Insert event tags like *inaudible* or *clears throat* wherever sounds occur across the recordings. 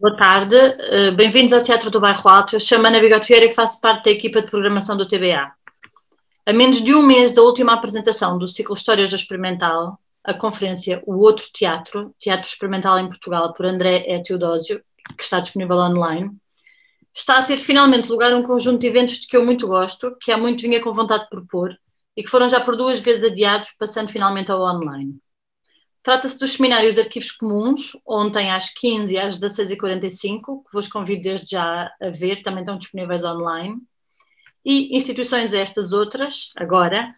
Boa tarde, eh, bem-vindos ao Teatro do Bairro Alto. Eu chamo Ana Bigotiera e faço parte da equipa de programação do TBA. A menos de um mês da última apresentação do ciclo Histórias do Experimental, a conferência O Outro Teatro, Teatro Experimental em Portugal, por André E. Teodósio, que está disponível online, está a ter finalmente lugar um conjunto de eventos de que eu muito gosto, que há muito vinha com vontade de propor e que foram já por duas vezes adiados, passando finalmente ao online. Trata-se dos seminários Arquivos Comuns, ontem às 15 e às 16h45, que vos convido desde já a ver, também estão disponíveis online, e instituições estas outras, agora,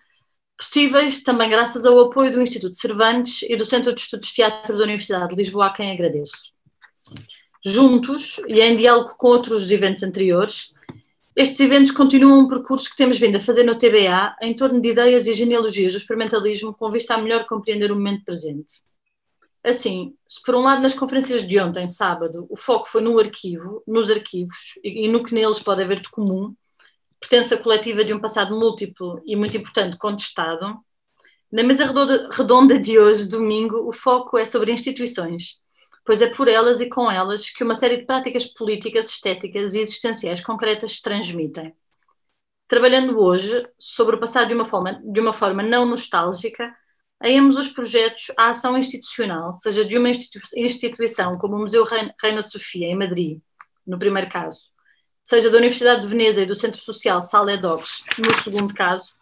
possíveis também graças ao apoio do Instituto Cervantes e do Centro de Estudos de Teatro da Universidade de Lisboa, a quem agradeço. Juntos, e em diálogo com outros eventos anteriores, estes eventos continuam um percurso que temos vindo a fazer no TBA em torno de ideias e genealogias do experimentalismo com vista a melhor compreender o momento presente. Assim, se por um lado nas conferências de ontem, sábado, o foco foi no arquivo, nos arquivos e no que neles pode haver de comum, pertença coletiva de um passado múltiplo e muito importante contestado, na mesa redonda de hoje, domingo, o foco é sobre instituições, pois é por elas e com elas que uma série de práticas políticas, estéticas e existenciais concretas se transmitem. Trabalhando hoje sobre o passado de uma forma, de uma forma não nostálgica, aemos os projetos à ação institucional, seja de uma instituição como o Museu Reina Sofia, em Madrid, no primeiro caso, seja da Universidade de Veneza e do Centro Social Saledox, no segundo caso,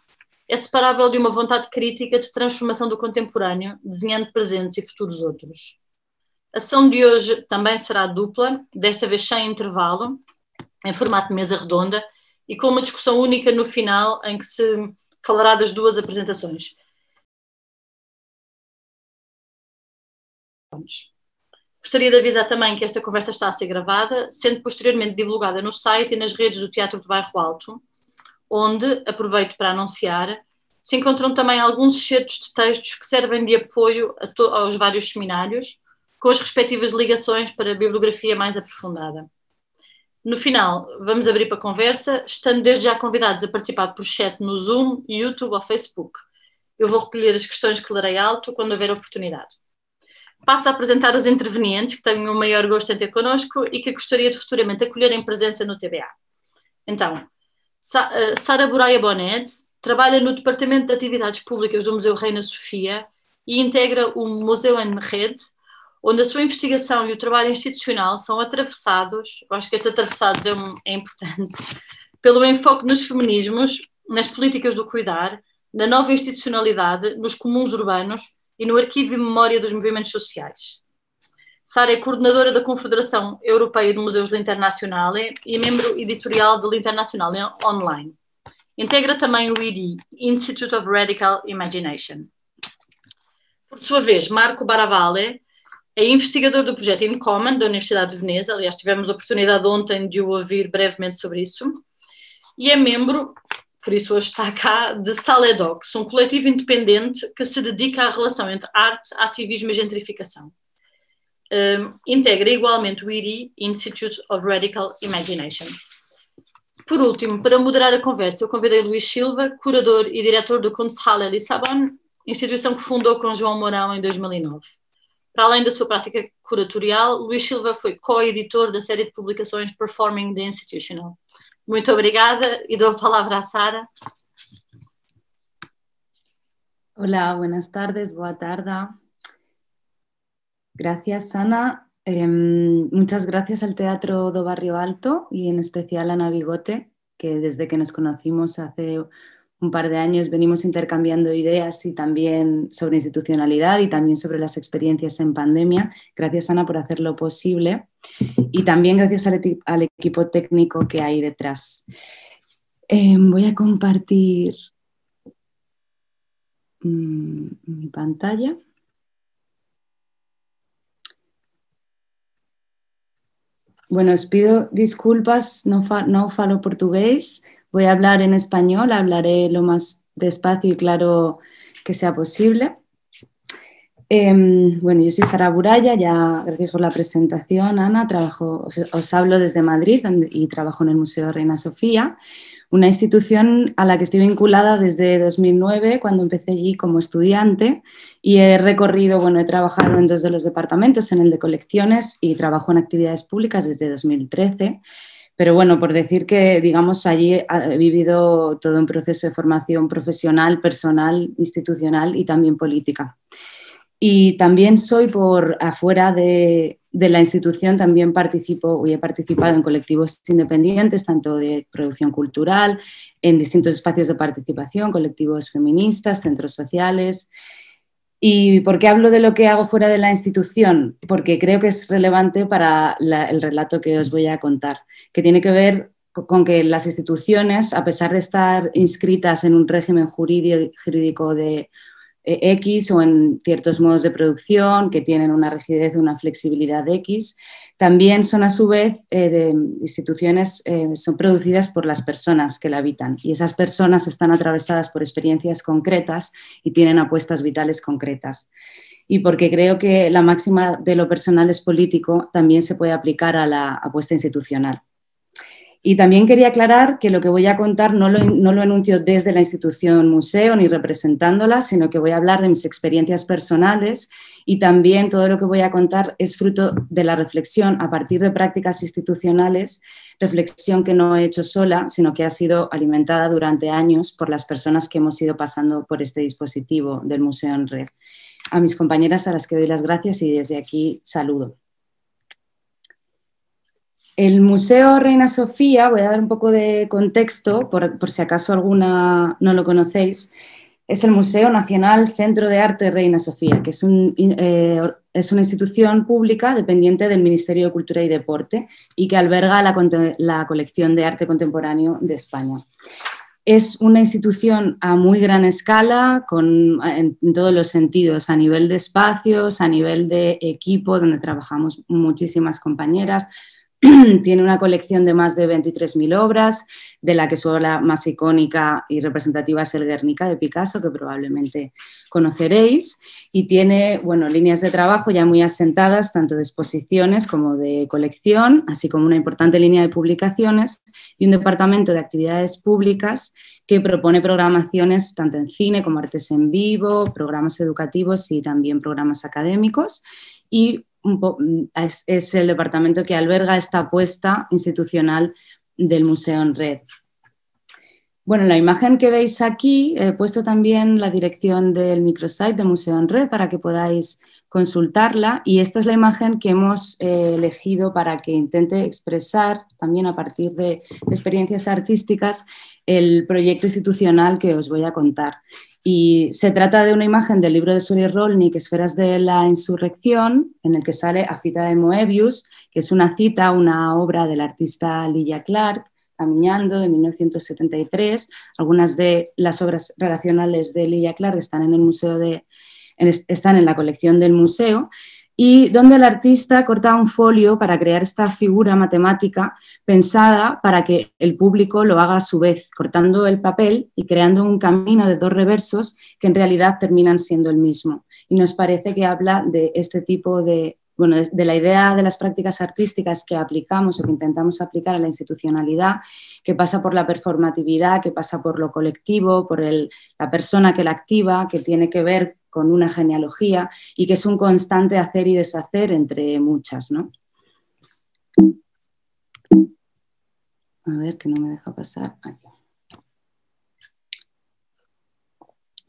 é separável de uma vontade crítica de transformação do contemporâneo, desenhando presentes e futuros outros. A sessão de hoje também será dupla, desta vez sem intervalo, em formato de mesa redonda e com uma discussão única no final, em que se falará das duas apresentações. Gostaria de avisar também que esta conversa está a ser gravada, sendo posteriormente divulgada no site e nas redes do Teatro do Bairro Alto, onde, aproveito para anunciar, se encontram também alguns excertos de textos que servem de apoio aos vários seminários, com as respectivas ligações para a bibliografia mais aprofundada. No final, vamos abrir para conversa, estando desde já convidados a participar por chat no Zoom, YouTube ou Facebook. Eu vou recolher as questões que lerei alto quando houver oportunidade. Passo a apresentar os intervenientes que tenho o maior gosto em ter connosco e que gostaria de futuramente acolher em presença no TBA. Então, eh, Sara Buraia Bonet trabalha no Departamento de Atividades Públicas do Museu Reina Sofia e integra o Museu em Rede, onde a sua investigação e o trabalho institucional são atravessados, eu acho que este atravessados é, um, é importante, *laughs* pelo enfoque nos feminismos, nas políticas do cuidar, na nova institucionalidade, nos comuns urbanos e no arquivo e memória dos movimentos sociais. Sara é coordenadora da Confederação Europeia de Museus Internacional e membro editorial do Internacional Online. Integra também o IDI, Institute of Radical Imagination. Por sua vez, Marco Baravale é investigador do projeto In Common da Universidade de Veneza, aliás, tivemos a oportunidade ontem de o ouvir brevemente sobre isso, e é membro, por isso hoje está cá, de Saledox, um coletivo independente que se dedica à relação entre arte, ativismo e gentrificação. Um, integra igualmente o IRI, Institute of Radical Imagination. Por último, para moderar a conversa, eu convidei Luís Silva, curador e diretor do Kunsthalle Lissabon, instituição que fundou com João Mourão em 2009. Para além da sua prática curatorial, Luís Silva foi co-editor da série de publicações Performing the Institutional. Muito obrigada e dou a palavra à Sara. Hola, buenas tardes, boa tarde. Gracias, Ana. Eh, muchas gracias al Teatro do Barrio Alto y en especial a Ana Bigote, que desde que nos conocimos hace un par de años venimos intercambiando ideas y también sobre institucionalidad y también sobre las experiencias en pandemia. Gracias, Ana, por hacerlo posible. Y también gracias al, equipo técnico que hay detrás. Eh, voy a compartir mmm, mi pantalla. Bueno, os pido disculpas, no falo portugués, Voy a hablar en español, hablaré lo más despacio y claro que sea posible. Eh, bueno, yo soy Sara Buraya, ya gracias por la presentación, Ana. Trabajo, os, os hablo desde Madrid y trabajo en el Museo Reina Sofía, una institución a la que estoy vinculada desde 2009, cuando empecé allí como estudiante, y he recorrido, bueno, he trabajado en dos de los departamentos, en el de colecciones y trabajo en actividades públicas desde 2013. Pero bueno, por decir que, digamos, allí he vivido todo un proceso de formación profesional, personal, institucional y también política. Y también soy por afuera de, de la institución, también participo y he participado en colectivos independientes, tanto de producción cultural, en distintos espacios de participación, colectivos feministas, centros sociales. ¿Y por qué hablo de lo que hago fuera de la institución? Porque creo que es relevante para el relato que os voy a contar que tiene que ver con que las instituciones, a pesar de estar inscritas en un régimen jurídico de X o en ciertos modos de producción que tienen una rigidez, una flexibilidad X, también son a su vez eh, de instituciones, eh, son producidas por las personas que la habitan y esas personas están atravesadas por experiencias concretas y tienen apuestas vitales concretas. Y porque creo que la máxima de lo personal es político, también se puede aplicar a la apuesta institucional. Y también quería aclarar que lo que voy a contar no lo, no lo, enuncio desde la institución museo ni representándola, sino que voy a hablar de mis experiencias personales y también todo lo que voy a contar es fruto de la reflexión a partir de prácticas institucionales, reflexión que no he hecho sola, sino que ha sido alimentada durante años por las personas que hemos ido pasando por este dispositivo del Museo en Red. A mis compañeras a las que doy las gracias y desde aquí saludo. El Museo Reina Sofía, voy a dar un poco de contexto por, si acaso alguna no lo conocéis, es el Museo Nacional Centro de Arte Reina Sofía, que es, eh, una institución pública dependiente del Ministerio de Cultura y Deporte y que alberga la, colección de arte contemporáneo de España. Es una institución a muy gran escala, en todos los sentidos, a nivel de espacios, a nivel de equipo, donde trabajamos muchísimas compañeras, *clears throat* tiene una colección de más de 23.000 obras, de la que su obra más icónica y representativa es el Guernica de Picasso, que probablemente conoceréis, y tiene bueno, líneas de trabajo ya muy asentadas, tanto de exposiciones como de colección, así como una importante línea de publicaciones y un departamento de actividades públicas que propone programaciones tanto en cine como artes en vivo, programas educativos y también programas académicos. Y Mm, es, el departamento que alberga esta apuesta institucional del Museo en Red. Bueno, la imagen que veis aquí, he puesto también la dirección del microsite de Museo en Red para que podáis consultarla y esta es la imagen que hemos eh, elegido para que intente expresar también a partir de experiencias artísticas el proyecto institucional que os voy a contar. Y se trata de una imagen del libro de Suri Rolnik, Esferas de la Insurrección, en el que sale A Cita de Moebius, que es una cita, una obra del artista Lilla Clark, Caminando, de 1973. Algunas de las obras relacionales de Lilla Clark están en el museo de, están en la colección del museo y donde el artista corta un folio para crear esta figura matemática pensada para que el público lo haga a su vez, cortando el papel y creando un camino de dos reversos que en realidad terminan siendo el mismo. Y nos parece que habla de este tipo de, bueno, de la idea de las prácticas artísticas que aplicamos o que intentamos aplicar a la institucionalidad, que pasa por la performatividad, que pasa por lo colectivo, por el, la persona que la activa, que tiene que ver con una genealogía y que es un constante hacer y deshacer entre muchas, ¿no? A ver, que no me deja pasar.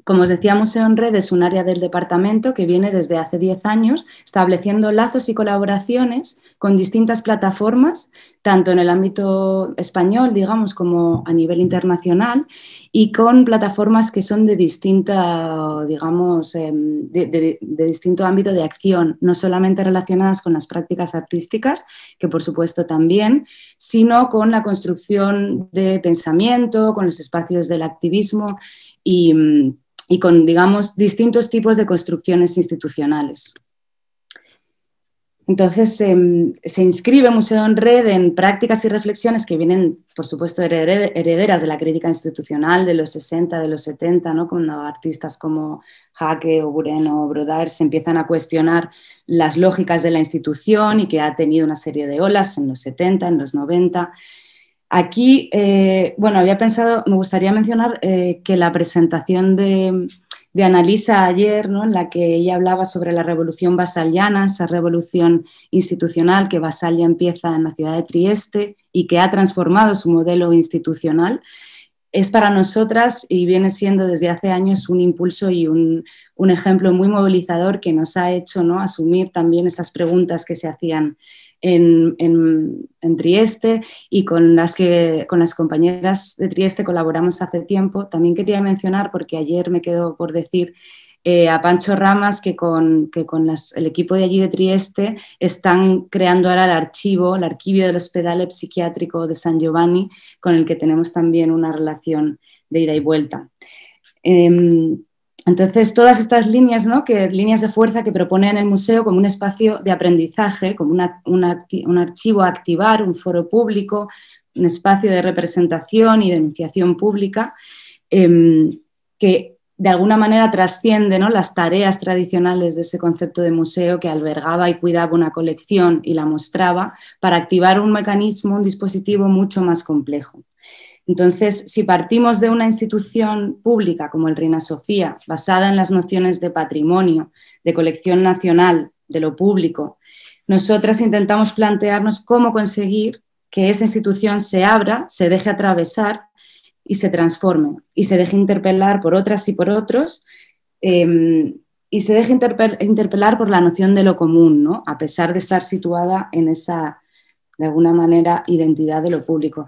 Como os decía, Museo en Red es un área del departamento que viene desde hace 10 años estableciendo lazos y colaboraciones con distintas plataformas, tanto en el ámbito español, digamos, como a nivel internacional, y con plataformas que son de distinta, digamos, em, de, distinto ámbito de acción, no solamente relacionadas con las prácticas artísticas, que por supuesto también, sino con la construcción de pensamiento, con los espacios del activismo y mm, y con, digamos, distintos tipos de construcciones institucionales. Entonces, em, se inscribe Museo en Red en prácticas y reflexiones que vienen, por supuesto, herederas de la crítica institucional de los 60, de los 70, ¿no? cuando artistas como Jaque o Bureno o Brodar se empiezan a cuestionar las lógicas de la institución y que ha tenido una serie de olas en los 70, en los 90 Aquí, eh, bueno, había pensado, me gustaría mencionar eh, que la presentación de, de Analisa ayer, ¿no? en la que ella hablaba sobre la revolución vasaliana, esa revolución institucional que Vasal ya empieza en la ciudad de Trieste y que ha transformado su modelo institucional, es para nosotras y viene siendo desde hace años un impulso y un, un ejemplo muy movilizador que nos ha hecho ¿no? asumir también estas preguntas que se hacían en, Trieste y con las que con las compañeras de Trieste colaboramos hace tiempo. También quería mencionar, porque ayer me quedó por decir, eh, a Pancho Ramas, que con, que con el equipo de allí de Trieste están creando ahora el archivo, el archivio del Hospital Psiquiátrico de San Giovanni, con el que tenemos también una relación de ida y vuelta. Em, entonces, todas estas líneas, ¿no? que, líneas de fuerza que proponen el museo como un espacio de aprendizaje, como un archivo a activar, un foro público, un espacio de representación y de enunciación pública, em, que de alguna manera trasciende las tareas tradicionales de ese concepto de museo que albergaba y cuidaba una colección y la mostraba para activar un mecanismo, un dispositivo mucho más complejo. Entonces, si partimos de una institución pública como el Reina Sofía, basada en las nociones de patrimonio, de colección nacional, de lo público, nosotras intentamos plantearnos cómo conseguir que esa institución se abra, se deje atravesar y se transforme y se deje interpelar por otras y por otros em, y se deje interpelar por la noción de lo común, ¿no? a pesar de estar situada en esa, de alguna manera, identidad de lo público.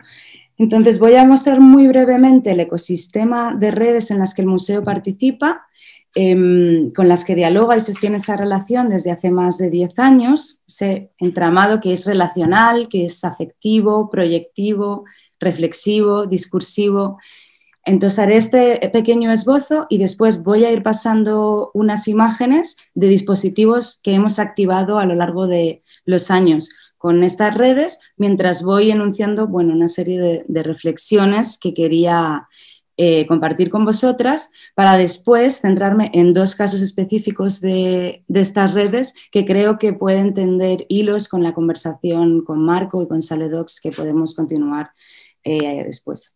Entonces voy a mostrar muy brevemente el ecosistema de redes en las que el museo participa, em, con las que dialoga y sostiene esa relación desde hace más de 10 años, ese entramado que es relacional, que es afectivo, proyectivo, reflexivo, discursivo. Entonces haré este pequeño esbozo y después voy a ir pasando unas imágenes de dispositivos que hemos activado a lo largo de los años con estas redes mientras voy enunciando bueno, una serie de, reflexiones que quería eh, compartir con vosotras para después centrarme en dos casos específicos de, estas redes que creo que pueden tender hilos con la conversación con Marco y con Saledox que podemos continuar eh, después.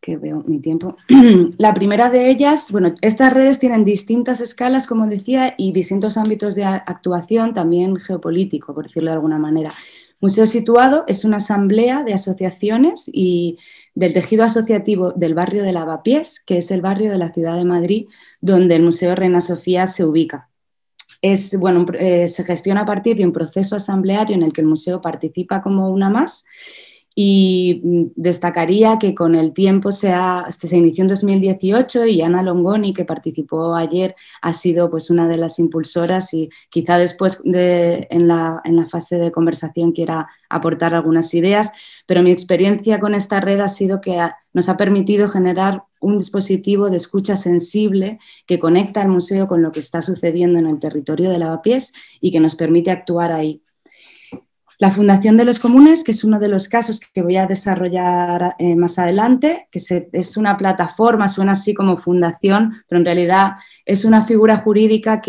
Que veo mi tiempo. *clears throat* La primera de ellas, bueno, estas redes tienen distintas escalas, como decía, y distintos ámbitos de actuación, también geopolítico, por decirlo de alguna manera. Museo Situado es una asamblea de asociaciones y del tejido asociativo del barrio de Lavapiés, que es el barrio de la ciudad de Madrid, donde el Museo Reina Sofía se ubica. Es, bueno, eh, se gestiona a partir de un proceso asambleario en el que el museo participa como una más y mm, destacaría que con el tiempo se, este, se inició en 2018 y Ana Longoni, que participó ayer, ha sido pues, una de las impulsoras y quizá después de, en, la, en la fase de conversación quiera aportar algunas ideas, pero mi experiencia con esta red ha sido que nos ha permitido generar un dispositivo de escucha sensible que conecta al museo con lo que está sucediendo en el territorio de Lavapiés y que nos permite actuar ahí. La Fundación de los Comunes, que es uno de los casos que voy a desarrollar eh, más adelante, que es una plataforma, suena así como fundación, pero en realidad es una figura jurídica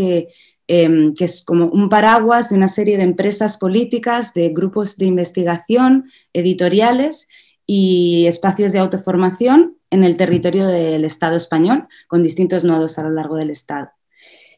em, que es como un paraguas de una serie de empresas políticas, de grupos de investigación, editoriales y espacios de autoformación en el territorio del Estado español, con distintos nodos a lo largo del Estado.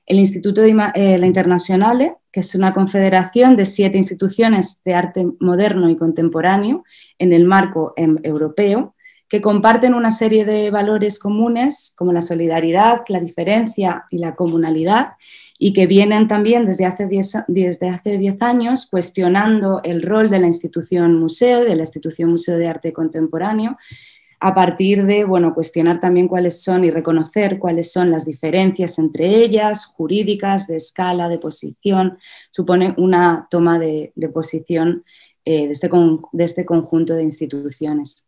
El Instituto de eh, la Internacionale, que es una confederación de siete instituciones de arte moderno y contemporáneo en el marco em, europeo, que comparten una serie de valores comunes como la solidaridad, la diferencia y la comunalidad, y que vienen también desde hace desde hace diez años cuestionando el rol de la institución museo, de la institución Museo de Arte Contemporáneo, a partir de bueno, cuestionar también cuáles son y reconocer cuáles son las diferencias entre ellas, jurídicas, de escala, de posición, supone una toma de, posición eh, de, este de este conjunto de instituciones.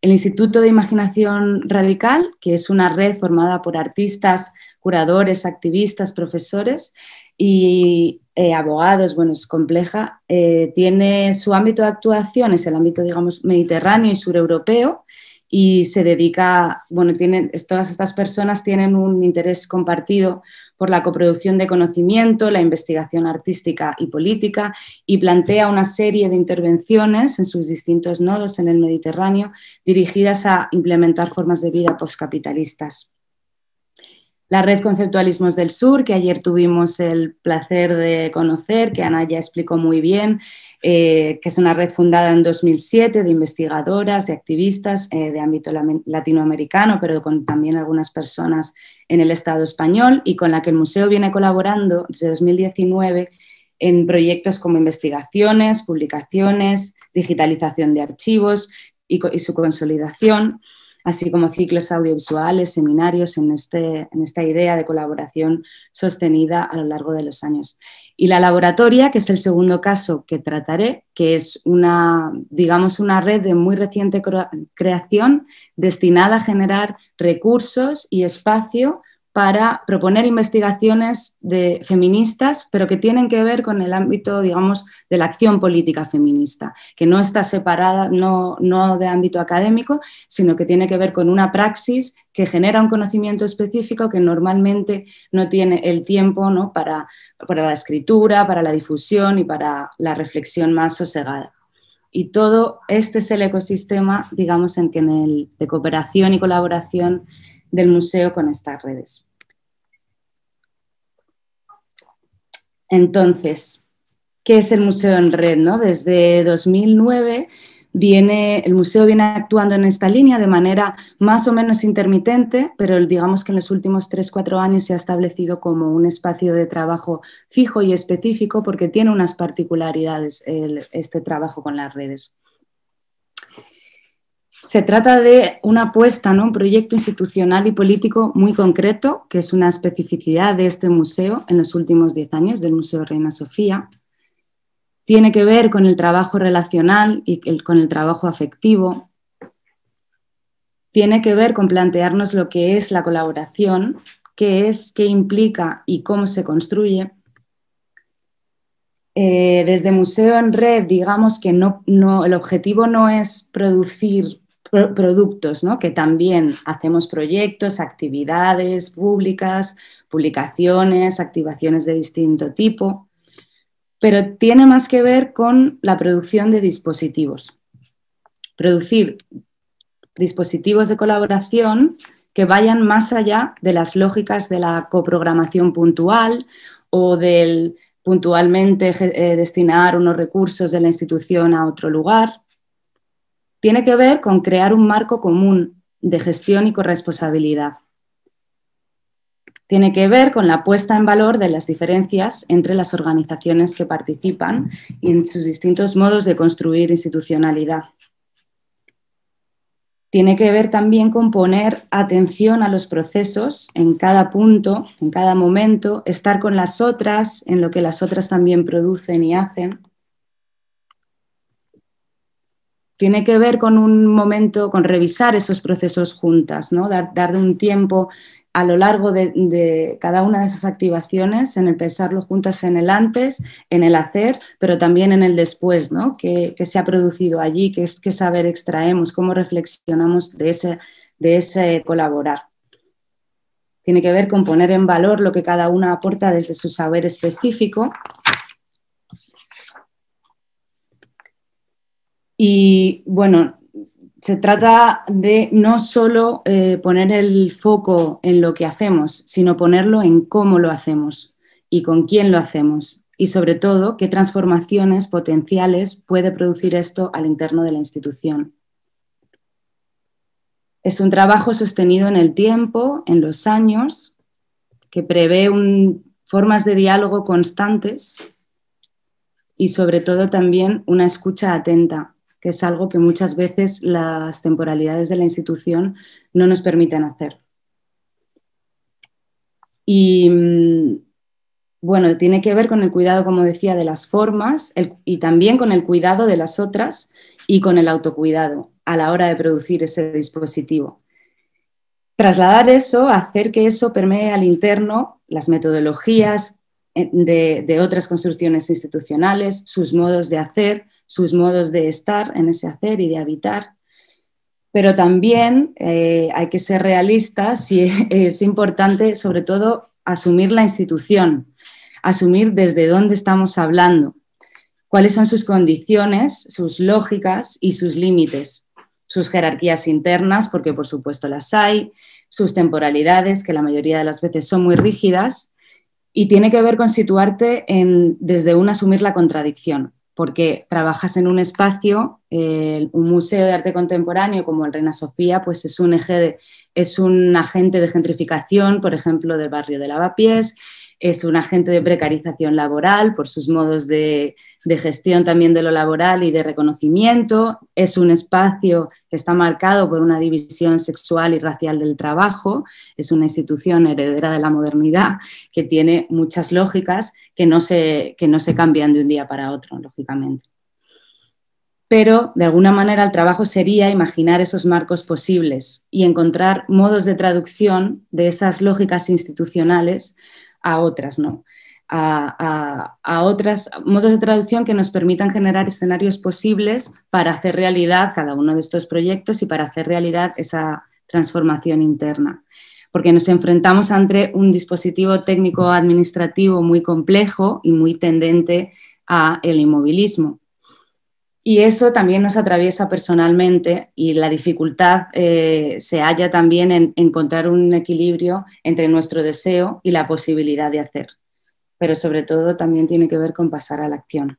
El Instituto de Imaginación Radical, que es una red formada por artistas, curadores, activistas, profesores y eh, abogados, bueno, es compleja, eh, tiene su ámbito de actuación, es el ámbito, digamos, mediterráneo y sureuropeo, y se dedica, bueno, tienen, todas estas personas tienen un interés compartido por la coproducción de conocimiento, la investigación artística y política y plantea una serie de intervenciones en sus distintos nodos en el Mediterráneo dirigidas a implementar formas de vida postcapitalistas la red Conceptualismos del Sur, que ayer tuvimos el placer de conocer, que Ana ya explicó muy bien, eh, que es una red fundada en 2007 de investigadoras, de activistas eh, de ámbito latinoamericano, pero con también algunas personas en el Estado español y con la que el museo viene colaborando desde 2019 en proyectos como investigaciones, publicaciones, digitalización de archivos y su consolidación así como ciclos audiovisuales, seminarios en, este, en esta idea de colaboración sostenida a lo largo de los años. Y la laboratoria, que es el segundo caso que trataré, que es una, digamos, una red de muy reciente creación destinada a generar recursos y espacio para proponer investigaciones feministas, pero que tienen que ver con el ámbito, digamos, de la acción política feminista, que no está separada, no, no de ámbito académico, sino que tiene que ver con una praxis que genera un conocimiento específico que normalmente no tiene el tiempo ¿no? para, para la escritura, para la difusión y para la reflexión más sosegada. Y todo este es el ecosistema, digamos, en que en el de cooperación y colaboración del museo con estas redes. Entonces, ¿qué es el museo en red? No? Desde 2009 viene, el museo viene actuando en esta línea de manera más o menos intermitente, pero digamos que en los últimos 3-4 años se ha establecido como un espacio de trabajo fijo y específico porque tiene unas particularidades este trabajo con las redes. Se trata de una apuesta, ¿no? un proyecto institucional y político muy concreto, que es una especificidad de este museo en los últimos diez años, del Museo Reina Sofía. Tiene que ver con el trabajo relacional y con el trabajo afectivo. Tiene que ver con plantearnos lo que es la colaboración, qué es, qué implica y cómo se construye. Eh, desde Museo en Red, digamos que no, no, el objetivo no es producir productos, ¿no? que también hacemos proyectos, actividades públicas, publicaciones, activaciones de distinto tipo, pero tiene más que ver con la producción de dispositivos. Producir dispositivos de colaboración que vayan más allá de las lógicas de la coprogramación puntual o del puntualmente eh, destinar unos recursos de la institución a otro lugar, tiene que ver con crear un marco común de gestión y corresponsabilidad. Tiene que ver con la puesta en valor de las diferencias entre las organizaciones que participan y en sus distintos modos de construir institucionalidad. Tiene que ver también con poner atención a los procesos en cada punto, en cada momento, estar con las otras, en lo que las otras también producen y hacen tiene que ver con un momento, con revisar esos procesos juntas, ¿no? Dar, darle un tiempo a lo largo de, cada una de esas activaciones, en el pensarlo juntas en el antes, en el hacer, pero también en el después, ¿no? ¿Qué, se ha producido allí? ¿Qué, qué saber extraemos? ¿Cómo reflexionamos de ese, de ese colaborar? Tiene que ver con poner en valor lo que cada una aporta desde su saber específico Y bueno, se trata de no solo eh, poner el foco en lo que hacemos, sino ponerlo en cómo lo hacemos y con quién lo hacemos. Y sobre todo, qué transformaciones potenciales puede producir esto al interno de la institución. Es un trabajo sostenido en el tiempo, en los años, que prevé formas de diálogo constantes y sobre todo también una escucha atenta que es algo que muchas veces las temporalidades de la institución no nos permiten hacer. Y mm, bueno, tiene que ver con el cuidado, como decía, de las formas y también con el cuidado de las otras y con el autocuidado a la hora de producir ese dispositivo. Trasladar eso, hacer que eso permee al interno las metodologías eh, de otras construcciones institucionales, sus modos de hacer, sus modos de estar en ese hacer y de habitar, pero también eh, hay que ser realistas y *laughs* es importante sobre todo asumir la institución, asumir desde dónde estamos hablando, cuáles son sus condiciones, sus lógicas y sus límites, sus jerarquías internas, porque por supuesto las hay, sus temporalidades, que la mayoría de las veces son muy rígidas, y tiene que ver con situarte en, desde un asumir la contradicción porque trabajas en un espacio, un museo de arte contemporáneo como el Reina Sofía, pues es un eje es un agente de gentrificación, por ejemplo, del barrio de Lavapiés, es un agente de precarización laboral por sus modos de, gestión también de lo laboral y de reconocimiento, es un espacio que está marcado por una división sexual y racial del trabajo, es una institución heredera de la modernidad que tiene muchas lógicas que no se, que no se cambian de un día para otro, lógicamente. Pero de alguna manera el trabajo sería imaginar esos marcos posibles y encontrar modos de traducción de esas lógicas institucionales a otras, ¿no? A, otros modos de traducción que nos permitan generar escenarios posibles para hacer realidad cada uno de estos proyectos y para hacer realidad esa transformación interna. Porque nos enfrentamos ante un dispositivo técnico administrativo muy complejo y muy tendente a el inmovilismo. Y eso también nos atraviesa personalmente y la dificultad eh, se halla también en encontrar un equilibrio entre nuestro deseo y la posibilidad de hacer. Pero sobre todo también tiene que ver con pasar a la acción.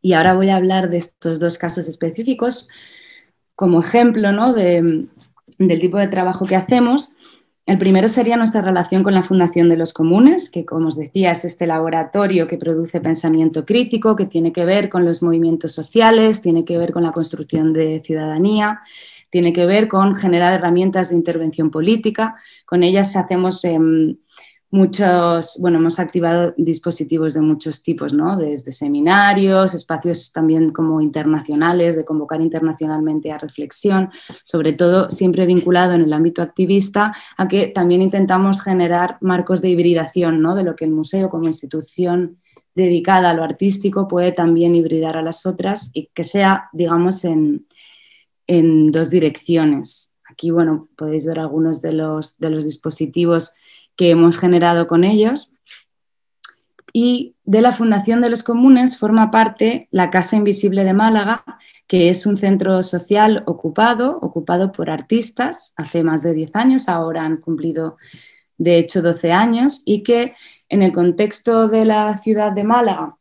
Y ahora voy a hablar de estos dos casos específicos como ejemplo ¿no? del tipo de trabajo que hacemos el primero sería nuestra relación con la Fundación de los Comunes, que como os decía es este laboratorio que produce pensamiento crítico, que tiene que ver con los movimientos sociales, tiene que ver con la construcción de ciudadanía, tiene que ver con generar herramientas de intervención política. Con ellas hacemos em, muchos, bueno, hemos activado dispositivos de muchos tipos, ¿no? Desde seminarios, espacios también como internacionales, de convocar internacionalmente a reflexión, sobre todo siempre vinculado en el ámbito activista, a que también intentamos generar marcos de hibridación, ¿no? De lo que el museo como institución dedicada a lo artístico puede también hibridar a las otras y que sea, digamos, en, en dos direcciones. Aquí, bueno, podéis ver algunos de los, de los dispositivos que hemos generado con ellos. Y de la Fundación de los Comunes forma parte la Casa Invisible de Málaga, que es un centro social ocupado, ocupado por artistas hace más de 10 años, ahora han cumplido de hecho 12 años, y que en el contexto de la ciudad de Málaga,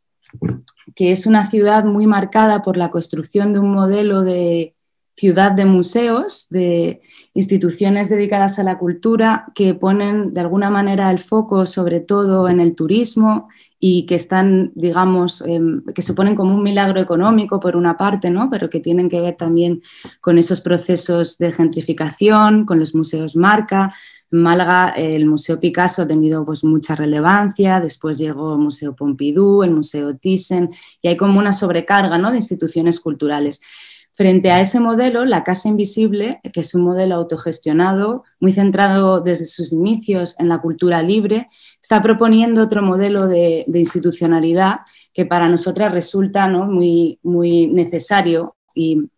que es una ciudad muy marcada por la construcción de un modelo de ciudad de museos, de instituciones dedicadas a la cultura que ponen de alguna manera el foco sobre todo en el turismo y que están, digamos, em, que se ponen como un milagro económico por una parte, ¿no? pero que tienen que ver también con esos procesos de gentrificación, con los museos marca. Málaga el Museo Picasso ha tenido pues, mucha relevancia, después llegó el Museo Pompidou, el Museo Thyssen, y hay como una sobrecarga ¿no? de instituciones culturales. Frente a ese modelo, la Casa Invisible, que es un modelo autogestionado, muy centrado desde sus inicios en la cultura libre, está proponiendo otro modelo de, institucionalidad que para nosotras resulta muy, muy necesario y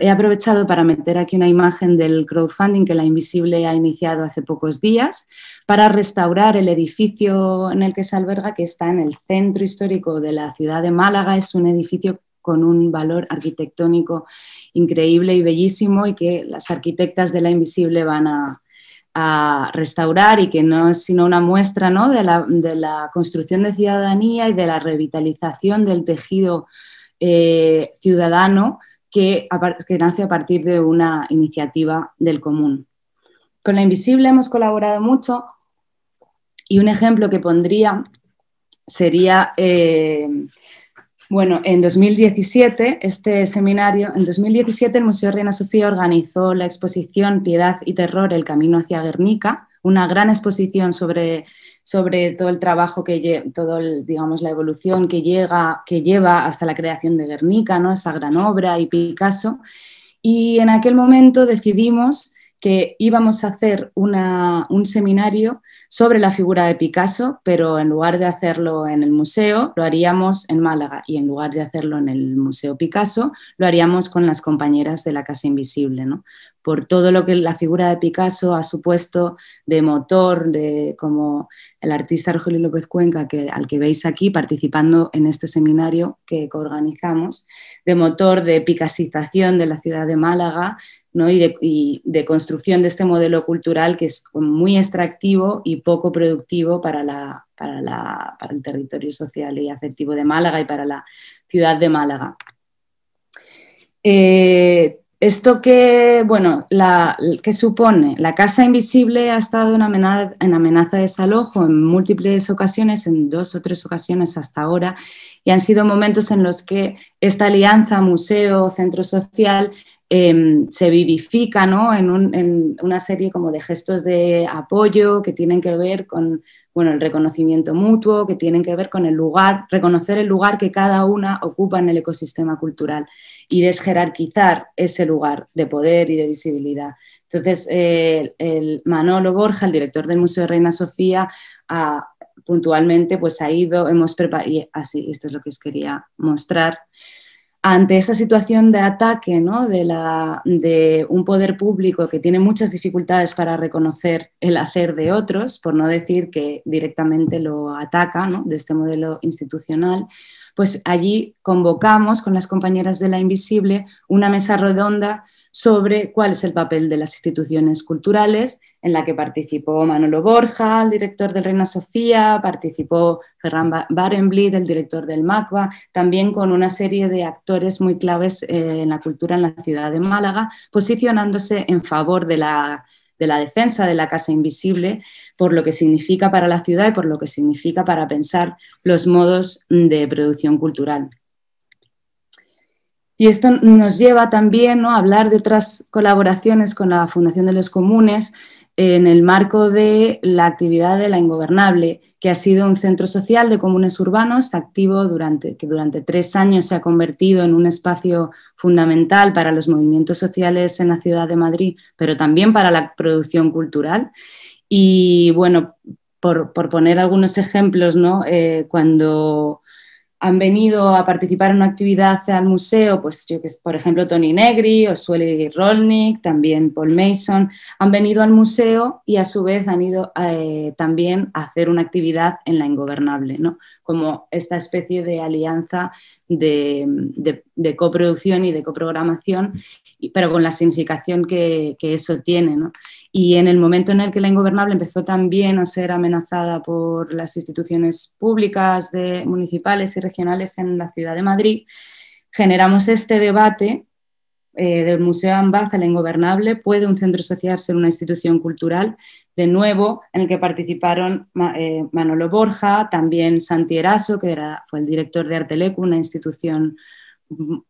he aprovechado para meter aquí una imagen del crowdfunding que la Invisible ha iniciado hace pocos días para restaurar el edificio en el que se alberga, que está en el centro histórico de la ciudad de Málaga. Es un edificio con un valor arquitectónico increíble y bellísimo y que las arquitectas de la Invisible van a, restaurar y que no es sino una muestra de, la, construcción de ciudadanía y de la revitalización del tejido eh, ciudadano que, que nace a partir de una iniciativa del común. Con la Invisible hemos colaborado mucho y un ejemplo que pondría sería eh, bueno, en 2017, este seminario, en 2017 el Museo Reina Sofía organizó la exposición Piedad y Terror, el camino hacia Guernica, una gran exposición sobre, sobre todo el trabajo que todo digamos la evolución que llega que lleva hasta la creación de Guernica, ¿no? esa gran obra y Picasso. Y en aquel momento decidimos que íbamos a hacer un seminario sobre la figura de Picasso, pero en lugar de hacerlo en el museo, lo haríamos en Málaga y en lugar de hacerlo en el Museo Picasso, lo haríamos con las compañeras de la Casa Invisible, por todo lo que la figura de Picasso ha supuesto de motor, de como el artista Rogelio López Cuenca, que, al que veis aquí participando en este seminario que organizamos, de motor de picasización de la ciudad de Málaga, y, de, construcción de este modelo cultural que es muy extractivo y poco productivo para, el territorio social y afectivo de Málaga y para la ciudad de Málaga. Eh, esto que, bueno, que supone, la casa invisible ha estado en amenaza, en amenaza de desalojo en múltiples ocasiones, en dos o tres ocasiones hasta ahora, y han sido momentos en los que esta alianza museo-centro social Em, se vivifica en, una serie como de gestos de apoyo que tienen que ver con bueno, el reconocimiento mutuo, que tienen que ver con el lugar, reconocer el lugar que cada una ocupa en el ecosistema cultural y desjerarquizar ese lugar de poder y de visibilidad. Entonces, el Manolo Borja, el director del Museo de Reina Sofía, ha, puntualmente pues ha ido, hemos preparado, y así, esto es lo que os quería mostrar, ante esta situación de ataque de, un poder público que tiene muchas dificultades para reconocer el hacer de otros, por no decir que directamente lo ataca de este modelo institucional, pues allí convocamos con las compañeras de la Invisible una mesa redonda sobre cuál es el papel de las instituciones culturales, en la que participó Manolo Borja, el director del Reina Sofía, participó Ferran Barenblit, el director del MACBA, también con una serie de actores muy claves eh, en la cultura en la ciudad de Málaga, posicionándose en favor de la, de la defensa de la Casa Invisible, por lo que significa para la ciudad y por lo que significa para pensar los modos de producción cultural. Y esto nos lleva también a hablar de otras colaboraciones con la Fundación de los Comunes en el marco de la actividad de La Ingobernable, que ha sido un centro social de comunes urbanos activo durante, que durante tres años se ha convertido en un espacio fundamental para los movimientos sociales en la ciudad de Madrid, pero también para la producción cultural. Y bueno, por, poner algunos ejemplos, ¿no? Eh, cuando han venido a participar en una actividad al museo, pues yo que por ejemplo Tony Negri o Sueli Rolnick, también Paul Mason, han venido al museo y a su vez han ido eh, también a hacer una actividad en la Ingobernable, ¿no? como esta especie de alianza de, coproducción y de coprogramación, pero con la significación que, eso tiene. Y en el momento en el que la Ingobernable empezó también a ser amenazada por las instituciones públicas, de, municipales y regionales en la ciudad de Madrid, generamos este debate eh, del Museo Ambaz a la Ingobernable, ¿puede un centro social ser una institución cultural? De nuevo, en el que participaron eh, Manolo Borja, también Santi Eraso, que era, fue el director de Artelecu, una institución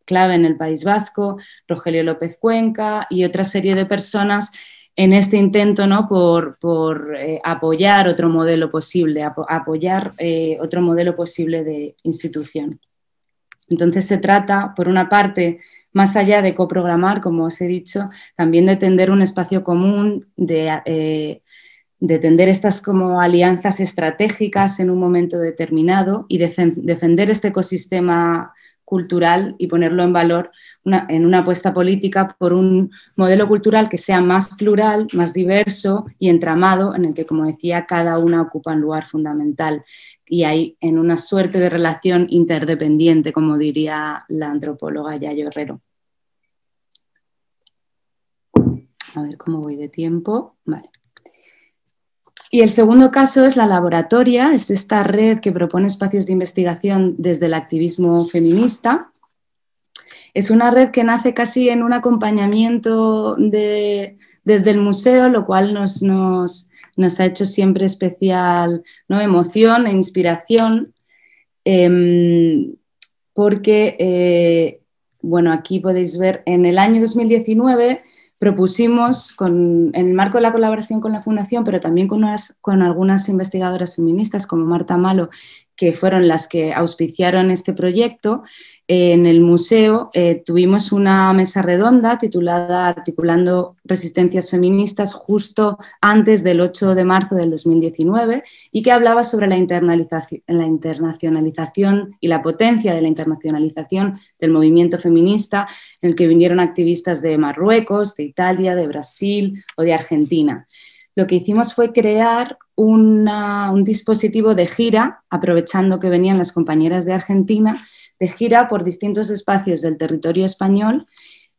clave en el País Vasco, Rogelio López Cuenca y otra serie de personas en este intento ¿no? por, eh, apoyar otro modelo posible, apoyar otro modelo posible de institución. Entonces se trata, por una parte, más allá de coprogramar, como os he dicho, también de tender un espacio común, de, eh, tender estas como alianzas estratégicas en un momento determinado y defender este ecosistema cultural y ponerlo en valor en una apuesta política por un modelo cultural que sea más plural, más diverso y entramado, en el que, como decía, cada una ocupa un lugar fundamental y hay en una suerte de relación interdependiente, como diría la antropóloga Yayo Herrero. A ver cómo voy de tiempo. Vale. Y el segundo caso es la laboratoria, es esta red que propone espacios de investigación desde el activismo feminista. Es una red que nace casi en un acompañamiento de, desde el museo, lo cual nos, nos, nos ha hecho siempre especial ¿no? emoción e inspiración, em, porque, eh, bueno, aquí podéis ver, en el año 2019 propusimos, en el marco de la colaboración con la Fundación, pero también con algunas investigadoras feministas como Marta Malo que fueron las que auspiciaron este proyecto, en el museo eh, tuvimos una mesa redonda titulada Articulando Resistencias Feministas justo antes del 8 de marzo del 2019 y que hablaba sobre la, la internacionalización y la potencia de la internacionalización del movimiento feminista en el que vinieron activistas de Marruecos, de Italia, de Brasil o de Argentina lo que hicimos fue crear un dispositivo de gira, aprovechando que venían las compañeras de Argentina, de gira por distintos espacios del territorio español,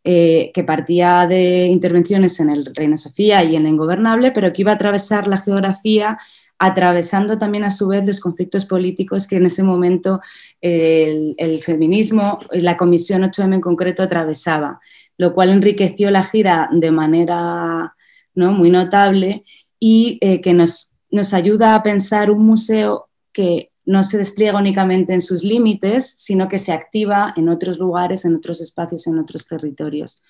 eh, que partía de intervenciones en el Reina Sofía y en la Ingobernable, pero que iba a atravesar la geografía atravesando también a su vez los conflictos políticos que en ese momento el, el, feminismo y la Comisión 8M en concreto atravesaba, lo cual enriqueció la gira de manera muy notable y eh, que nos, nos ayuda a pensar un museo que no se despliega únicamente en sus límites, sino que se activa en otros lugares, en otros espacios, en otros territorios.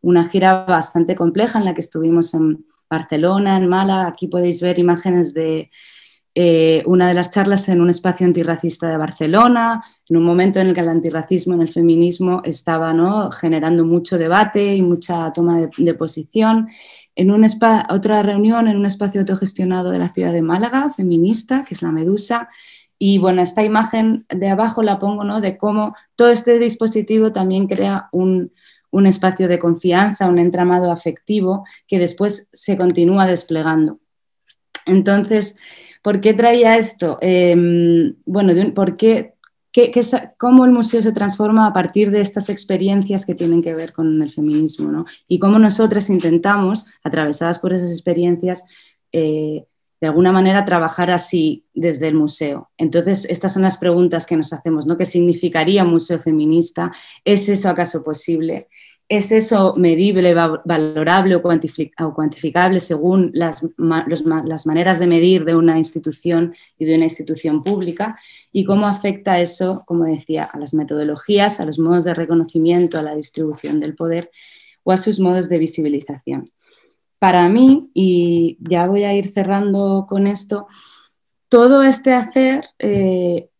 Una gira bastante compleja en la que estuvimos en Barcelona, en Málaga. Aquí podéis ver imágenes de eh, una de las charlas en un espacio antirracista de Barcelona, en un momento en el que el antirracismo en el feminismo estaba generando mucho debate y mucha toma de posición en otra reunión en un espacio autogestionado de la ciudad de Málaga, feminista, que es la Medusa. Y bueno, esta imagen de abajo la pongo, ¿no? De cómo todo este dispositivo también crea un, espacio de confianza, un entramado afectivo que después se continúa desplegando. Entonces, ¿por qué traía esto? Em, bueno, ¿por qué cómo el museo se transforma a partir de estas experiencias que tienen que ver con el feminismo, ¿no? Y cómo nosotras intentamos, atravesadas por esas experiencias, eh, de alguna manera trabajar así desde el museo. Entonces, estas son las preguntas que nos hacemos. ¿Qué significaría museo feminista? ¿Es eso acaso posible? ¿Es eso medible, valorable o, cuantificable según las, maneras de medir de una institución y de una institución pública? ¿Y cómo afecta eso, como decía, a las metodologías, a los modos de reconocimiento, a la distribución del poder o a sus modos de visibilización? Para mí, y ya voy a ir cerrando con esto, todo este hacer eh,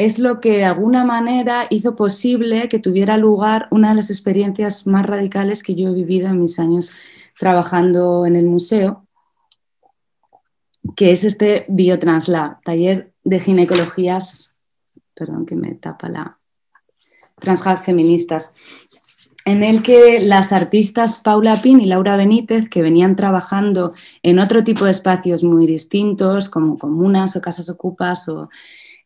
es lo que de alguna manera hizo posible que tuviera lugar una de las experiencias más radicales que yo he vivido en mis años trabajando en el museo, que es este Biotranslab, taller de ginecologías, perdón que me tapa la, transhat feministas, en el que las artistas Paula Pin y Laura Benítez, que venían trabajando en otro tipo de espacios muy distintos, como comunas o casas ocupas o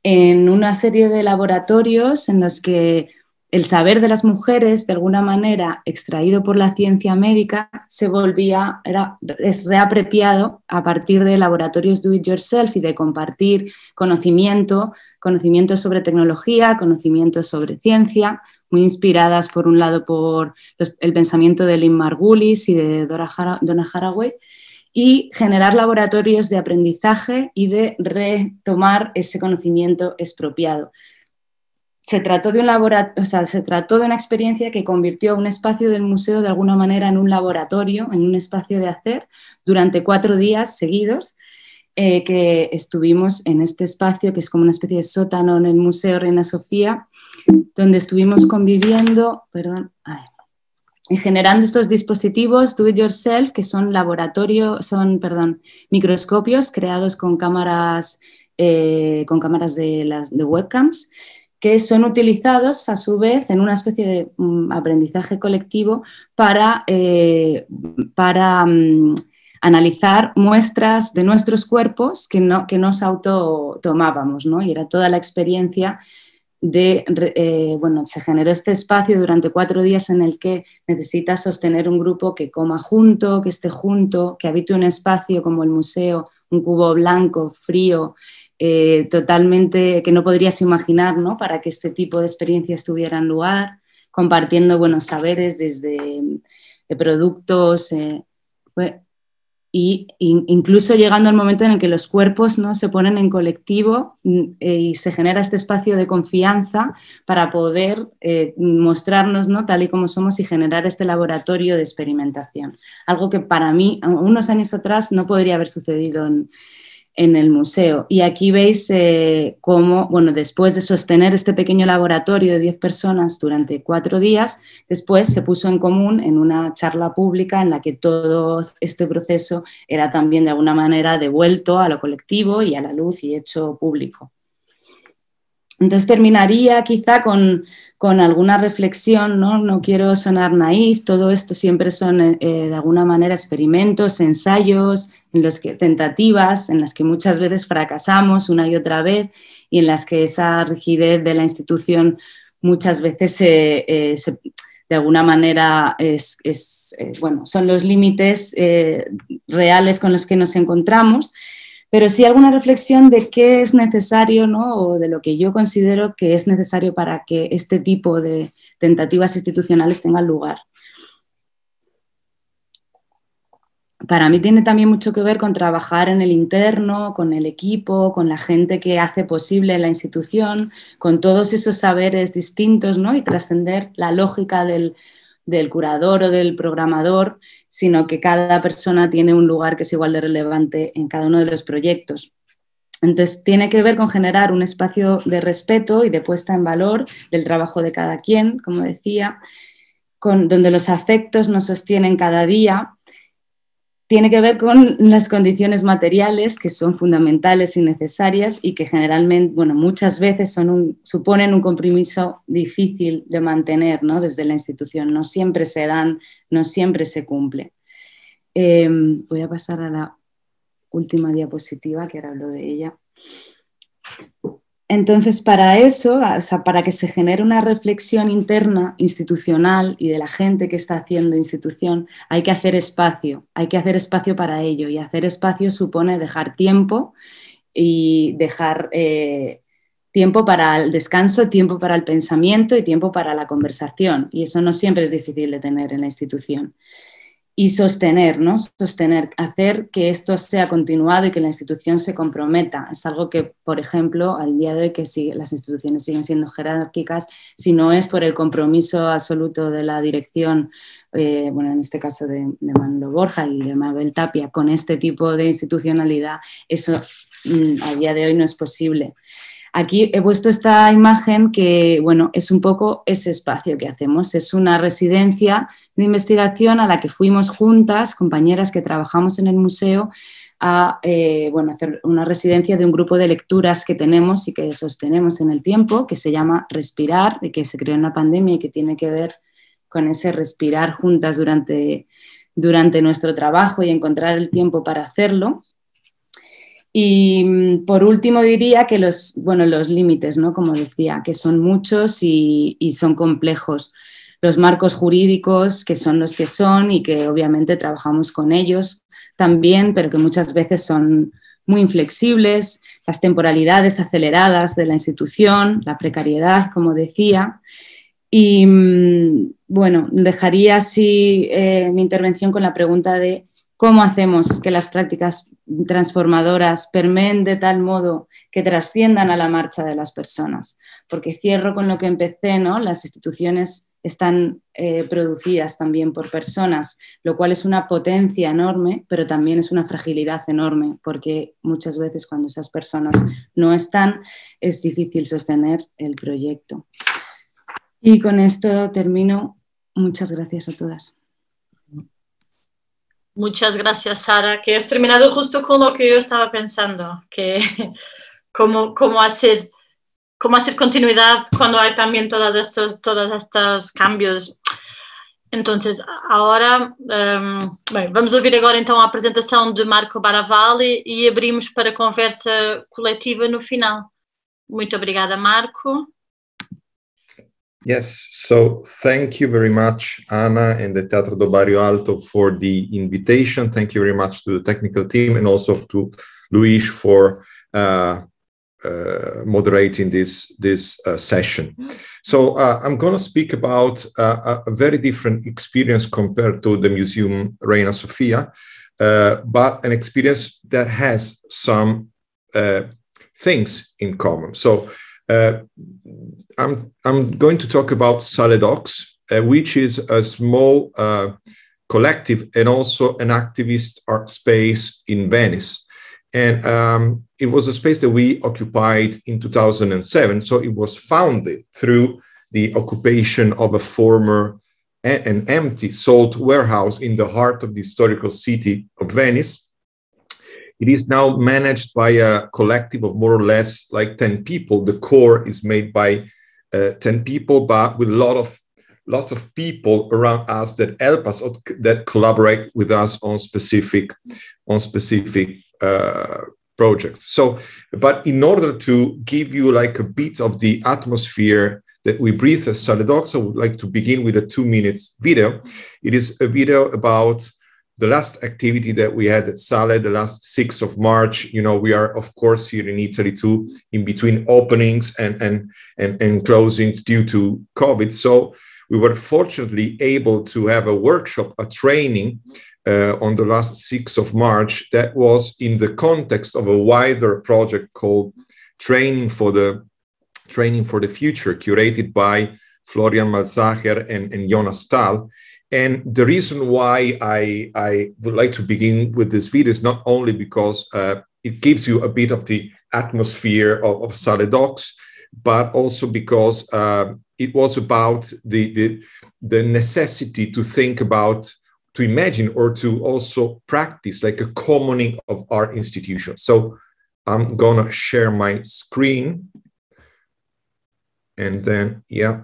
en una serie de laboratorios en los que el saber de las mujeres, de alguna manera extraído por la ciencia médica, se volvía, era, es reapropiado a partir de laboratorios do it yourself y de compartir conocimiento, conocimiento sobre tecnología, conocimiento sobre ciencia, muy inspiradas por un lado por el pensamiento de Lynn Margulis y de Donna Haraway, y generar laboratorios de aprendizaje y de retomar ese conocimiento expropiado. Se trató, de un laboratorio, se trató de una experiencia que convirtió un espacio del museo de alguna manera en un laboratorio, en un espacio de hacer, durante cuatro días seguidos, eh, que estuvimos en este espacio, que es como una especie de sótano en el Museo Reina Sofía, donde estuvimos conviviendo, perdón, y generando estos dispositivos do it yourself que son laboratorios, son, perdón, microscopios creados con cámaras, eh, con cámaras de, las, de webcams que son utilizados a su vez en una especie de mm, aprendizaje colectivo para, eh, para mm, analizar muestras de nuestros cuerpos que, no, que nos auto tomábamos, ¿no? Y era toda la experiencia de, eh, bueno, se generó este espacio durante cuatro días en el que necesitas sostener un grupo que coma junto, que esté junto, que habite un espacio como el museo, un cubo blanco, frío, eh, totalmente que no podrías imaginar, ¿no? Para que este tipo de experiencias tuvieran lugar, compartiendo buenos saberes desde de productos. Eh, y incluso llegando al momento en el que los cuerpos ¿no? se ponen en colectivo mm, eh, y se genera este espacio de confianza para poder eh, mostrarnos ¿no? tal y como somos y generar este laboratorio de experimentación. Algo que para mí, unos años atrás, no podría haber sucedido en, en el museo. Y aquí veis eh, cómo, bueno, después de sostener este pequeño laboratorio de 10 personas durante cuatro días, después se puso en común en una charla pública en la que todo este proceso era también de alguna manera devuelto a lo colectivo y a la luz y hecho público. Entonces terminaría quizá con, alguna reflexión, ¿no? no quiero sonar naif, todo esto siempre son eh, de alguna manera experimentos, ensayos, en los que, tentativas en las que muchas veces fracasamos una y otra vez y en las que esa rigidez de la institución muchas veces eh, de alguna manera eh, bueno, son los límites reales con los que nos encontramos pero sí alguna reflexión de qué es necesario, ¿no? o de lo que yo considero que es necesario para que este tipo de tentativas institucionales tengan lugar. Para mí tiene también mucho que ver con trabajar en el interno, con el equipo, con la gente que hace posible la institución, con todos esos saberes distintos ¿no? y trascender la lógica del, del curador o del programador, sino que cada persona tiene un lugar que es igual de relevante en cada uno de los proyectos. Entonces, tiene que ver con generar un espacio de respeto y de puesta en valor del trabajo de cada quien, como decía, con, donde los afectos nos sostienen cada día tiene que ver con las condiciones materiales que son fundamentales y necesarias y que generalmente, bueno, muchas veces son suponen un compromiso difícil de mantener ¿no? desde la institución. No siempre se dan, no siempre se cumple. Em, voy a pasar a la última diapositiva, que ahora hablo de ella. Entonces, para eso, para que se genere una reflexión interna, institucional y de la gente que está haciendo institución, hay que hacer espacio, hay que hacer espacio para ello. Y hacer espacio supone dejar tiempo y dejar eh, tiempo para el descanso, tiempo para el pensamiento y tiempo para la conversación. Y eso no siempre es difícil de tener en la institución y sostener, ¿no? Sostener, hacer que esto sea continuado y que la institución se comprometa. Es algo que, por ejemplo, al día de hoy que las instituciones siguen siendo jerárquicas, si no es por el compromiso absoluto de la dirección, eh, bueno, en este caso de, de Manolo Borja y de Mabel Tapia, con este tipo de institucionalidad, eso mm, a día de hoy no es posible. Aquí he puesto esta imagen que, bueno, es un poco ese espacio que hacemos. Es una residencia de investigación a la que fuimos juntas, compañeras que trabajamos en el museo, a eh, bueno, hacer una residencia de un grupo de lecturas que tenemos y que sostenemos en el tiempo, que se llama Respirar, y que se creó en la pandemia y que tiene que ver con ese respirar juntas durante, durante nuestro trabajo y encontrar el tiempo para hacerlo. Y mm, por último diría que los, bueno, los límites, ¿no? como decía, que son muchos y, son complejos. Los marcos jurídicos, que son los que son y que obviamente trabajamos con ellos también, pero que muchas veces son muy inflexibles, las temporalidades aceleradas de la institución, la precariedad, como decía. Y mm, bueno, dejaría así eh, mi intervención con la pregunta de cómo hacemos que las prácticas transformadoras permeen de tal modo que trasciendan a la marcha de las personas. Porque cierro con lo que empecé, ¿no? Las instituciones están eh, producidas también por personas, lo cual es una potencia enorme, pero también es una fragilidad enorme, porque muchas veces cuando esas personas no están, es difícil sostener el proyecto. Y con esto termino. Muchas gracias a todas. Muchas gracias, Sara, que has terminado justo con lo que yo estaba pensando, que *laughs* cómo, cómo, hacer, cómo hacer continuidad cuando hay también todos estos, todos estos cambios. Entonces, agora um, bem, vamos ouvir agora então a apresentação de Marco Baravalli e abrimos para conversa coletiva no final. Muito obrigada, Marco. Yes, so thank you very much, Anna and the Teatro do Bairro Alto for the invitation. Thank you very much to the technical team and also to Luis for uh, uh, moderating this this uh, session. So uh, I'm going to speak about uh, a very different experience compared to the Museum Reina Sofia, uh, but an experience that has some things in common. So uh, I'm, I'm going to talk about S.a.L.E. Docks, uh, which is a small uh, collective and also an activist art space in Venice. And um, it was a space that we occupied in 2007. So it was founded through the occupation of a former an empty salt warehouse in the heart of the historical city of Venice. It is now managed by a collective of more or less like 10 people. The core is made by uh, 10 people, but with a lot of lots of people around us that help us that collaborate with us on specific on specific uh, projects so but in order to give you like a bit of the atmosphere that we breathe as S.a.L.E. Docks, I would like to begin with a two minutes video. It is a video about the last activity that we had at Sale, the last 6th of March. You know, we are, of course, here in Italy too, in between openings and, and, and, and closings due to COVID. So we were fortunately able to have a workshop, a training uh, on the last 6th of March that was in the context of a wider project called Training for the Training for the Future, curated by Florian Malzacher and, and Jonas Staal. And the reason why I, I would like to begin with this video is not only because uh, it gives you a bit of the atmosphere of, of Docks, but also because uh, it was about the, the, the necessity to think about to imagine or to also practice like a commoning of our institutions. So i'm gonna share my screen. And then yeah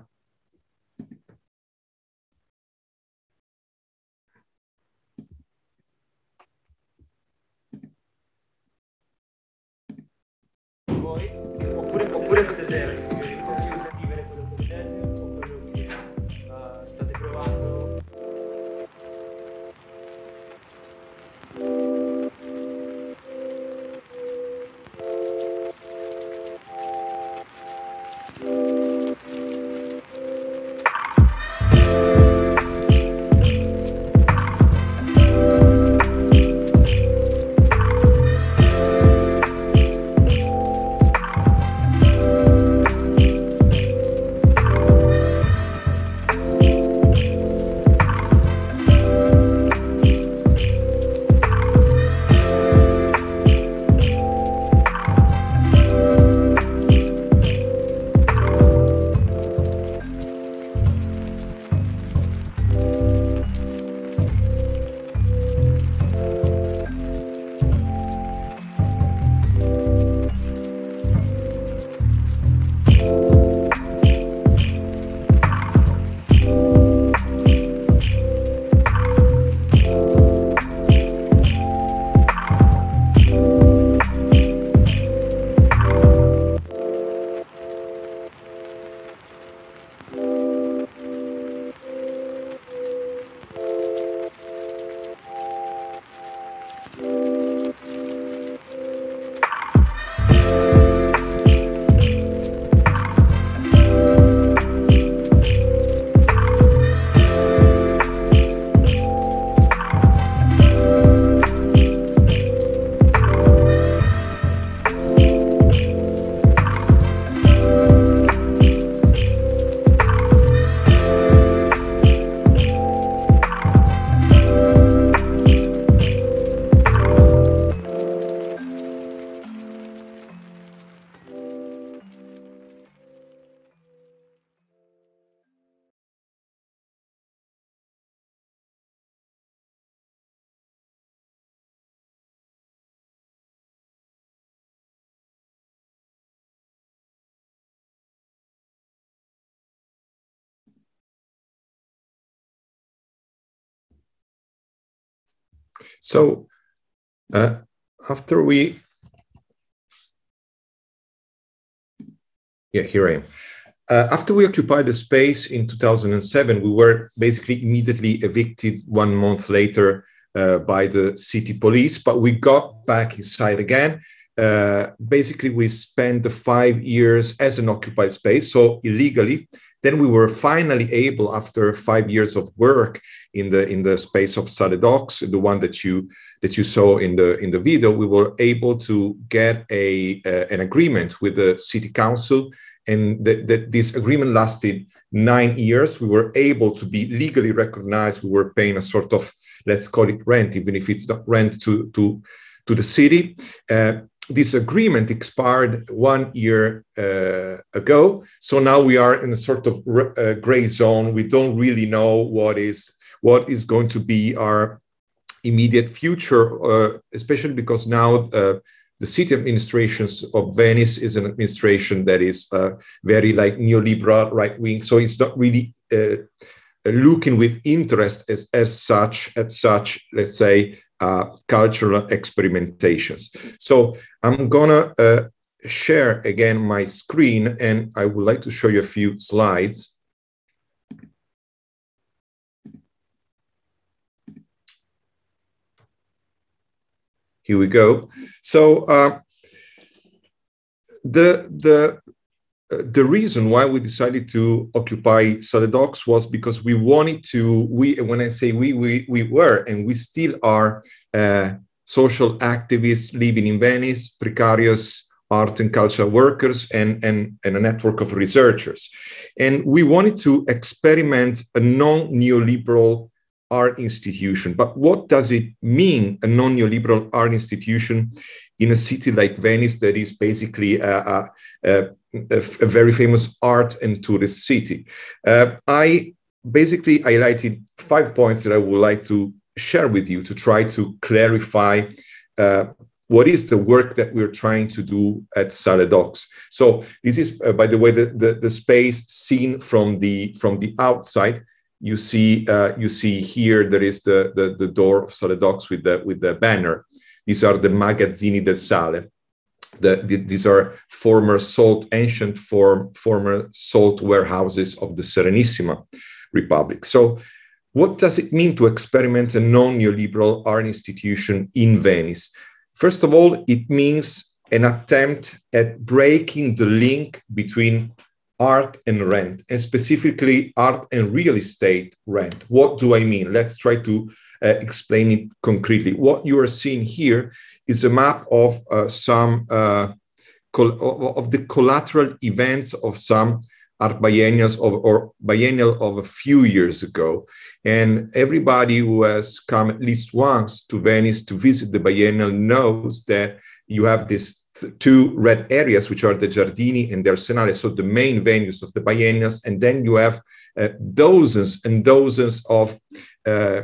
So uh, after we, yeah, here I am. Uh, after we occupied the space in 2007, we were basically immediately evicted one month later uh, by the city police, but we got back inside again. Uh, basically, we spent the five years as an occupied space, so illegally, then we were finally able, after five years of work in the in the space of S.a.L.E. Docks, the one that you that you saw in the in the video, we were able to get a uh, an agreement with the city council, and that, that this agreement lasted nine years. We were able to be legally recognized. We were paying a sort of let's call it rent, even if it's not rent to to to the city. Uh, this agreement expired one year uh, ago, so now we are in a sort of uh, gray zone. We don't really know what is what is going to be our immediate future, uh, especially because now uh, the city administrations of Venice is an administration that is uh, very like neoliberal, right wing. So it's not really uh, looking with interest as, as such at such, let's say, uh, cultural experimentations. So I'm gonna uh, share again my screen, and I would like to show you a few slides. Here we go. So uh, the the the reason why we decided to occupy Docks was because we wanted to. We when I say we we we were and we still are uh, social activists living in Venice, precarious art and culture workers, and and and a network of researchers, and we wanted to experiment a non neoliberal art institution. But what does it mean, a non neoliberal art institution in a city like Venice that is basically a, a, a, a very famous art and tourist city? Uh, I basically highlighted five points that I would like to share with you to try to clarify. Uh, what is the work that we're trying to do at S.a.L.E. Docks? So this is, uh, by the way, the, the, the space seen from the from the outside you see uh, you see here there is the, the, the door of S.a.L.E. Docks with the with the banner. These are the Magazzini del Sale. The, the, these are former salt ancient form former salt warehouses of the Serenissima Republic. So, what does it mean to experiment a non-neoliberal art institution in Venice? First of all, it means an attempt at breaking the link between art and rent, and specifically art and real estate rent. What do I mean? Let's try to uh, explain it concretely. What you are seeing here is a map of uh, some uh, of the collateral events of some art biennials of, or biennial of a few years ago. And everybody who has come at least once to Venice to visit the biennial knows that you have this two red areas, which are the Giardini and the Arsenale, so the main venues of the biennials. And then you have uh, dozens and dozens of uh,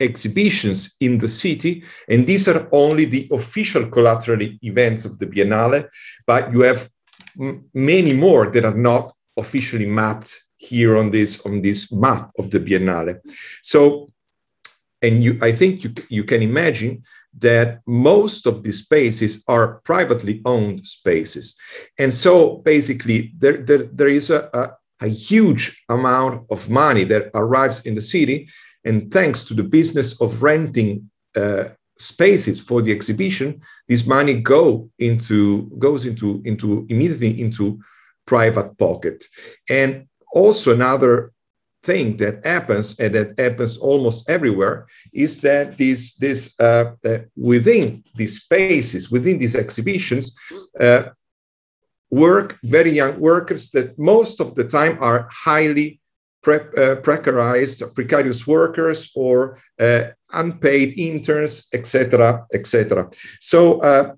exhibitions in the city. And these are only the official collateral events of the Biennale, but you have many more that are not officially mapped here on this on this map of the Biennale. So, and you, I think you, you can imagine that most of these spaces are privately owned spaces. And so basically, there, there, there is a, a, a huge amount of money that arrives in the city. And thanks to the business of renting uh, spaces for the exhibition, this money go into, goes into, into immediately into private pocket. And also another thing that happens and that happens almost everywhere is that these this uh, uh, within these spaces within these exhibitions uh, work very young workers that most of the time are highly uh, precarized precarious workers or uh, unpaid interns etc etc so uh,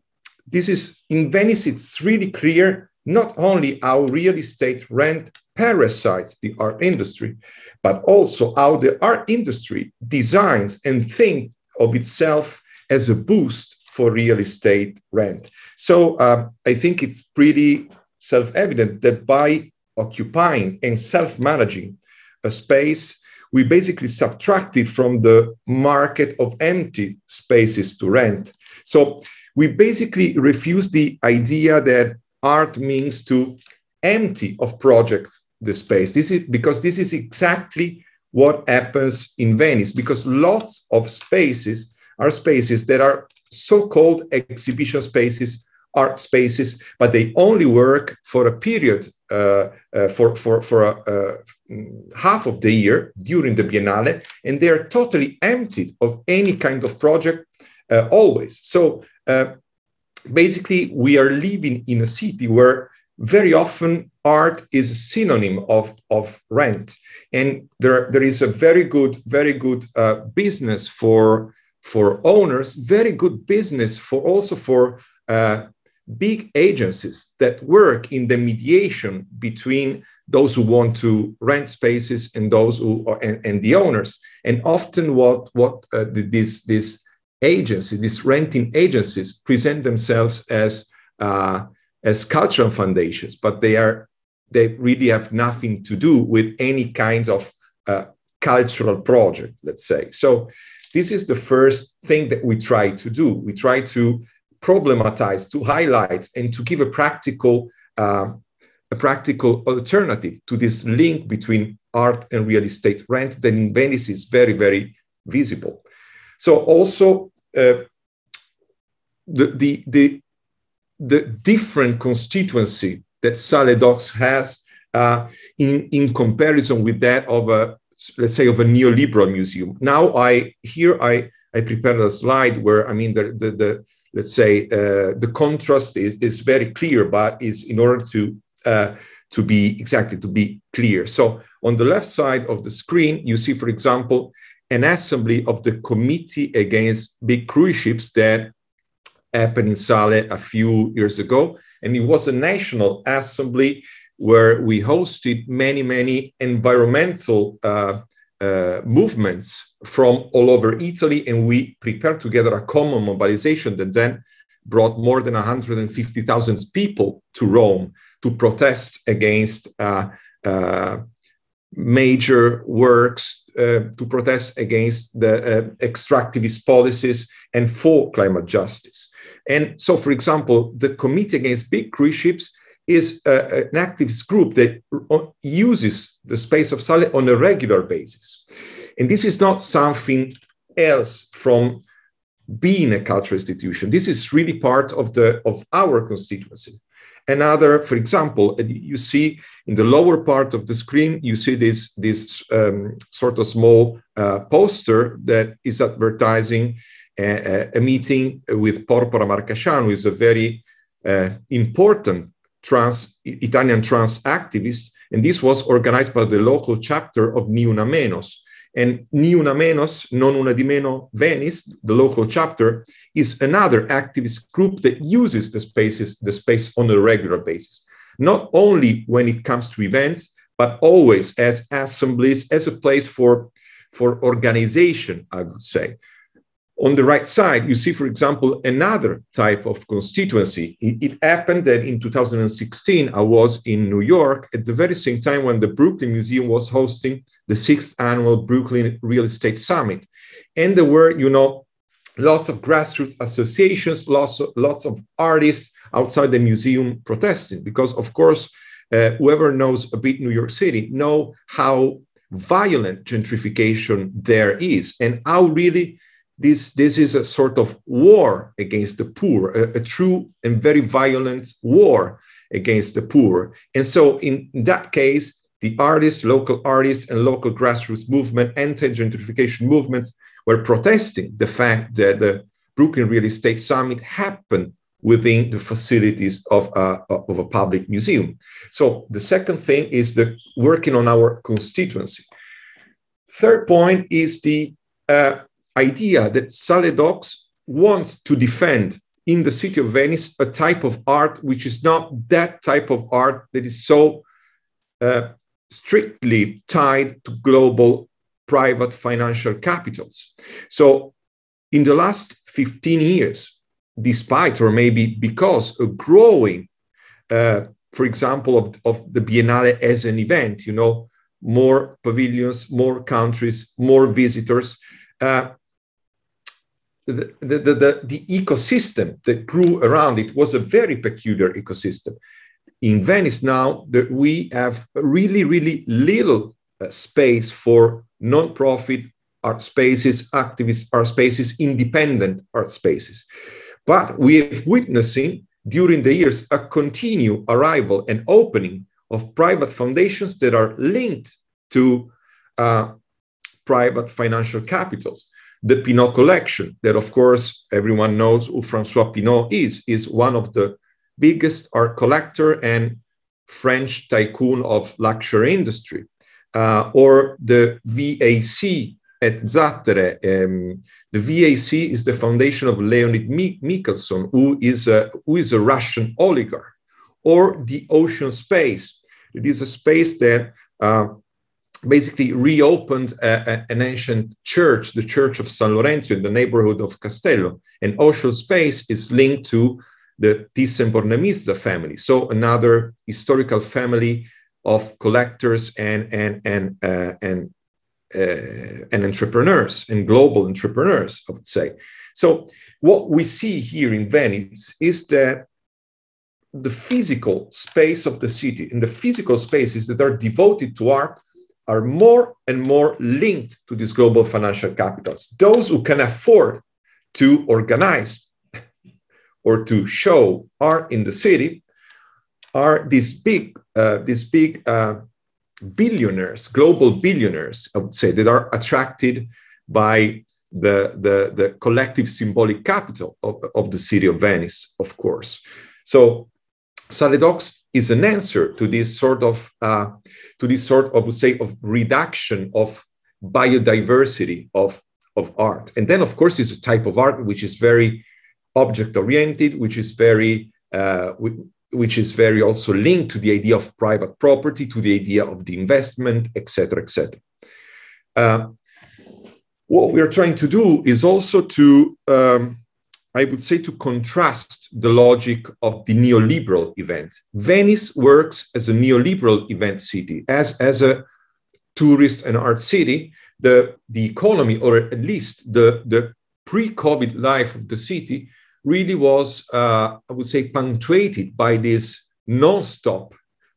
this is in venice it's really clear not only how real estate rent parasites the art industry, but also how the art industry designs and think of itself as a boost for real estate rent. So um, I think it's pretty self-evident that by occupying and self-managing a space, we basically subtracted from the market of empty spaces to rent. So we basically refuse the idea that art means to empty of projects the space. This is because this is exactly what happens in Venice, because lots of spaces are spaces that are so-called exhibition spaces, art spaces, but they only work for a period, uh, uh, for, for, for a, uh, half of the year during the Biennale, and they are totally emptied of any kind of project uh, always. So uh, basically, we are living in a city where very often art is a synonym of, of rent. And there, there is a very good, very good uh, business for, for owners, very good business for also for uh, big agencies that work in the mediation between those who want to rent spaces and those who are, and, and the owners. And often, what what uh, this this agency, these renting agencies, present themselves as uh, as cultural foundations, but they are they really have nothing to do with any kind of uh, cultural project, let's say. So this is the first thing that we try to do. We try to problematize, to highlight, and to give a practical uh, a practical alternative to this link between art and real estate rent that in Venice is very, very visible. So also uh, the, the, the, the different constituency that S.a.L.E. Docks has uh, in, in comparison with that of a, let's say, of a neoliberal museum. Now I, here I, I prepared a slide where, I mean, the, the, the let's say, uh, the contrast is, is very clear, but is in order to uh, to be exactly to be clear. So on the left side of the screen, you see, for example, an assembly of the Committee Against Big Cruise Ships that happened in Sale a few years ago. And it was a national assembly where we hosted many, many environmental uh, uh, movements from all over Italy. And we prepared together a common mobilization that then brought more than 150,000 people to Rome to protest against uh, uh, major works, uh, to protest against the uh, extractivist policies and for climate justice. And so, for example, the Committee Against Big Cruise Ships is an activist group that uses the space of S.a.L.E. on a regular basis. And this is not something else from being a cultural institution. This is really part of the of our constituency. Another, for example, you see in the lower part of the screen, you see this, this um, sort of small uh, poster that is advertising a, a, meeting with Porpora Marcasciano, who is a very uh, important trans Italian trans activists, And this was organized by the local chapter of Ni Una Menos, and Ni Una Menos, Non Una Di Meno Venice, the local chapter, is another activist group that uses the spaces, the space on a regular basis, not only when it comes to events, but always as assemblies, as a place for, for organization, I would say. On the right side, you see, for example, another type of constituency. It, happened that in 2016, I was in New York at the very same time when the Brooklyn Museum was hosting the sixth annual Brooklyn Real Estate Summit. And there were, you know, lots of grassroots associations, lots of, lots of artists outside the museum protesting, because of course, uh, whoever knows a bit New York City know how violent gentrification there is and how really this, this is a sort of war against the poor, a, a, true and very violent war against the poor. And so, in, that case, the artists, local artists, and local grassroots movement, anti gentrification movements were protesting the fact that the Brooklyn Real Estate Summit happened within the facilities of a, of a public museum. So, the second thing is the working on our constituency. Third point is the uh, idea that S.a.L.E. Docks wants to defend in the city of Venice a type of art which is not that type of art that is so uh, strictly tied to global private financial capitals. So, in the last 15 years, despite or maybe because a growing, uh, for example, of, of the Biennale as an event, you know, more pavilions, more countries, more visitors, uh, the, the, the, the, ecosystem that grew around it was a very peculiar ecosystem. In Venice now, that we have really, really little uh, space for non-profit art spaces, activist art spaces, independent art spaces. But we have witnessing during the years a continued arrival and opening of private foundations that are linked to uh, private financial capitals the Pinault collection, that of course everyone knows who Francois Pinault is, is one of the biggest art collector and French tycoon of luxury industry, uh, or the VAC at Zattere, um, the VAC is the foundation of Leonid Mikhelson, who is, a, who is a Russian oligarch, or the Ocean Space. It is a space that uh, basically reopened a, a, an ancient church, the Church of San Lorenzo in the neighborhood of Castello. And Ocean Space is linked to the Thyssen-Bornemisza family. So another historical family of collectors and, and, and, uh, and uh, and entrepreneurs and global entrepreneurs, I would say. So, what we see here in Venice is that the physical space of the city and the physical spaces that are devoted to art are more and more linked to these global financial capitals. Those who can afford to organize or to show art in the city are these big, uh, these big uh, billionaires, global billionaires, I would say, that are attracted by the, the, the collective symbolic capital of, of the city of Venice, of course. So Sale is an answer to this sort of uh, to this sort of say of reduction of biodiversity of, of art. And then of course is a type of art which is very object oriented, which is very uh, which is very also linked to the idea of private property, to the idea of the investment, etc., etc. Uh, what we are trying to do is also to, um, I would say, to contrast the logic of the neoliberal event. Venice works as a neoliberal event city, as, as a tourist and art city. The, the economy, or at least the, the pre COVID life of the city, really was, uh, I would say, punctuated by this non-stop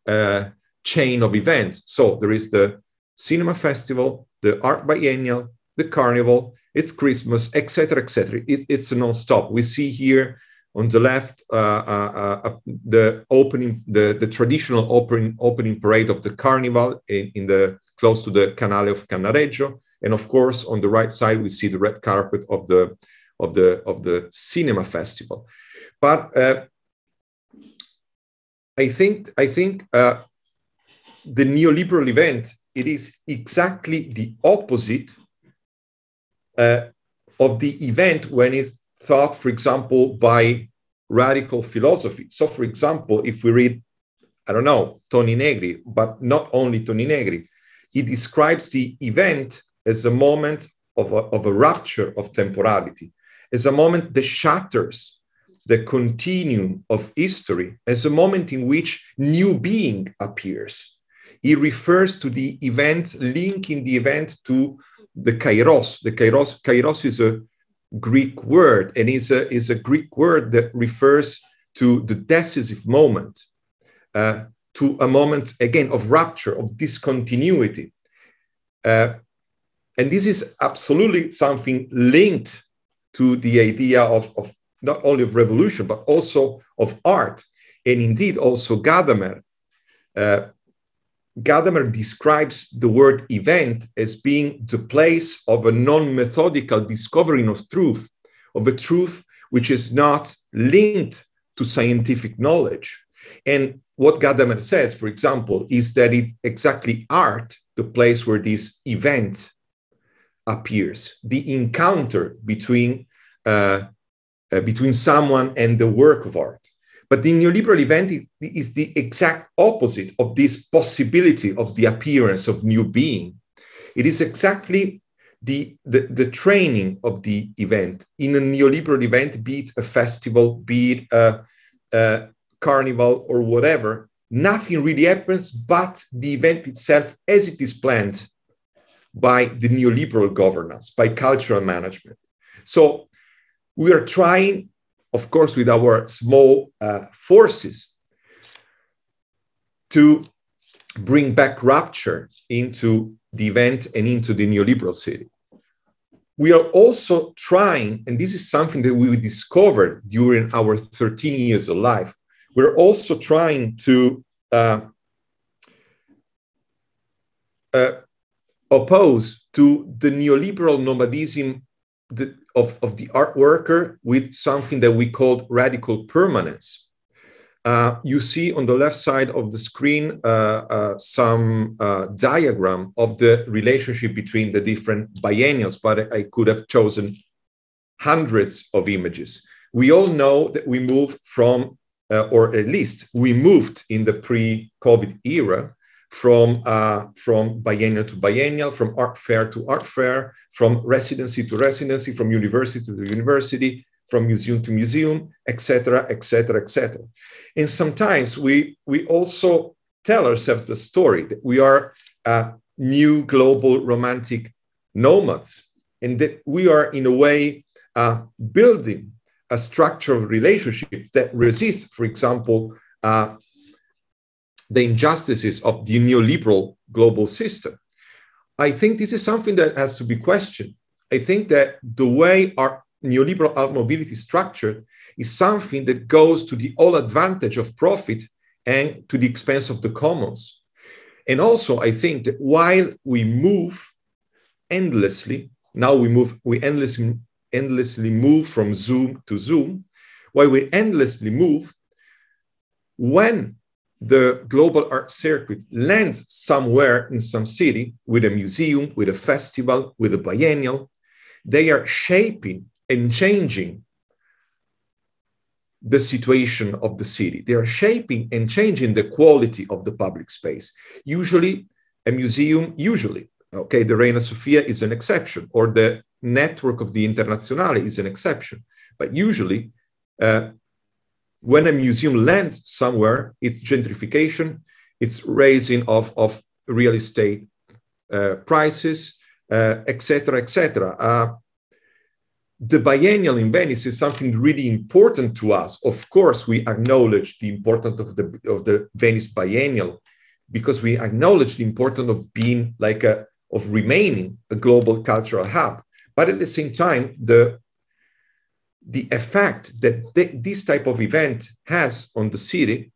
uh, chain of events. So there is the cinema festival, the art biennial, the carnival, it's Christmas, etc., etc. It, it's a non-stop. We see here on the left uh, uh, uh, the opening, the, the traditional opening opening parade of the carnival in, in the close to the Canale of Cannaregio, and of course on the right side we see the red carpet of the of the of the cinema festival. But uh, I think I think uh, the neoliberal event it is exactly the opposite uh, of the event when it's thought, for example, by radical philosophy. So, for example, if we read, I don't know, Toni Negri, but not only Toni Negri, he describes the event as a moment of a, of a rupture of temporality as a moment that shatters the continuum of history, as a moment in which new being appears. He refers to the event, linking the event to the kairos. The kairos, kairos is a Greek word, and is a, is a Greek word that refers to the decisive moment, uh, to a moment, again, of rupture, of discontinuity. Uh, and this is absolutely something linked to the idea of, of not only of revolution, but also of art. And indeed, also Gadamer. Uh, Gadamer describes the word event as being the place of a non methodical discovering of truth, of a truth which is not linked to scientific knowledge. And what Gadamer says, for example, is that it's exactly art, the place where this event appears, the encounter between, uh, uh, between someone and the work of art. But the neoliberal event is, the exact opposite of this possibility of the appearance of new being. It is exactly the, the, the, training of the event. In a neoliberal event, be it a festival, be it a, a carnival or whatever, nothing really happens but the event itself as it is planned by the neoliberal governance, by cultural management. So we are trying, of course, with our small uh, forces to bring back rupture into the event and into the neoliberal city. We are also trying, and this is something that we discovered during our 13 years of life, we're also trying to uh, uh, opposed to the neoliberal nomadism of, of the art worker with something that we called radical permanence. uh, you see on the left side of the screen uh, uh, some uh, diagram of the relationship between the different biennials, but I could have chosen hundreds of images. We all know that we move from, uh, or at least we moved in the pre-COVID era from, uh, from biennial to biennial, from art fair to art fair, from residency to residency, from university to university, from museum to museum, etc., etc., etc. And sometimes we, we also tell ourselves the story that we are uh, new global romantic nomads and that we are in a way uh, building a structure of relationships that resists, for example, uh, the injustices of the neoliberal global system. I think this is something that has to be questioned. I think that the way our neoliberal mobility structured is something that goes to the all advantage of profit and to the expense of the commons. And also, I think that while we move endlessly, now we move, we endlessly, endlessly move from Zoom to Zoom, while we endlessly move, when the global art circuit lands somewhere in some city with a museum, with a festival, with a biennial, they are shaping and changing the situation of the city. They are shaping and changing the quality of the public space. Usually, a museum, usually, okay, the Reina Sofia is an exception, or the network of the Internationale is an exception. But usually, uh, when a museum lands somewhere, it's gentrification, it's raising of, of real estate uh, prices, etc., uh, etc. Et uh, the biennial in Venice is something really important to us. Of course, we acknowledge the importance of the, of the Venice biennial because we acknowledge the importance of being like a, of remaining a global cultural hub. But at the same time, the, the effect that th this type of event has on the city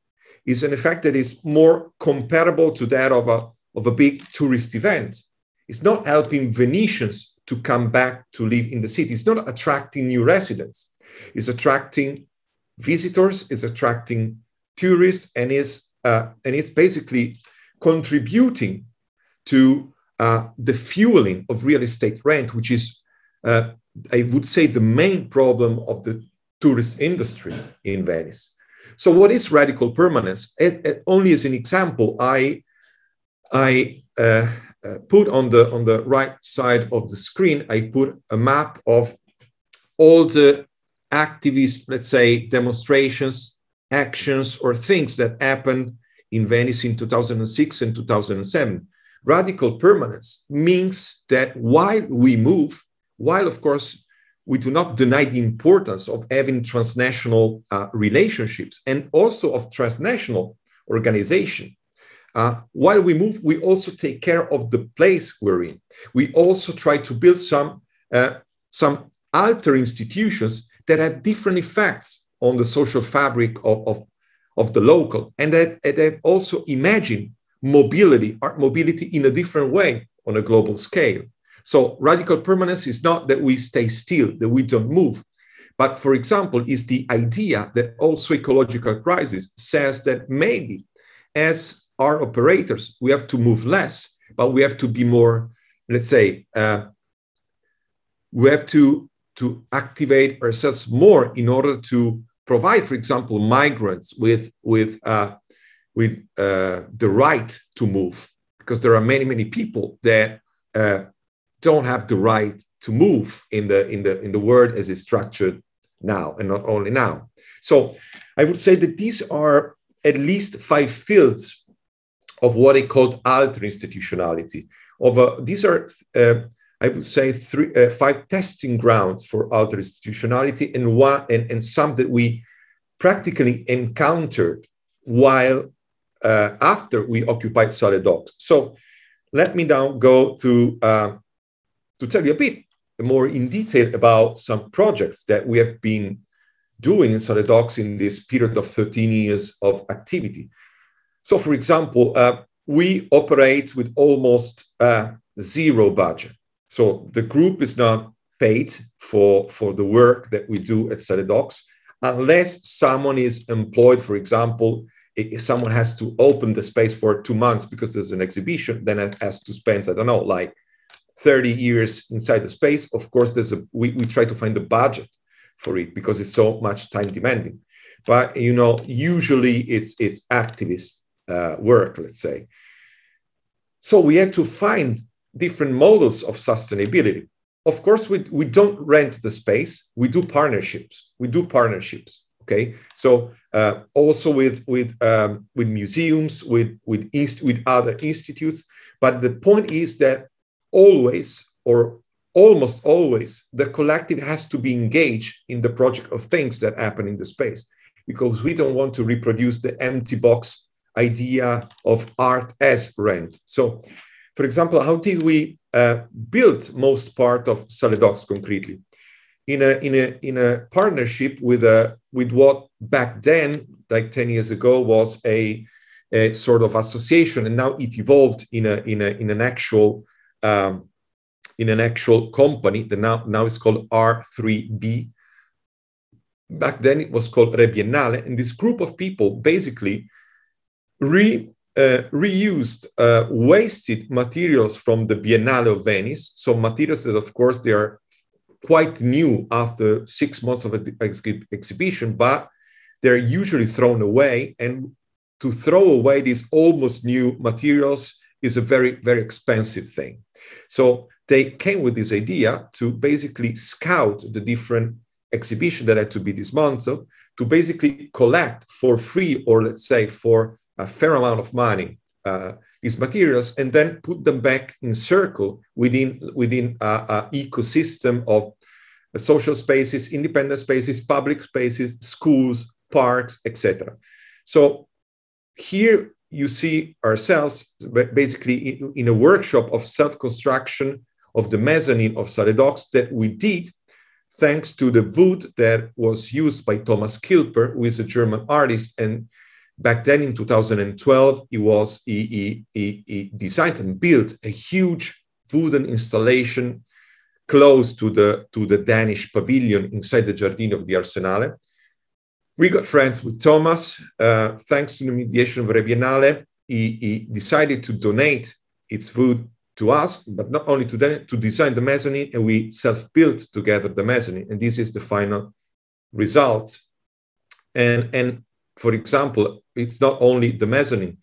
is an effect that is more comparable to that of a, of a big tourist event. It's not helping Venetians to come back to live in the city. It's not attracting new residents. It's attracting visitors, it's attracting tourists, and is uh, and it's basically contributing to uh, the fueling of real estate rent, which is, uh, I would say, the main problem of the tourist industry in Venice. So, what is radical permanence? It, it, only as an example, I I uh, uh, put on the on the right side of the screen, I put a map of all the activist, let's say, demonstrations, actions, or things that happened in Venice in 2006 and 2007. Radical permanence means that while we move, while of course we do not deny the importance of having transnational uh, relationships and also of transnational organization, uh, while we move, we also take care of the place we're in. We also try to build some, uh, some alter institutions that have different effects on the social fabric of, of, of the local and that, that also imagine mobility, art mobility in a different way on a global scale. So radical permanence is not that we stay still, that we don't move, but for example, is the idea that also ecological crisis says that maybe as our operators, we have to move less, but we have to be more, let's say, uh, we have to, to activate ourselves more in order to provide, for example, migrants with, with, uh, with uh, the right to move, because there are many, many people that uh, don't have the right to move in the, in, the, in the world as it's structured now, and not only now. So I would say that these are at least five fields of what I called alter institutionality. Of uh, these are, uh, I would say, three, uh, five testing grounds for alter institutionality, and one and, and some that we practically encountered while uh, after we occupied S.a.L.E. Docks. So let me now go to uh, to tell you a bit more in detail about some projects that we have been doing in Docks in this period of 13 years of activity. So, for example, uh, we operate with almost uh, zero budget. So the group is not paid for, for the work that we do at Docks. unless someone is employed, for example, if someone has to open the space for two months because there's an exhibition, then it has to spend, I don't know, like 30 years inside the space. Of course, there's a we, we try to find a budget for it because it's so much time demanding. But you know, usually it's it's activist uh, work, let's say. So we had to find different models of sustainability. Of course, we, we don't rent the space. We do partnerships. We do partnerships. Okay, so uh, also with with um, with museums, with with inst- with other institutes. But the point is that always or almost always the collective has to be engaged in the project of things that happen in the space because we don't want to reproduce the empty box idea of art as rent. So, for example, how did we uh, build most part of S.a.L.E. Docks concretely? In a, in a, in a partnership with, a, with what back then, like 10 years ago, was a, a sort of association, and now it evolved in, a, in, a, in an actual um, in an actual company that now, now is called R3B. Back then it was called Rebiennale, and this group of people basically re, uh, reused uh, wasted materials from the Biennale of Venice. So materials that, of course, they are quite new after six months of an ex exhibition, but they're usually thrown away. And to throw away these almost new materials is a very, very expensive thing. So they came with this idea to basically scout the different exhibition that had to be dismantled to basically collect for free or let's say for a fair amount of money uh, these materials and then put them back in circle within within an ecosystem of social spaces independent spaces public spaces schools parks etc so here you see ourselves basically in, a workshop of self-construction of the mezzanine of S.a.L.E. Docks that we did thanks to the wood that was used by Thomas Kilpper, who is a German artist. And back then in 2012, he was he, he, he designed and built a huge wooden installation close to the to the Danish pavilion inside the Giardino of the Arsenale. We got friends with Thomas. Uh, thanks to the mediation of Rebiennale, he, he decided to donate its wood to us, but not only to to design the mezzanine, and we self-built together the mezzanine, and this is the final result. And and for example, it's not only the mezzanine.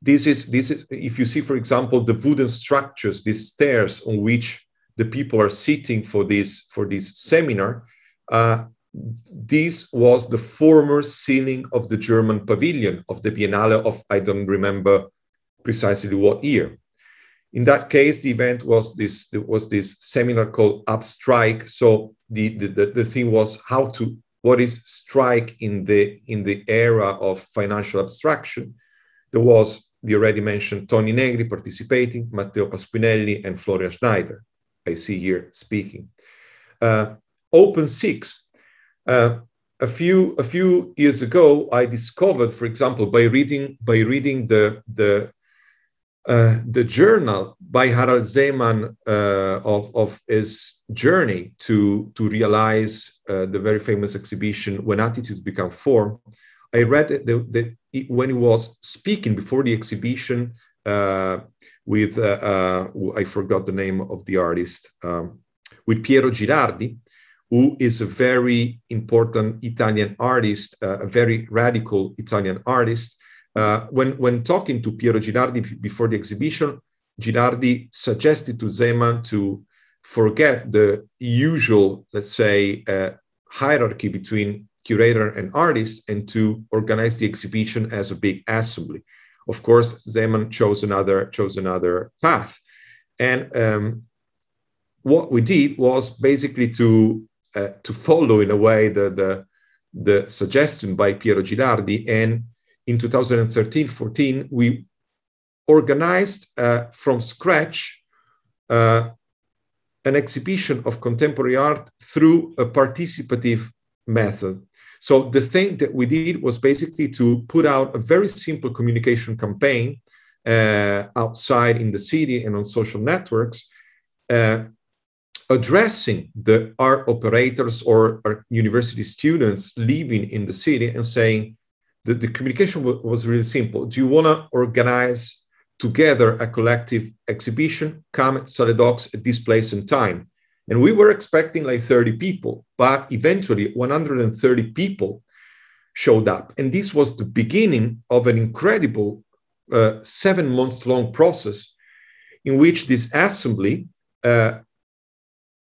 This is this is if you see, for example, the wooden structures, these stairs on which the people are sitting for this for this seminar. Uh, this was the former ceiling of the German pavilion of the Biennale of I don't remember precisely what year in that case, the event was this was this seminar called Up Strike. So the, the, the, the thing was how to what is strike in the in the era of financial abstraction. There was the already mentioned Toni Negri participating, Matteo Pasquinelli, and Florian Schneider. I see here speaking. Uh, Open Six. Uh, a few a few years ago, I discovered, for example, by reading by reading the the uh, the journal by Harald Szeemann uh, of, of his journey to, to realize uh, the very famous exhibition When Attitudes Become Form. I read that, that when he was speaking before the exhibition uh, with, uh, I forgot the name of the artist, um, with Piero Gilardi, who is a very important Italian artist, a very radical Italian artist uh, when, when talking to Piero Gilardi before the exhibition, Gilardi suggested to Szeemann to forget the usual, let's say, uh, hierarchy between curator and artist and to organize the exhibition as a big assembly. Of course, Szeemann chose another, chose another path. And um, what we did was basically to, uh, to follow in a way the, the, the suggestion by Piero Gilardi. and in 2013 14, we organized uh, from scratch uh, an exhibition of contemporary art through a participative method. So the thing that we did was basically to put out a very simple communication campaign uh, outside in the city and on social networks, uh, addressing the art operators or, or, university students living in the city and saying that the communication was really simple. Do you want to organize together a collective exhibition? Come at S.a.L.E. Docks at this place and time. And we were expecting like 30 people, but eventually 130 people showed up. And this was the beginning of an incredible uh, seven months long process in which this assembly uh,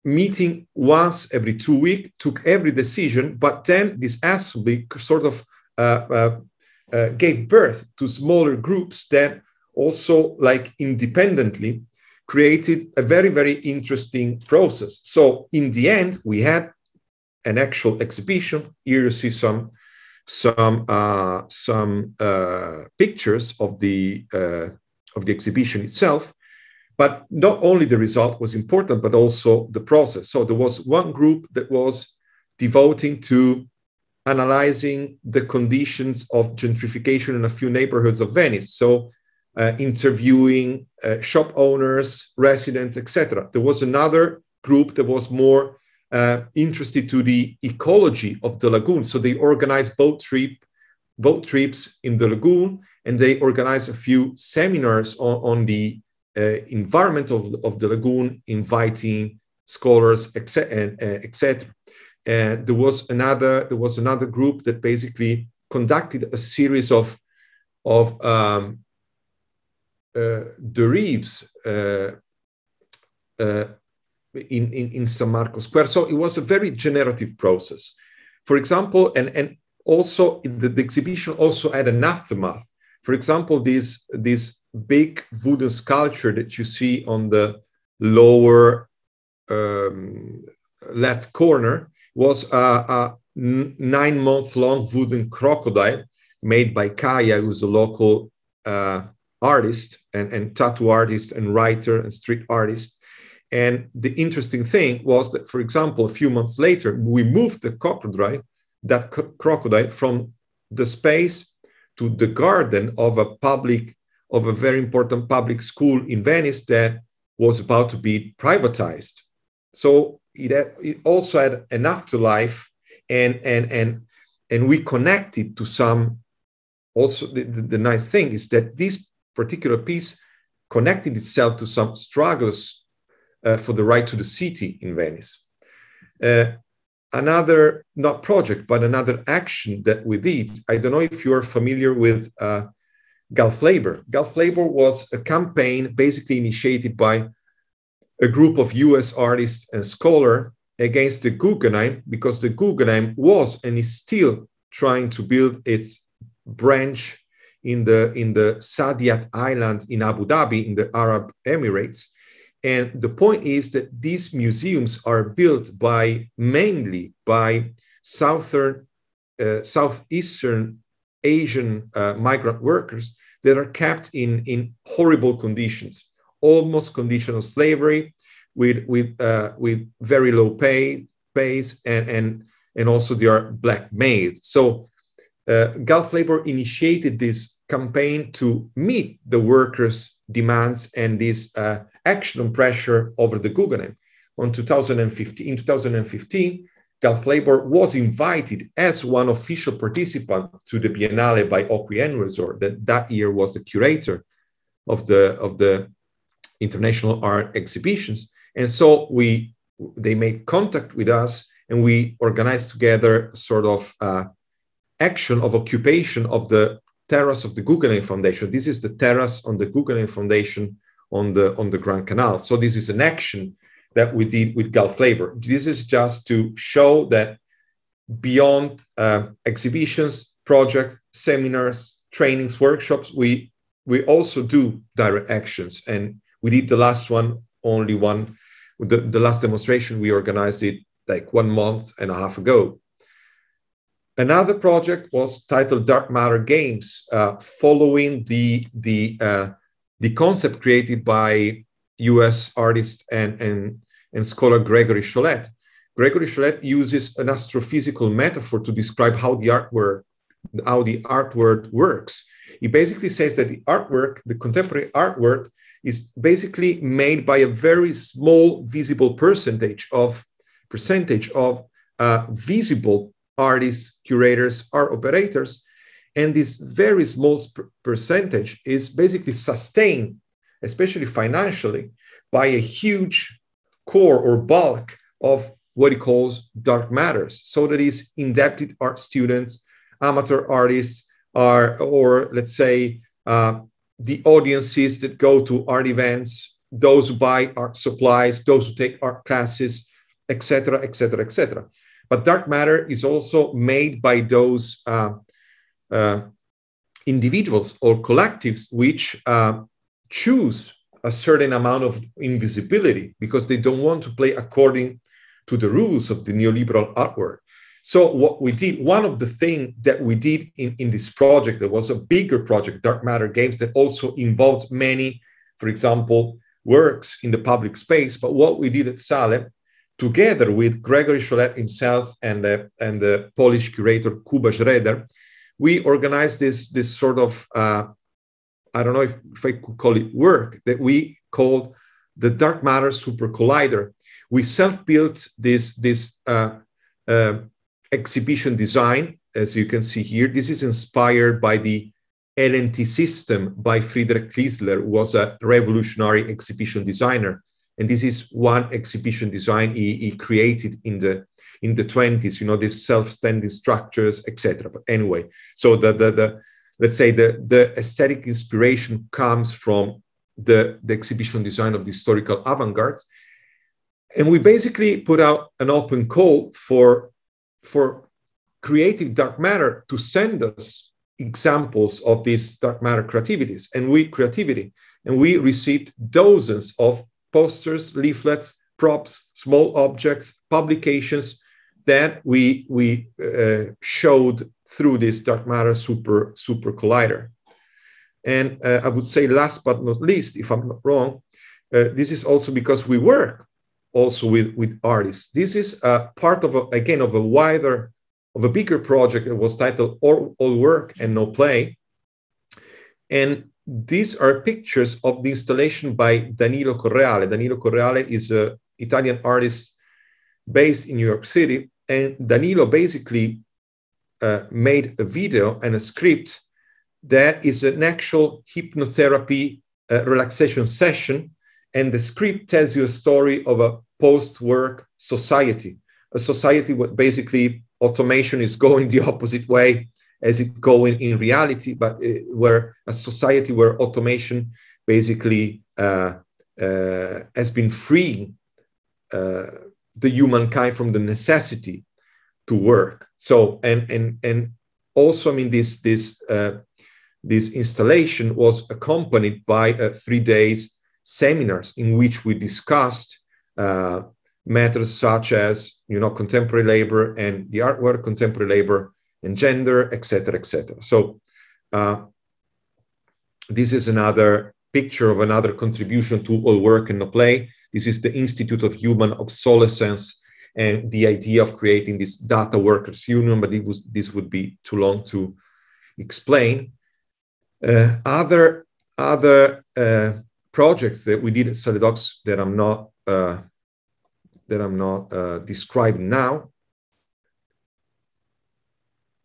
meeting once every two weeks took every decision, but then this assembly sort of uh, uh, uh, gave birth to smaller groups that also like independently created a very, very interesting process. So in the end, we had an actual exhibition. Here you see some some uh, some uh, pictures of the uh, of the exhibition itself. But not only the result was important, but also the process. So there was one group that was devoting to analyzing the conditions of gentrification in a few neighborhoods of Venice. So uh, interviewing uh, shop owners, residents, etc. There was another group that was more uh, interested to the ecology of the lagoon. So they organized boat trip, boat trips in the lagoon, and they organized a few seminars on, on the environment of, of the lagoon, inviting scholars, etc. Et and there was another there was another group that basically conducted a series of of um, uh, reefs uh, uh, in, in, in San Marco Square. So it was a very generative process. For example, and, and also the, the exhibition also had an aftermath. For example, this, this big wooden sculpture that you see on the lower um, left corner was a, a nine month long wooden crocodile made by Kaya, who's a local uh, artist and, and tattoo artist and writer and street artist. And the interesting thing was that, for example, a few months later, we moved the crocodile, that crocodile from the space to the garden of a public, of a very important public school in Venice that was about to be privatized. So it, had, it also had an afterlife and, and, and, and we connected to some also the, the, the nice thing is that this particular piece connected itself to some struggles uh, for the right to the city in Venice. Uh, another, not project, but another action that we did, I don't know if you're familiar with uh, Gulf Labor. Gulf Labor was a campaign basically initiated by a group of US artists and scholars against the Guggenheim because the Guggenheim was and is still trying to build its branch in the in the Saadiyat Island in Abu Dhabi in the Arab Emirates. And the point is that these museums are built by mainly by southern, uh, southeastern Asian uh, migrant workers that are kept in, in horrible conditions, almost condition of slavery, with with uh, with very low pay pays and and and also they are blackmailed. So uh, Gulf Labor initiated this campaign to meet the workers' demands and this uh, action and pressure over the Guggenheim. On 2015, in 2015, Gulf Labor was invited as one official participant to the Biennale by Okwui Enwezor, that that year was the curator of the, of the international art exhibitions. And so we they made contact with us and we organized together sort of uh, action of occupation of the terrace of the Guggenheim Foundation. This is the terrace on the Guggenheim Foundation on the on the Grand Canal. So this is an action that we did with Gulf Labor. This is just to show that beyond uh, exhibitions, projects, seminars, trainings, workshops, we we also do direct actions. And we did the last one, only one, the, the last demonstration, we organized it like one month and a half ago. Another project was titled Dark Matter Games, uh, following the, the, uh, the concept created by US artist and, and, and scholar Gregory Sholette. Gregory Sholette uses an astrophysical metaphor to describe how the artwork how the artwork works. He basically says that the artwork, the contemporary artwork, is basically made by a very small visible percentage of percentage of uh, visible artists, curators, art operators, and this very small percentage is basically sustained, especially financially, by a huge core or bulk of what he calls dark matters. So that is indebted art students, amateur artists, are, or let's say uh, the audiences that go to art events, those who buy art supplies, those who take art classes, etc., etc., etc. But dark matter is also made by those uh, uh, individuals or collectives which uh, choose a certain amount of invisibility because they don't want to play according to the rules of the neoliberal artwork. So what we did, one of the things that we did in, in this project, there was a bigger project, Dark Matter Games, that also involved many, for example, works in the public space. But what we did at S.a.L.E., together with Gregory Sholette himself and, uh, and the Polish curator Kuba Szreder, we organized this, this sort of, uh, I don't know if, if I could call it work, that we called the Dark Matter Super Collider. We self-built this, this uh, uh, exhibition design, as you can see here. This is inspired by the LNT system by Friedrich Kiesler, who was a revolutionary exhibition designer. And this is one exhibition design he, he created in the in the 20s, you know, these self-standing structures, etc. But anyway, so the, the, the let's say the, the aesthetic inspiration comes from the, the exhibition design of the historical avant-gardes. And we basically put out an open call for, for creative dark matter to send us examples of these dark matter creativities and we creativity. And we received dozens of posters, leaflets, props, small objects, publications that we we uh, showed through this dark matter super super collider. And uh, I would say, last but not least, if I'm not wrong, uh, this is also because we work also with with artists. This is a part of a, again of a wider of a bigger project that was titled All, All Work and No Play. And these are pictures of the installation by Danilo Correale. Danilo Correale is an Italian artist based in New York City and Danilo basically uh, made a video and a script that is an actual hypnotherapy uh, relaxation session. And the script tells you a story of a post work society, a society where basically automation is *laughs* going the opposite way as it going in reality, but uh, where a society where automation basically uh, uh, has been freeing the humankind from the necessity to work. So and and and also, I mean, this this uh, this installation was accompanied by uh, three days seminars in which we discussed uh, matters such as you know contemporary labor and the artwork, contemporary labor and gender, etc., etc. So uh, this is another picture of another contribution to all work and no play this is the Institute of Human Obsolescence and the idea of creating this data workers union, but was, this would be too long to explain. Uh, other other uh, projects that we did at S.a.L.E. Docks that I'm not uh, that I'm not uh, describing now.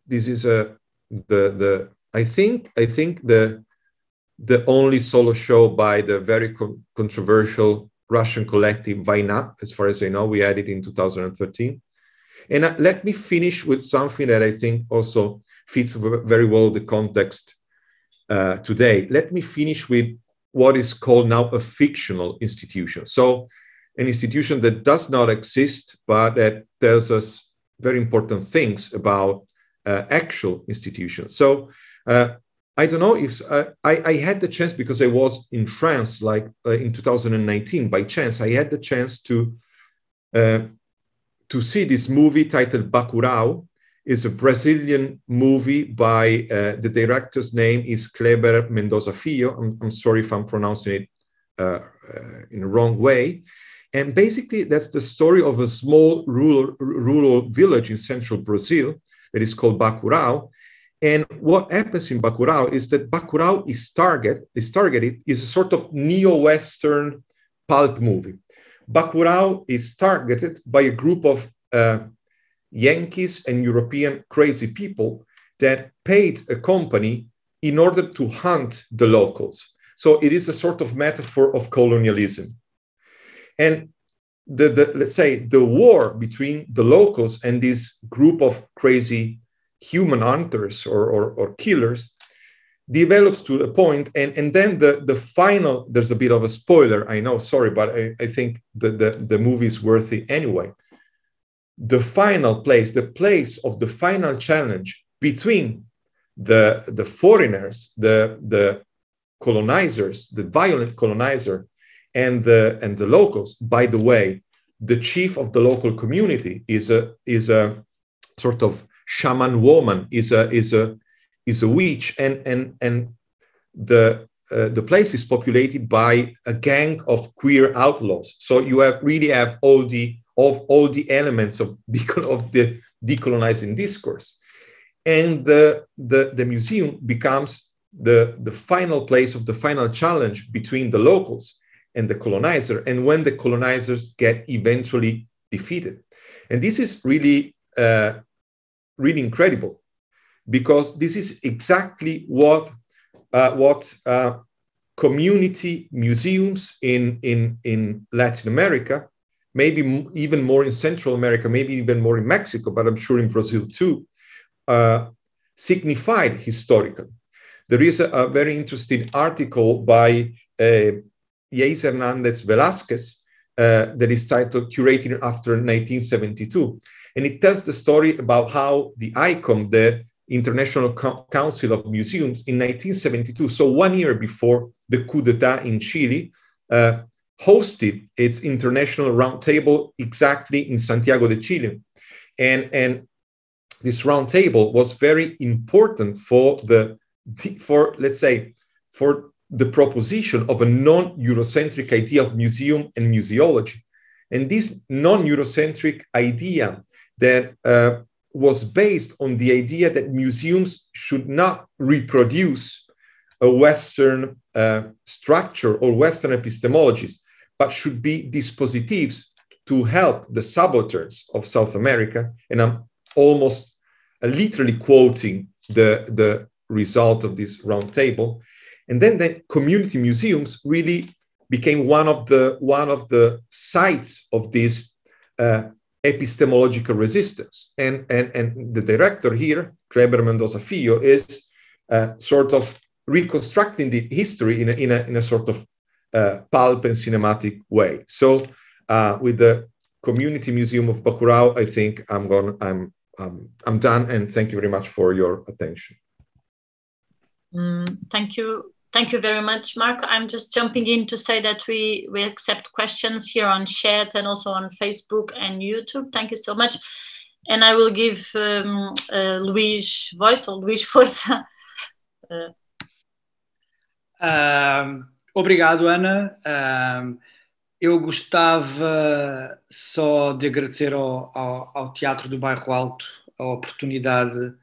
This is a the the I think I think the the only solo show by the very con controversial Russian collective Voina, as far as I know. We had it in 2013. And uh, let me finish with something that I think also fits very well the context uh, today. Let me finish with what is called now a fictional institution. So, an institution that does not exist, but that tells us very important things about uh, actual institutions. So, uh, I don't know if uh, I, I, had the chance because I was in France, like uh, in 2019, by chance, I had the chance to uh, to see this movie titled Bacurau. It's a Brazilian movie by uh, the director's name is Kleber Mendonça Filho. I'm, I'm sorry if I'm pronouncing it uh, uh, in the wrong way. And basically, that's the story of a small rural, rural village in central Brazil that is called Bacurau And what happens in Bacurau is that Bacurau is target is targeted is a sort of neo-Western pulp movie. Bacurau is targeted by a group of uh, Yankees and European crazy people that paid a company in order to hunt the locals. So it is a sort of metaphor of colonialism. And the, the, let's say the war between the locals and this group of crazy human hunters or, or, or killers develops to a point and, and then the, the final there's a bit of a spoiler i know sorry but i, I think the, the, the movie is worthy anyway. The final place the place of the final challenge between the, the foreigners the, the colonizers the violent colonizer and the and the locals. By the way the chief of the local community is a is a sort of shaman woman is a is a is a witch and and and the uh, the place is populated by a gang of queer outlaws so you have really have all the of all the elements of, *laughs* of the decolonizing discourse and the, the the museum becomes the the final place of the final challenge between the locals and the colonizer, and when the colonizers get eventually defeated. And this is really, uh, really incredible because this is exactly what, uh, what uh, community museums in, in, in Latin America, maybe even more in Central America, maybe even more in Mexico, but I'm sure in Brazil too, uh, signified historically. There is a, a, very interesting article by uh, Yaiza Hernandez Velázquez uh, that is titled Curating After 1972. And it tells the story about how the ICOM, the International Co Council of Museums, in 1972, so one year before the coup d'etat in Chile, uh, hosted its international roundtable exactly in Santiago de Chile. And, and this roundtable was very important for the, for let's say, for the proposition of a non-Eurocentric idea of museum and museology. And this non-Eurocentric idea that uh, was based on the idea that museums should not reproduce a Western uh, structure or Western epistemologies, but should be dispositives to help the subalterns of South America. And I'm almost uh, literally quoting the, the result of this roundtable. And then the community museums really became one of the one of the sites of this uh, epistemological resistance. And, and, and the director here, Kleber Mendonça Filho, is uh, sort of reconstructing the history in a, in a, in a sort of uh, pulp and cinematic way. So uh, with the Community Museum of Bacurau, I think I'm going. I'm um, I'm done, and thank you very much for your attention. Mm, thank you Thank you very much, Mark. I'm just jumping in to say that we, we accept questions here on chat and also on Facebook and YouTube. Thank you so much. And I will give um, uh, Luís voice or Luís *laughs* Força. Uh. Um, obrigado, Ana. Um, eu gostava só de agradecer ao, ao, ao Teatro do Bairro Alto a oportunidade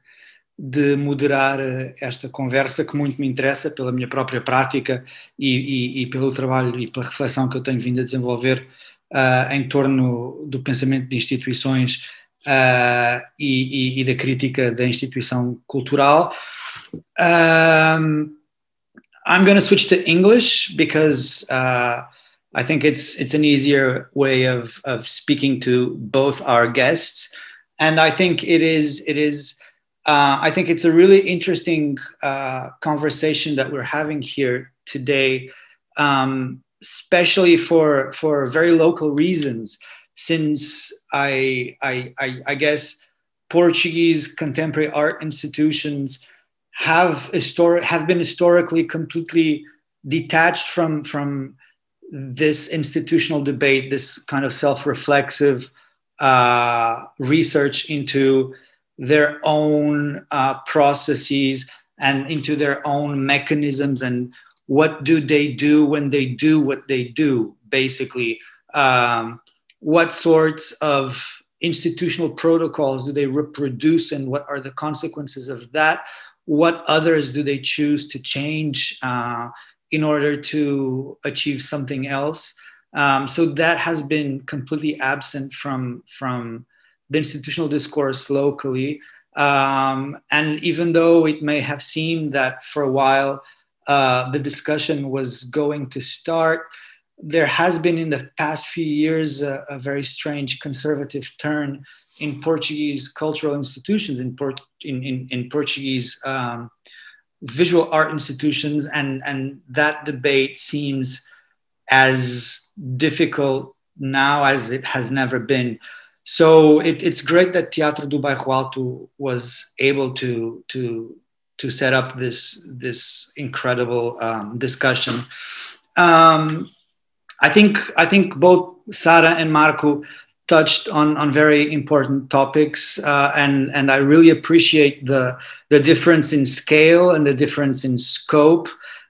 de moderar eh, esta conversa que muito me interessa pela minha própria prática e, e, e pelo trabalho e pela reflexão que eu tenho vindo a desenvolver uh, em torno do pensamento de instituições uh, e, e, da crítica da instituição cultural. Um, I'm going to switch to English because uh, I think it's it's an easier way of of speaking to both our guests, and I think it is it is uh, I think it's a really interesting uh, conversation that we're having here today, um, especially for for very local reasons. Since I, I, I, I guess Portuguese contemporary art institutions have histor- have been historically completely detached from from this institutional debate, this kind of self-reflexive uh, research into their own uh, processes and into their own mechanisms and what do they do when they do what they do basically um, what sorts of institutional protocols do they reproduce and what are the consequences of that what others do they choose to change uh, in order to achieve something else. Um, so that has been completely absent from from the institutional discourse locally. Um, and even though it may have seemed that for a while uh, the discussion was going to start, there has been in the past few years a, a very strange conservative turn in Portuguese cultural institutions, in, Port, in, in, in Portuguese um, visual art institutions, and, and that debate seems as difficult now as it has never been. So it, it's great that Teatro do Bairro Alto was able to, to, to set up this, this incredible um, discussion. Um, I think, I think both Sara and Marco touched on, on very important topics, uh, and, and I really appreciate the, the difference in scale and the difference in scope,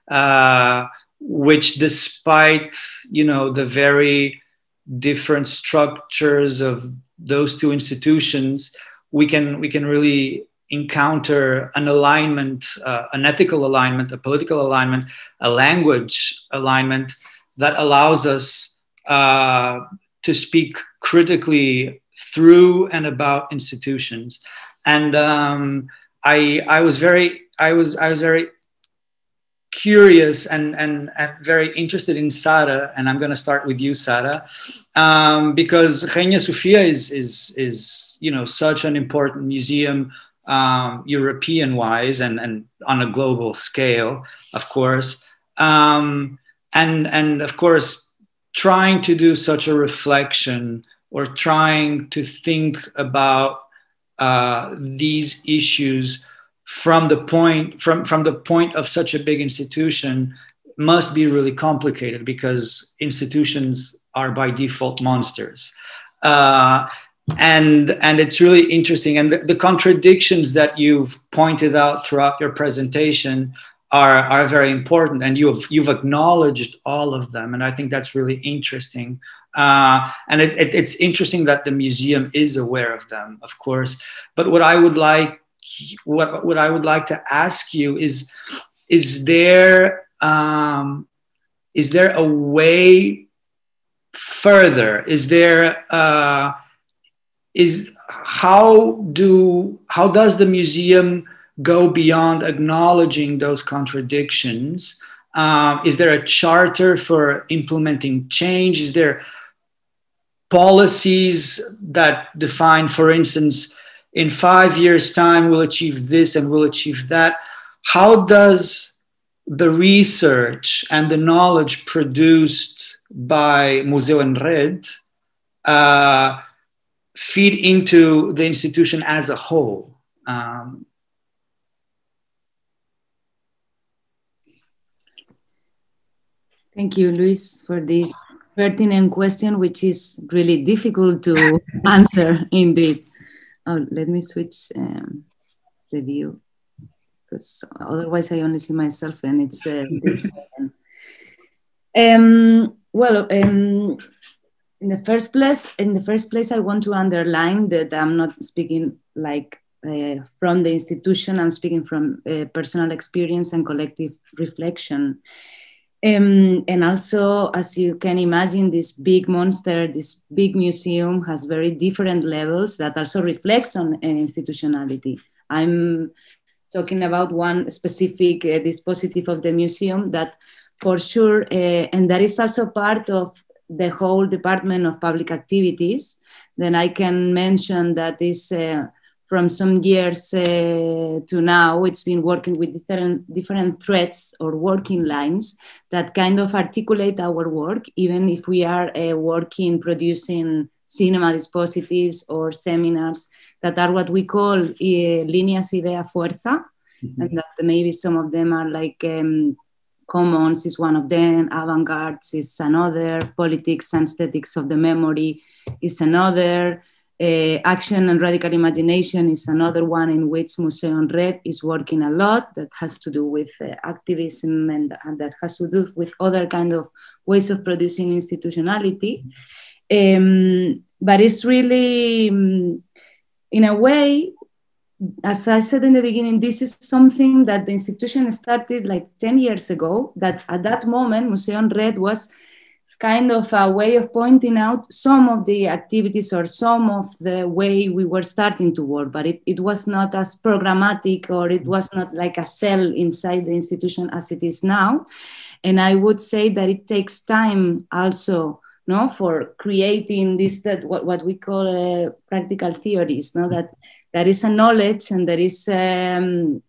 uh, which despite you know the very different structures of those two institutions, we can we can really encounter an alignment, uh, an ethical alignment, a political alignment, a language alignment that allows us uh, to speak critically through and about institutions. And um, I, I was very, I was, I was very curious and, and, and very interested in Sara, and I'm going to start with you, Sara, um, because Rainha Sofia is, is, is, you know, such an important museum um, European wise and, and on a global scale, of course. Um, and, and of course, trying to do such a reflection or trying to think about uh, these issues from the point from, from the point of such a big institution must be really complicated because institutions are by default monsters. Uh, and and it's really interesting. And the, the contradictions that you've pointed out throughout your presentation are are very important. And you've you've acknowledged all of them. And i think that's really interesting. Uh, and it, it, it's interesting that the museum is aware of them of course. But what i would like what, what i would like to ask you is is there um, is there a way further is there uh, is how do how does the museum go beyond acknowledging those contradictions? Um, is there a charter for implementing change? Is there policies that define, for instance, in five years' time, we'll achieve this and we'll achieve that? How does the research and the knowledge produced by Museo en Red uh, feed into the institution as a whole? Um, Thank you, Luis, for this pertinent question, which is really difficult to *laughs* answer indeed. Oh, let me switch um, the view because otherwise I only see myself and it's. Uh, *laughs* um, well, um, in the first place, in the first place, I want to underline that I'm not speaking like uh, from the institution. I'm speaking from uh, personal experience and collective reflection. Um, and also, as you can imagine, this big monster, this big museum has very different levels that also reflects on institutionality. I'm talking about one specific uh, dispositive of the museum that for sure, uh, and that is also part of the whole Department of Public Activities. Then I can mention that is uh, from some years uh, to now, it's been working with different, different threads or working lines that kind of articulate our work, even if we are uh, working producing cinema dispositives or seminars that are what we call uh, líneas idea fuerza, mm-hmm. and that maybe some of them are like um, commons is one of them, avant-garde is another, politics and aesthetics of the memory is another. Uh, action and radical imagination is another one in which Museu Red is working a lot that has to do with uh, activism and, and, that has to do with other kind of ways of producing institutionality. Um, but it's really, um, in a way, as I said in the beginning, this is something that the institution started like 10 years ago, that at that moment, Museum Red was kind of a way of pointing out some of the activities or some of the way we were starting to work, but it, it was not as programmatic or it was not like a cell inside the institution as it is now. And I would say that it takes time also no, for creating this that what, what we call uh, practical theories, no, that there is a knowledge and there is um,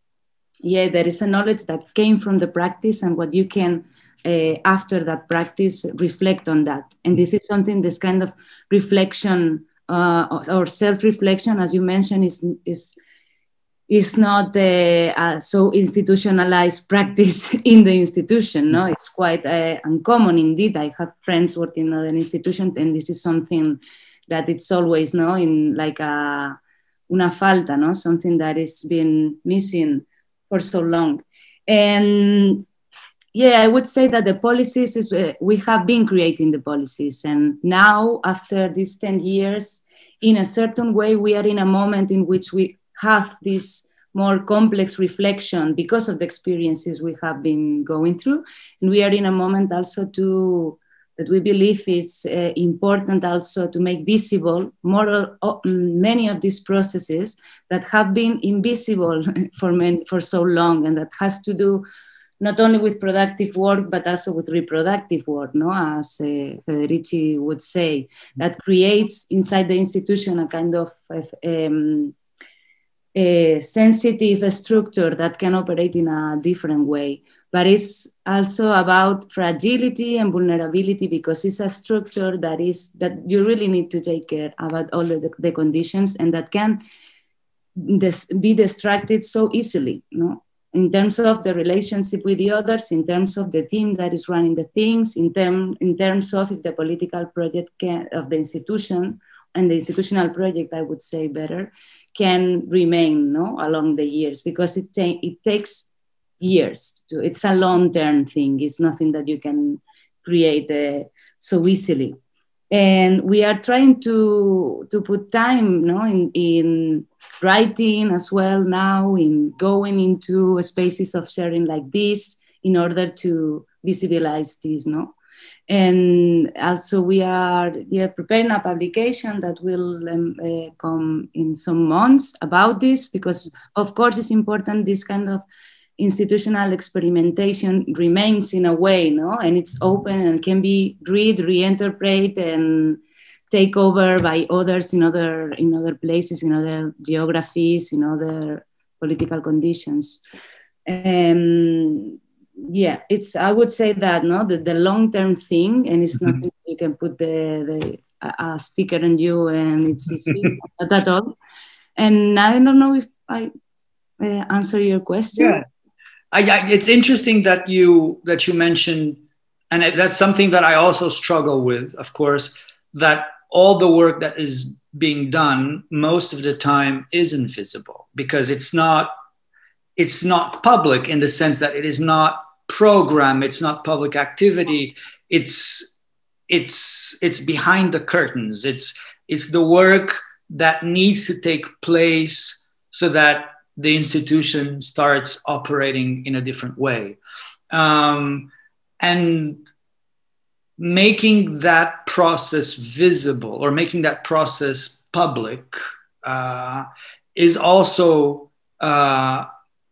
yeah there is a knowledge that came from the practice and what you can uh, after that practice reflect on that. And this is something this kind of reflection uh, or self-reflection as you mentioned is is is not uh, so institutionalized practice *laughs* in the institution no? It's quite uh, uncommon indeed. I have friends working in an institution and this is something that it's always no in like a una falta no? Something that is been missing for so long. And yeah, I would say that the policies is uh, we have been creating the policies, and now after these ten years, in a certain way, we are in a moment in which we have this more complex reflection because of the experiences we have been going through, and we are in a moment also to that we believe is uh, important also to make visible more uh, many of these processes that have been invisible *laughs* for many, for so long, and that has to do not only with productive work, but also with reproductive work, no? as uh, Federici would say, that creates inside the institution a kind of um, a sensitive structure that can operate in a different way. But it's also about fragility and vulnerability because it's a structure that is that you really need to take care about all the, the conditions and that can be distracted so easily. No? In terms of the relationship with the others, in terms of the team that is running the things, in, term, in terms of the political project can, of the institution and the institutional project, I would say better, can remain no, along the years because it, ta- it takes years. To, it's a long term thing. It's nothing that you can create uh, so easily. And we are trying to, to put time no, in, in writing as well now in going into spaces of sharing like this in order to visibilize this no? And also we are yeah, preparing a publication that will um, uh, come in some months about this because of course it's important this kind of institutional experimentation remains in a way no and it's open and can be read reinterpreted and take over by others in other in other places, in other geographies, in other political conditions. Um, yeah, it's I would say that no, the, the long term thing, and it's mm-hmm. nothing you can put the, the a, a sticker on you and it's easy, *laughs* not at all. And I don't know if I uh, answer your question. Yeah, I, I, it's interesting that you that you mentioned, and that's something that I also struggle with, of course, that all the work that is being done most of the time is invisible because it's not it's not public in the sense that it is not program it's not public activity. It's it's it's behind the curtains. It's it's the work that needs to take place so that the institution starts operating in a different way um, and making that process visible or making that process public uh, is also uh,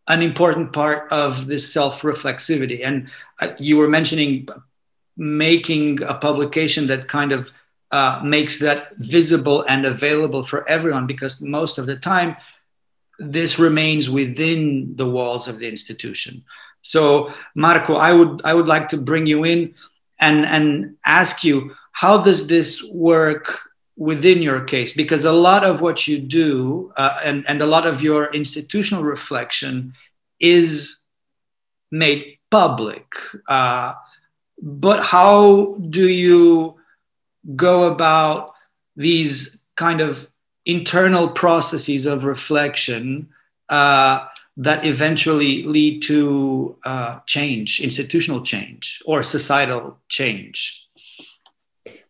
an important part of this self reflexivity. And uh, you were mentioning making a publication that kind of uh, makes that visible and available for everyone because most of the time this remains within the walls of the institution. So, Marco, I would I would like to bring you in and and ask you how does this work within your case because a lot of what you do uh, and, and a lot of your institutional reflection is made public uh, but how do you go about these kind of internal processes of reflection uh, that eventually lead to uh, change, institutional change, or societal change?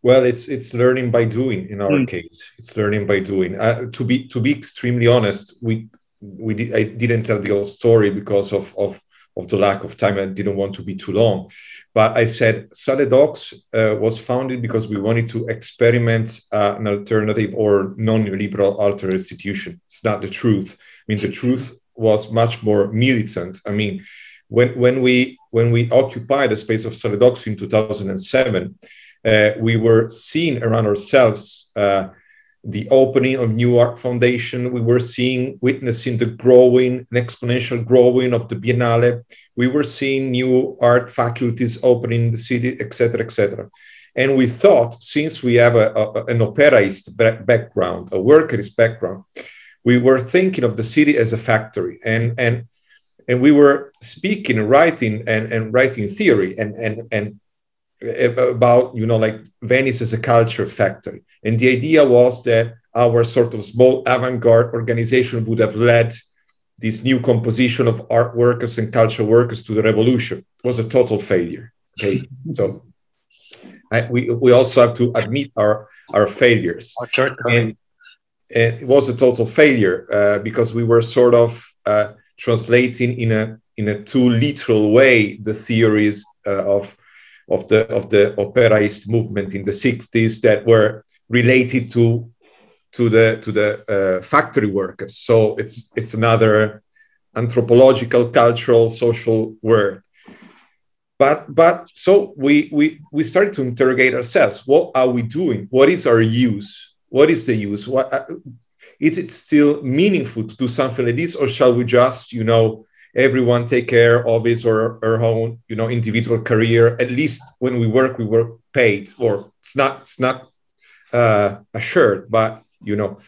Well, it's it's learning by doing. In our mm. case, it's learning by doing. Uh, to be to be extremely honest, we we did, I didn't tell the whole story because of, of, of the lack of time. I didn't want to be too long. But I said S.a.L.E. Docks uh, was founded because we wanted to experiment uh, an alternative or non-liberal alter institution. It's not the truth. I mean, the truth was much more militant. I mean, when, when we when we occupied the space of S.a.L.E. Docks in 2007, uh, we were seeing around ourselves uh, the opening of new art foundation we were seeing witnessing the growing an exponential growing of the biennale. We were seeing new art faculties opening in the city etc etc and we thought since we have a, a, an operaist background a workerist background we were thinking of the city as a factory. And and and we were speaking writing and, and writing theory and and and eh, about you know like Venice as a culture factory, and the idea was that our sort of small avant-garde organization would have led this new composition of art workers and culture workers to the revolution. It was a total failure. Okay, *laughs* so I, we we also have to admit our our failures, and, and it was a total failure uh, because we were sort of uh, translating in a in a too literal way the theories uh, of of the of the operaist movement in the 60s that were related to to the to the uh, factory workers. So it's it's another anthropological cultural social word but but so we we we started to interrogate ourselves. What are we doing? What is our use? What is the use? What uh, is it still meaningful to do something like this or shall we just you know everyone take care of his or her own you know individual career? At least when we work we work paid or it's not it's not uh, assured but you know.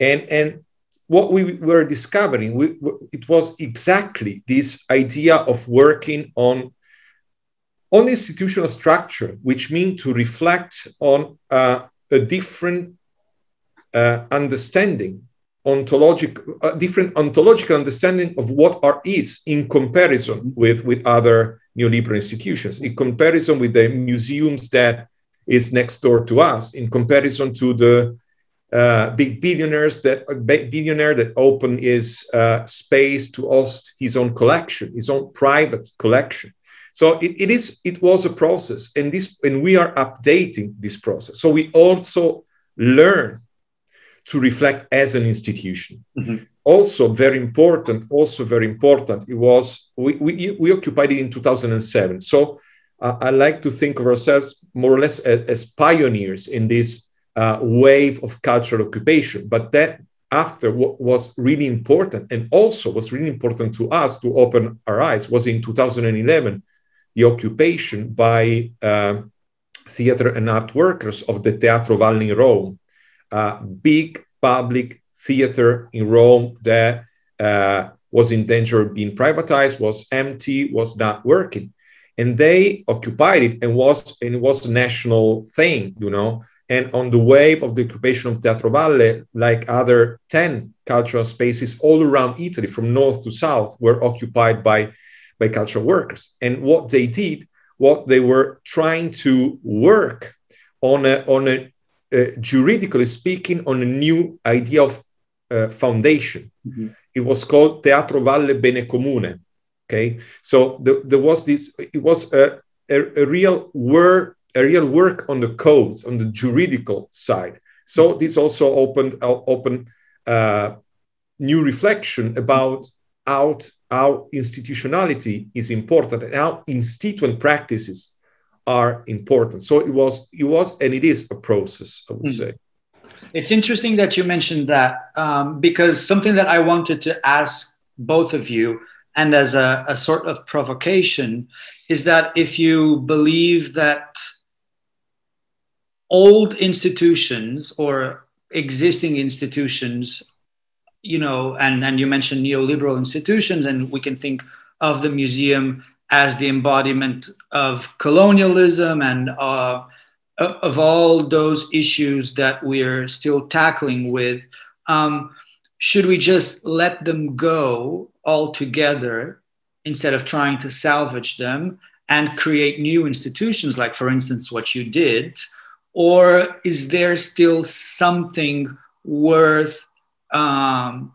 And and what we were discovering we, it was exactly this idea of working on on institutional structure which means to reflect on uh, a different uh, understanding ontological uh, different ontological understanding of what art is in comparison with with other neoliberal institutions in comparison with the museums that is next door to us in comparison to the uh, big billionaires that billionaire that open his uh, space to host his own collection his own private collection so it, it is it was a process and this and we are updating this process so we also learn to reflect as an institution. Mm-hmm. Also, very important, also very important, it was, we, we, we occupied it in 2007. So uh, I like to think of ourselves more or less as, as pioneers in this uh, wave of cultural occupation. But that after what was really important and also was really important to us to open our eyes was in 2011 the occupation by uh, theater and art workers of the Teatro Valle in Rome uh, big public theater in Rome that uh, was in danger of being privatized, was empty, was not working. And they occupied it and was and it was a national thing, you know. And on the wave of the occupation of Teatro Valle, like other 10 cultural spaces all around Italy, from north to south, were occupied by, by cultural workers. And what they did, what they were trying to work on a, on a uh, juridically speaking, on a new idea of uh, foundation. Mm-hmm. It was called Teatro Valle Bene Comune. Okay, so the, there was this. It was a, a, a, real work, a real work on the codes, on the juridical side. So this also opened uh, open uh, new reflection about how, how institutionality is important and how instituent practices are important. So it was, it was, and it is a process. I would mm. say. It's interesting that you mentioned that um, because something that I wanted to ask both of you, and as a, a sort of provocation, is that if you believe that old institutions or existing institutions you know and and you mentioned neoliberal institutions and we can think of the museum as the embodiment of colonialism and uh, of all those issues that we're still tackling with. Um, should we just let them go altogether instead of trying to salvage them and create new institutions, like, for instance, what you did? Or is there still something worth um,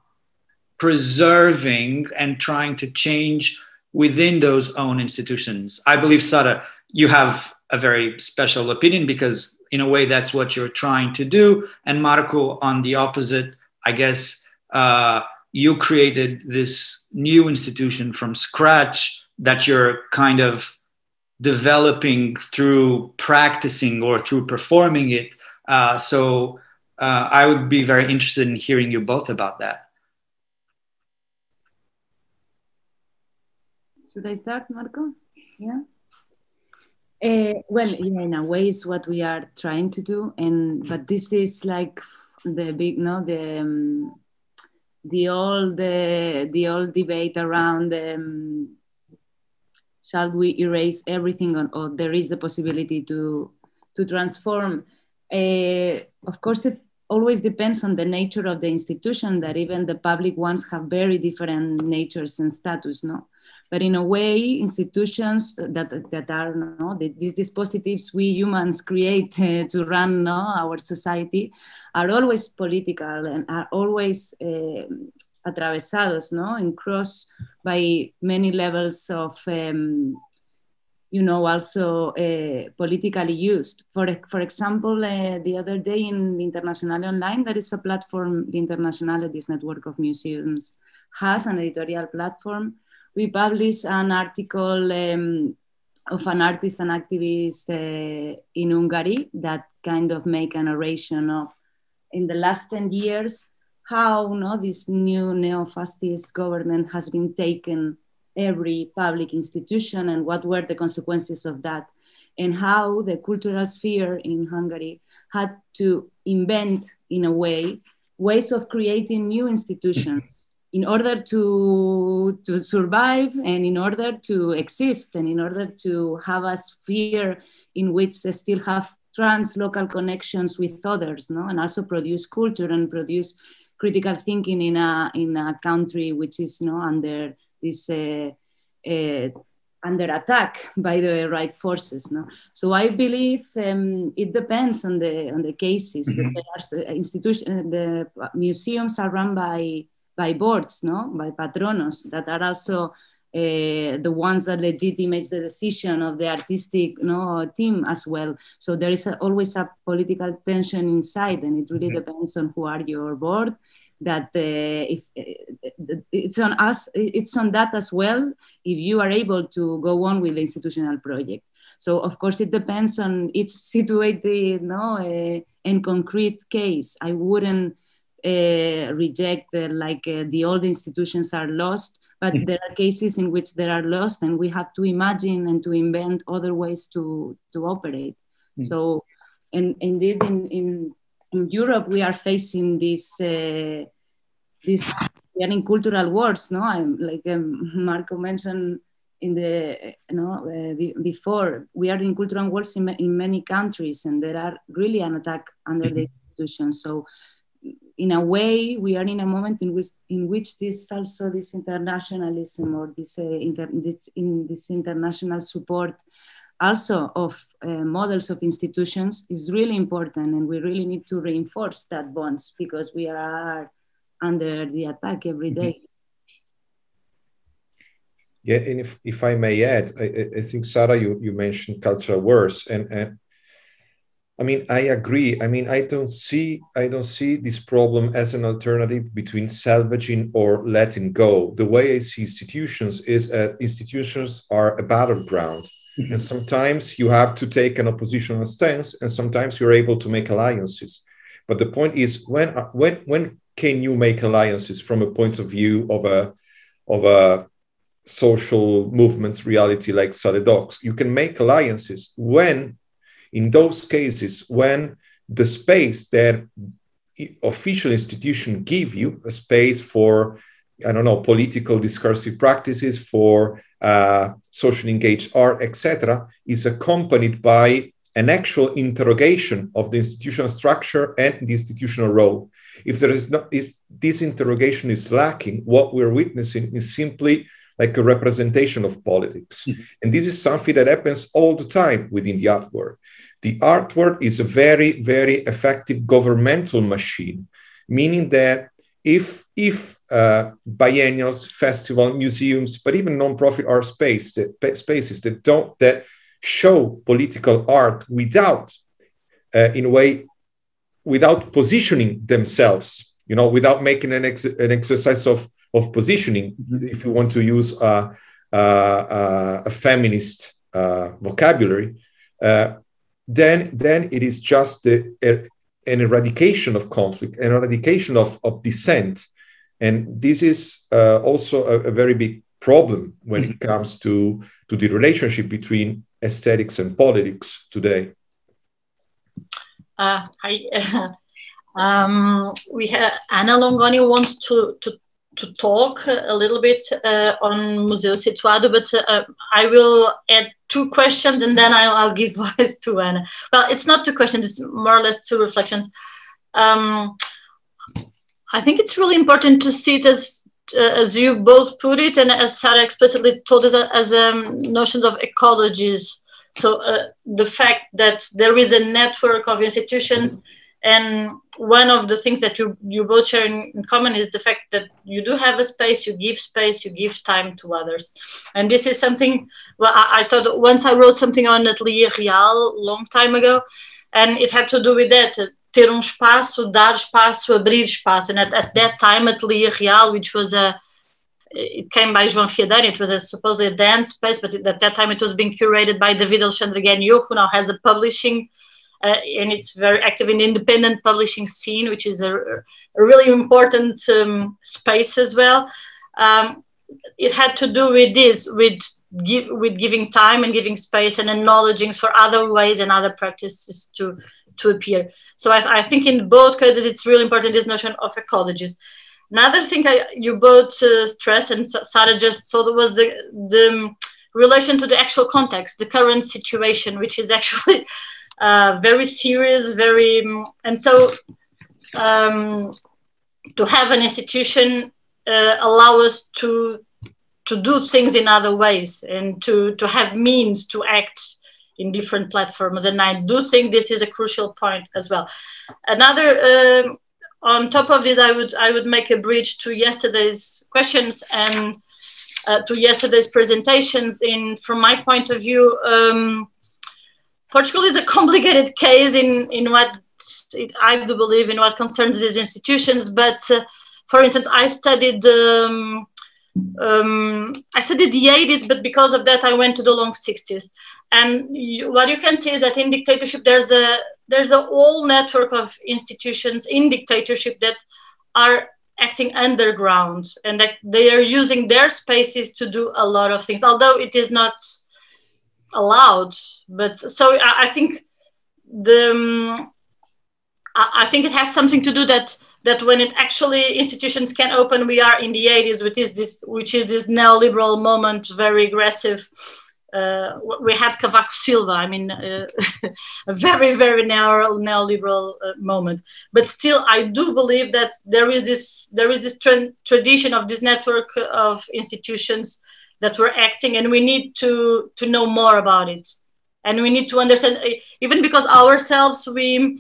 preserving and trying to change within those own institutions. I believe, Sara, you have a very special opinion because, in a way, that's what you're trying to do. And Marco, on the opposite, I guess uh, you created this new institution from scratch that you're kind of developing through practicing or through performing it. Uh, so uh, I would be very interested in hearing you both about that. Should I start, Marco? Yeah. Uh, well, yeah, in a way, it's what we are trying to do, and but this is like the big, no, the um, the old the old debate around um, shall we erase everything or, or, there is the possibility to to transform? Uh, of course it always depends on the nature of the institution that even the public ones have very different natures and status no but in a way institutions that, that are no, these dispositives we humans create uh, to run no, our society are always political and are always uh, atravesados no and crossed by many levels of um, you know, also uh, politically used. For, for example, uh, the other day in Internationale Online, there is a platform, the Internationale, this network of museums, has an editorial platform. We published an article um, of an artist and activist uh, in Hungary that kind of make a narration of, in the last 10 years, how no, this new neo-fascist government has been taken every public institution and what were the consequences of that and how the cultural sphere in Hungary had to invent in a way ways of creating new institutions in order to, to survive and in order to exist and in order to have a sphere in which they still have trans local connections with others no? and also produce culture and produce critical thinking in a, in a country which is no, under this uh, uh, under attack by the right forces. No? So I believe um, it depends on the on the cases. Mm-hmm. There are uh, institution, the museums are run by by boards, no, by patronos that are also uh, the ones that legitimates the decision of the artistic no, team as well. So there is a, always a political tension inside, and it really mm-hmm. depends on who are your board that uh, if uh, it's on us it's on that as well if you are able to go on with the institutional project so of course it depends on each situated no uh, and concrete case i wouldn't uh, reject like uh, the old institutions are lost but mm-hmm. there are cases in which they are lost and we have to imagine and to invent other ways to to operate mm-hmm. so and indeed in, in in Europe we are facing this uh, this we are in cultural wars. No, I'm, like um, Marco mentioned in the you know uh, before we are in cultural wars in, in, many countries, and there are really an attack under mm-hmm. the institutions. So in a way, we are in a moment in which in which this also this internationalism or this, uh, inter, this in this international support also of uh, models of institutions is really important and we really need to reinforce that bonds because we are under the attack every mm-hmm. Yeah, and if, if I may add, I, I think Sara, you, you mentioned cultural wars, and, and I mean I agree. I mean I don't see I don't see this problem as an alternative between salvaging or letting go. The way I see institutions is that institutions are a battleground Mm-hmm. And sometimes you have to take an oppositional stance, and sometimes you're able to make alliances. But the point is, when when when can you make alliances from a point of view of a of a social movements reality like S.a.L.E. Docks? You can make alliances when, in those cases, when the space that official institution give you a space for I don't know, political discursive practices for uh, socially engaged art, etc., is accompanied by an actual interrogation of the institutional structure and the institutional role. If there is not, if this interrogation is lacking, what we're witnessing is simply like a representation of politics. Mm-hmm. And this is something that happens all the time within the art world. The art world is a very, very effective governmental machine, meaning that if if uh, biennials, festival, museums, but even non-profit art space, spaces that don't that show political art without, uh, in a way, without positioning themselves, you know, without making an, ex an exercise of of positioning, if you want to use a, a, a feminist uh, vocabulary, uh, then then it is just the, an eradication of conflict, an eradication of, of dissent. And this is uh, also a, a, very big problem when mm-hmm. it comes to, to the relationship between aesthetics and politics today. Uh, I, uh, *laughs* um, we have Ana Longoni wants to, to to talk a little bit uh, on Museu Situado, but uh, I will add two questions and then I'll, I'll, give *laughs* voice to Ana. Well, it's not two questions, it's more or less two reflections. Um, I think it's really important to see it as, uh, as you both put it, and as Sara explicitly told us, as um, notions of ecologies. So uh, the fact that there is a network of institutions and one of the things that you you both share in, in, common is the fact that you do have a space you give space you give time to others and this is something well i, I thought once i wrote something on atelier real long time ago and it had to do with that ter um espaço dar espaço abrir espaço and at, at that time atelier real which was a it came by João Fiadeiro. It was a, supposedly dance space, but at that time it was being curated by David Alexandre Gagnon, who now has a publishing uh, and it's very active in the independent publishing scene, which is a, a really important um, space as well. Um, it had to do with this, with give, with giving time and giving space and acknowledging for other ways and other practices to to appear. So I, I think in both cases it's really important this notion of ecologies. Another thing I, you both uh, stressed and Sara just told was the the relation to the actual context, the current situation, which is *laughs* actually uh, very serious, very, and so um, to have an institution uh, allow us to to do things in other ways and to to have means to act in different platforms. And I do think this is a crucial point as well. Another. Uh, on top of this, I would I would make a bridge to yesterday's questions and uh, to yesterday's presentations. In from my point of view, um, Portugal is a complicated case in, in what it, I do believe in what concerns these institutions. But uh, for instance, I studied um, um, I studied the 80s, but because of that, I went to the long 60s. And you, what you can see is that in dictatorship, there's a there's a whole network of institutions in dictatorship that are acting underground and that they are using their spaces to do a lot of things. Although it is not allowed. But so I, I think the um, I, I, think it has something to do that that when it actually institutions can open, we are in the 80s, which is this which is this neoliberal moment, very aggressive. Uh, we had Cavaco Silva, I mean, uh, *laughs* a very, very narrow neoliberal uh, moment. But still, I do believe that there is this there is this tra tradition of this network of institutions that we're acting and we need to to know more about it. And we need to understand eh, even because ourselves we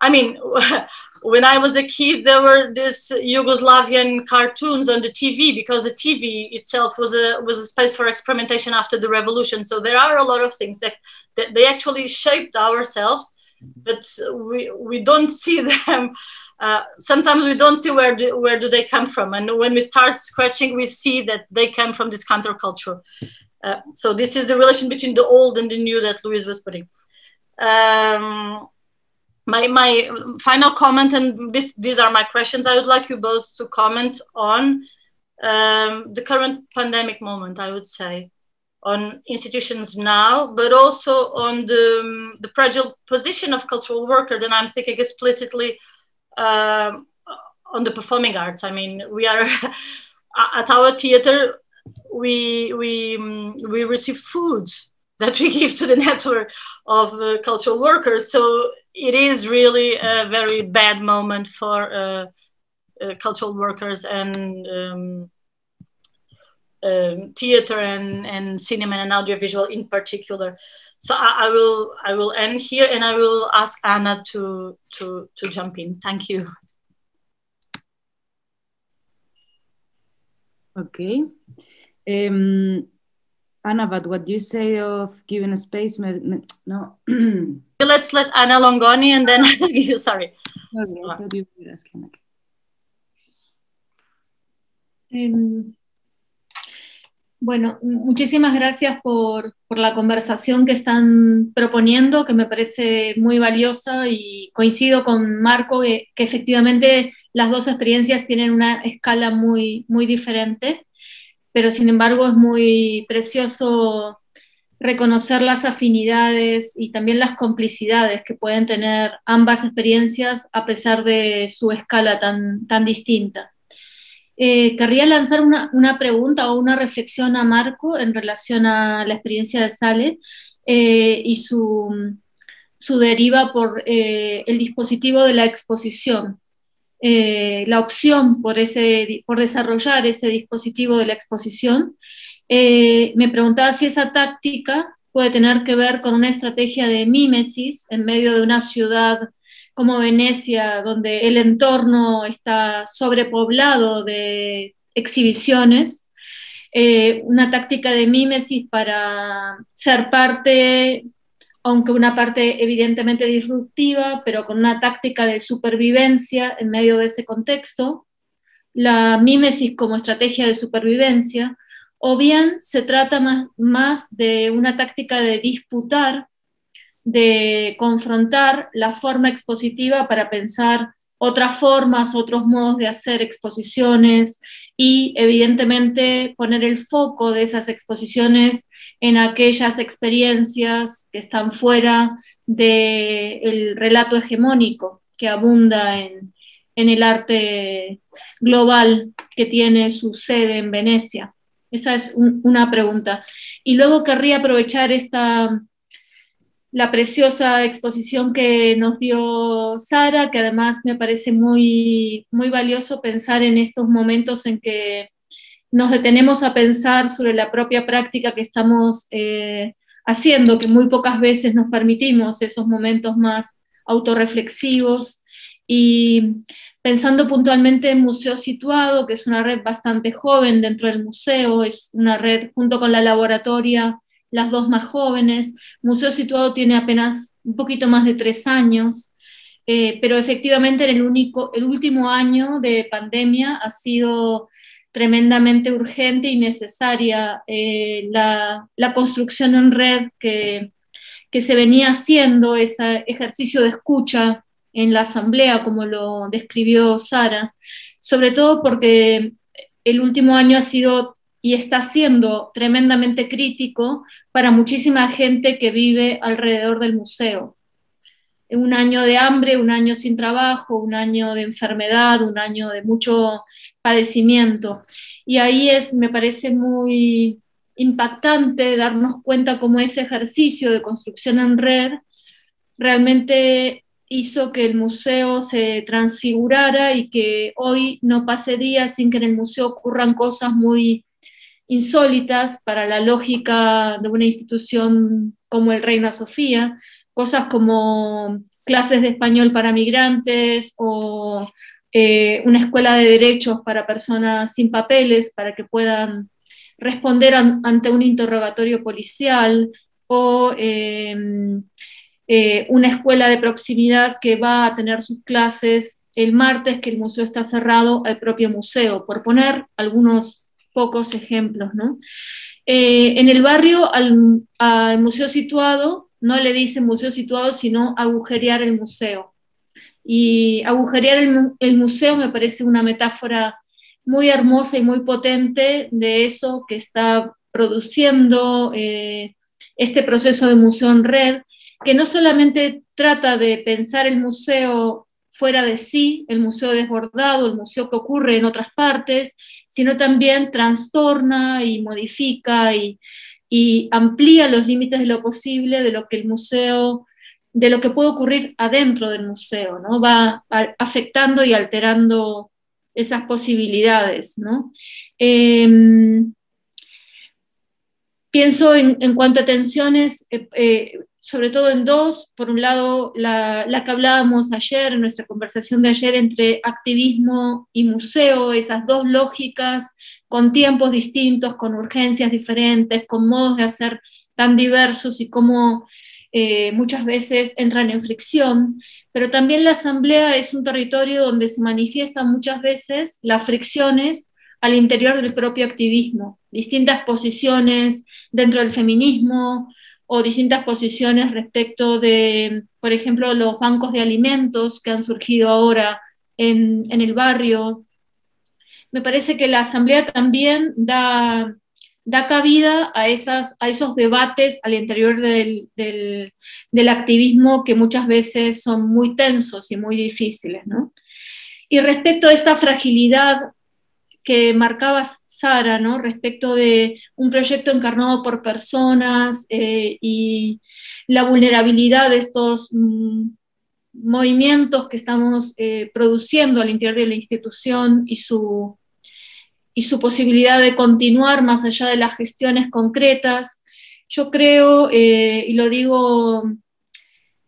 i mean *laughs* when i was a kid there were these yugoslavian cartoons on the tv because the tv itself was a was a space for experimentation after the revolution. So there are a lot of things that, that they actually shaped ourselves but we we don't *laughs* see them uh, sometimes we don't see where do, where do they come from. And when we start scratching we see that they come from this counterculture. Uh, so this is the relation between the old and the new that louise was putting. Um, my my final comment and this these are my questions. I would like you both to comment on um, the current pandemic moment i would say on institutions now, but also on the, the fragile position of cultural workers. And I'm thinking explicitly um, on the performing arts. I mean, we are *laughs* at our theater. We we we receive food *laughs* that we give to the network of uh, cultural workers. So it is really a very bad moment for uh, uh, cultural workers and um, um, theater and, and cinema and audiovisual in particular. So I, I, will I will end here and I will ask Anna to to to jump in. Thank you. Okay. Um, Anna, but what you say of giving a space, no. *clears throat* Let's let Ana Longoni and then *laughs* you, sorry. Okay, I thought you were asking. Um, Bueno, muchísimas gracias por, la conversación que están proponiendo, que me parece muy valiosa y coincido con Marco que, efectivamente las dos experiencias tienen una escala muy, muy diferente, pero sin embargo es muy precioso reconocer las afinidades y también las complicidades que pueden tener ambas experiencias a pesar de su escala tan, tan distinta. Eh, querría lanzar una, pregunta o una reflexión a Marco en relación a la experiencia de Sale eh, y su, deriva por eh, el dispositivo de la exposición. la opción por, ese, por desarrollar ese dispositivo de la exposición, me preguntaba si esa táctica puede tener que ver con una estrategia de mímesis en medio de una ciudad como Venecia, donde el entorno está sobrepoblado de exhibiciones, eh, una táctica de mímesis para ser parte, aunque una parte evidentemente disruptiva, pero con una táctica de supervivencia en medio de ese contexto, la mímesis como estrategia de supervivencia, o bien se trata más, más de una táctica de disputar de confrontar la forma expositiva para pensar otras formas, otros modos de hacer exposiciones y evidentemente poner el foco de esas exposiciones en aquellas experiencias que están fuera del relato hegemónico que abunda en, el arte global que tiene su sede en Venecia. Esa es una pregunta. Y luego querría aprovechar esta la preciosa exposición que nos dio Sara, que además me parece muy, muy valioso pensar en estos momentos en que nos detenemos a pensar sobre la propia práctica que estamos eh, haciendo, que muy pocas veces nos permitimos esos momentos más autorreflexivos. Y pensando puntualmente en Museo Situado, que es una red bastante joven dentro del museo, es una red junto con la laboratoria las dos más jóvenes. Museo Situado tiene apenas un poquito más de tres años, eh, pero efectivamente en el, único, el último año de pandemia ha sido tremendamente urgente y necesaria eh, la, construcción en red que, que se venía haciendo, ese ejercicio de escucha en la asamblea, como lo describió Sara, sobre todo porque el último año ha sido y está siendo tremendamente crítico para muchísima gente que vive alrededor del museo. Un año de hambre, un año sin trabajo, un año de enfermedad, un año de mucho padecimiento. Y ahí es, me parece muy impactante darnos cuenta cómo ese ejercicio de construcción en red realmente hizo que el museo se transfigurara y que hoy no pase día sin que en el museo ocurran cosas muy insólitas para la lógica de una institución como el Reina Sofía, cosas como clases de español para migrantes o eh, una escuela de derechos para personas sin papeles para que puedan responder ante un interrogatorio policial o em, eh, una escuela de proximidad que va a tener sus clases el martes que el museo está cerrado al propio museo, por poner algunos pocos ejemplos, ¿no? Eh, en el barrio, al, museo situado, no le dicen museo situado, sino agujerear el museo. Y agujerear el, museo me parece una metáfora muy hermosa y muy potente de eso que está produciendo eh, este proceso de museo en red, que no solamente trata de pensar el museo fuera de sí, el museo desbordado, el museo que ocurre en otras partes, sino también trastorna y modifica y, amplía los límites de lo posible de lo que el museo, de lo que puede ocurrir adentro del museo, ¿no? Va afectando y alterando esas posibilidades, em, pienso en, cuanto a tensiones, eh, eh, sobre todo en dos. Por un lado, la, que hablábamos ayer, en nuestra conversación de ayer, entre activismo y museo, esas dos lógicas con tiempos distintos, con urgencias diferentes, con modos de hacer tan diversos y cómo eh, muchas veces entran en fricción, pero también la asamblea es un territorio donde se manifiestan muchas veces las fricciones al interior del propio activismo, distintas posiciones dentro del feminismo o distintas posiciones respecto de, por ejemplo, los bancos de alimentos que han surgido ahora en, el barrio. Me parece que la asamblea también da da cabida a, esas, a esos debates al interior del, del, activismo que muchas veces son muy tensos y muy difíciles. ¿no? Y respecto a esta fragilidad que marcaba Sara, ¿no? respecto de un proyecto encarnado por personas eh, y la vulnerabilidad de estos mm, movimientos que estamos eh, produciendo al interior de la institución y su y su posibilidad de continuar más allá de las gestiones concretas. Yo creo, eh, y lo digo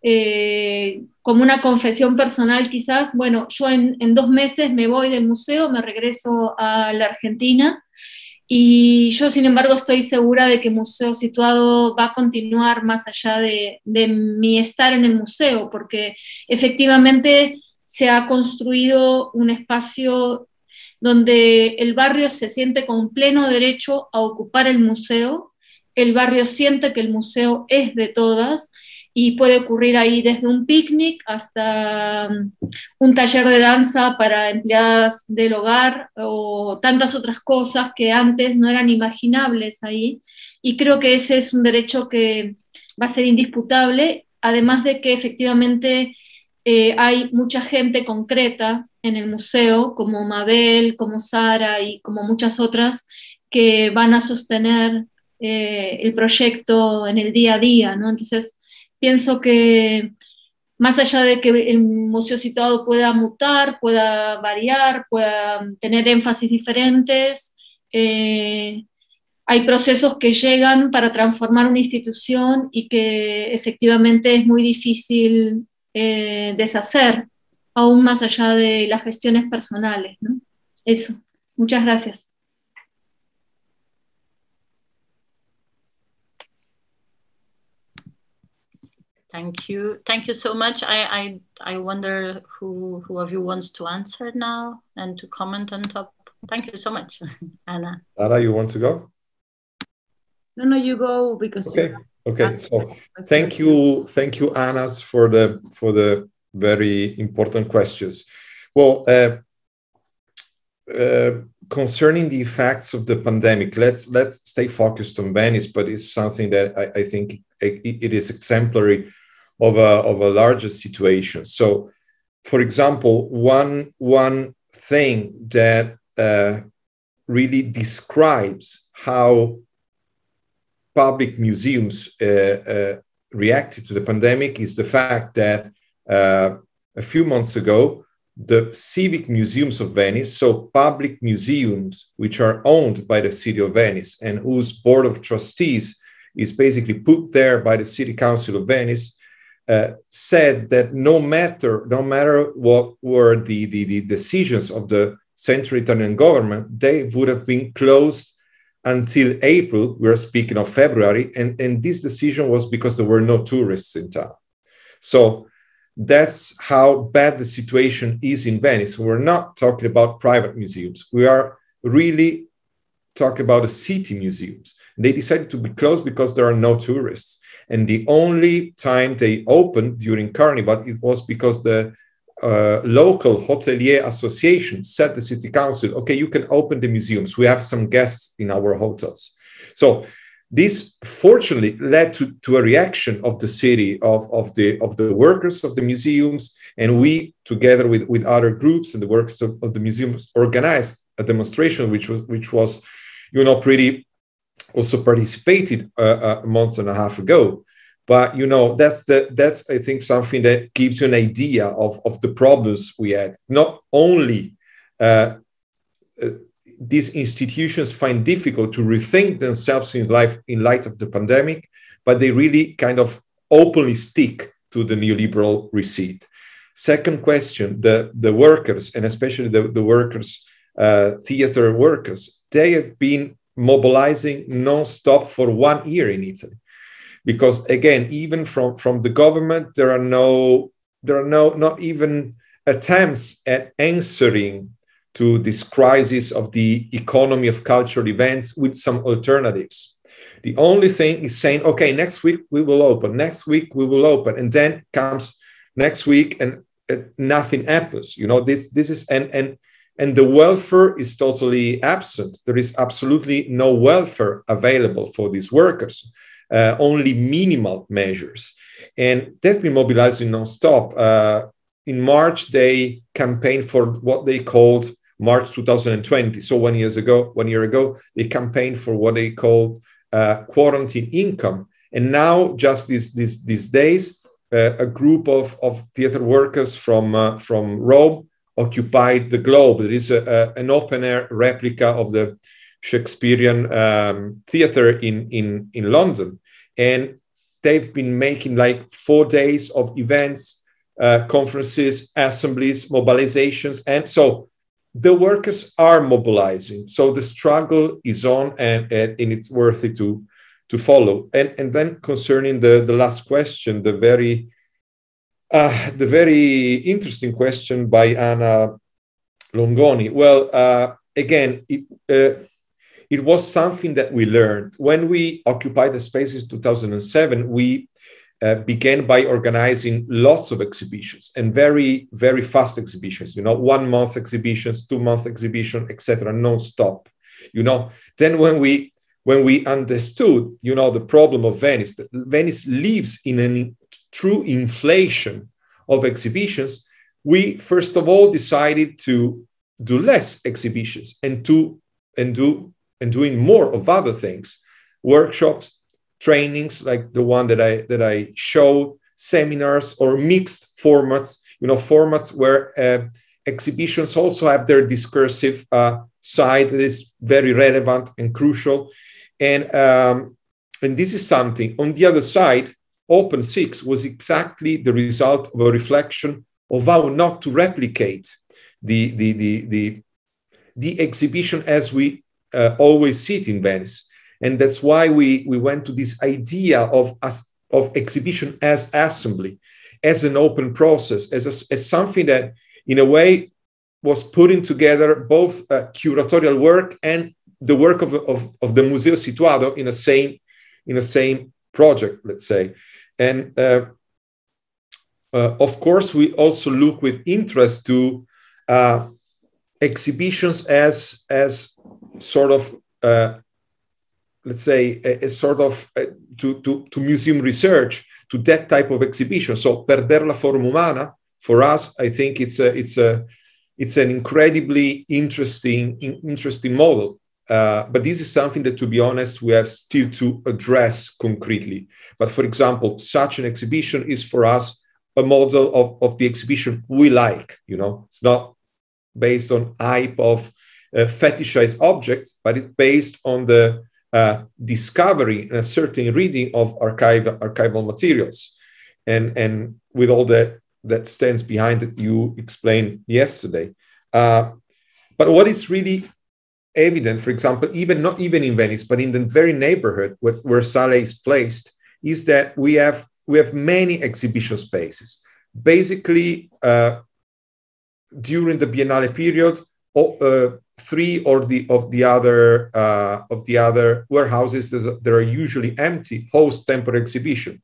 eh, como una confesión personal quizás, bueno, yo en, dos meses me voy del museo, me regreso a la Argentina y yo sin embargo estoy segura de que Museo Situado va a continuar más allá de, de mi estar en el museo, porque efectivamente se ha construido un espacio donde el barrio se siente con pleno derecho a ocupar el museo, el barrio siente que el museo es de todas y puede ocurrir ahí desde un picnic hasta um, un taller de danza para empleadas del hogar o tantas otras cosas que antes no eran imaginables ahí. Y creo que ese es un derecho que va a ser indisputable, además de que efectivamente eh, hay mucha gente concreta en el museo, como Mabel, como Sara y como muchas otras, que van a sostener eh, el proyecto en el día a día, ¿no? Entonces, pienso que más allá de que el museo situado pueda mutar, pueda variar, pueda tener énfasis diferentes, eh, hay procesos que llegan para transformar una institución y que efectivamente es muy difícil eh, deshacer aún más allá de las gestiones personales. ¿no? Eso. Muchas gracias. Thank you. Thank you so much. I, I, I wonder who, who of you wants to answer now and to comment on top. Thank you so much, *laughs* Anna. Anna, you want to go? No, no, you go because. Okay. Okay. So thank you, thank you, Annas, for the for the very important questions. Well, uh, uh, concerning the effects of the pandemic, let's let's stay focused on Venice, but it's something that I, I think it, it is exemplary of a of a larger situation. So, for example, one one thing that uh, really describes how public museums uh, uh, reacted to the pandemic is the fact that uh, a few months ago, the civic museums of Venice, so public museums which are owned by the city of Venice and whose board of trustees is basically put there by the city council of Venice, uh, said that no matter no matter what were the, the, the decisions of the central Italian government, they would have been closed until April. We're speaking of February, and, and this decision was because there were no tourists in town. So that's how bad the situation is in Venice. We're not talking about private museums. We are really talking about the city museums. They decided to be closed because there are no tourists. And the only time they opened during Carnival it was because the uh, local hotelier association said the city council, okay, you can open the museums. We have some guests in our hotels. So this fortunately led to, to a reaction of the city, of, of, the, of the workers of the museums, and we, together with, with other groups and the workers of, of the museums, organized a demonstration which was, which was you know, pretty also participated uh, a month and a half ago. But you know, that's the that's I think something that gives you an idea of, of the problems we had. Not only uh, uh these institutions find difficult to rethink themselves in life in light of the pandemic, but they really kind of openly stick to the neoliberal receipt. Second question, the, the workers, and especially the, the workers uh, theater workers, they have been mobilizing non-stop for one year in Italy. Because again, even from, from the government, there are no, there are no, not even attempts at answering to this crisis of the economy of cultural events with some alternatives. The only thing is saying, okay, next week we will open, next week we will open, and then comes next week and nothing happens. You know, this this is and and and the welfare is totally absent. There is absolutely no welfare available for these workers, uh, only minimal measures. And they've been mobilizing nonstop. Uh, in March, they campaigned for what they called March 2020. So one years ago, one year ago, they campaigned for what they called uh, quarantine income. And now, just these these, these days, uh, a group of, of theater workers from uh, from Rome occupied the globe. There is a, a, an open air replica of the Shakespearean um, theater in, in, in London. And they've been making like four days of events, uh, conferences, assemblies, mobilizations. And so the workers are mobilizing. So the struggle is on and, and, and it's worthy to, to follow. And, and then concerning the, the last question, the very uh, the very interesting question by Ana Longoni. Well, uh, again, it, uh, it was something that we learned. When we occupied the space in 2007, we uh, began by organizing lots of exhibitions and very, very fast exhibitions, you know, one month exhibitions, two month exhibition, etc., non-stop. You know, then when we when we understood, you know, the problem of Venice, that Venice lives in an true inflation of exhibitions, we first of all decided to do less exhibitions and to and do and doing more of other things, workshops, trainings like the one that I that I showed, seminars or mixed formats, you know, formats where uh, exhibitions also have their discursive uh, side that is very relevant and crucial, and um, and this is something. On the other side, Open Six was exactly the result of a reflection of how not to replicate the, the, the, the, the exhibition as we uh, always see it in Venice. And that's why we, we went to this idea of, of exhibition as assembly, as an open process, as, a, as something that, in a way, was putting together both uh, curatorial work and the work of, of, of the Museo Situado in a same in a same project, let's say. And uh, uh, of course, we also look with interest to uh, exhibitions as, as sort of, uh, let's say, a, a sort of uh, to, to, to museum research, to that type of exhibition. So, Perder la forma Humana, for us, I think it's a, it's a, it's an incredibly interesting, in, interesting model uh, but this is something that, to be honest, we have still to address concretely. But for example, such an exhibition is for us a model of, of the exhibition we like. You know, it's not based on hype of uh, fetishized objects, but it's based on the uh, discovery and a certain reading of archival, archival materials. And, and with all that that stands behind that you explained yesterday. Uh, but what is really evident, for example, even not even in Venice, but in the very neighborhood where, where is placed, is that we have we have many exhibition spaces. Basically, uh, during the Biennale period, uh, three or the of the other uh, of the other warehouses that are usually empty host temporary exhibition.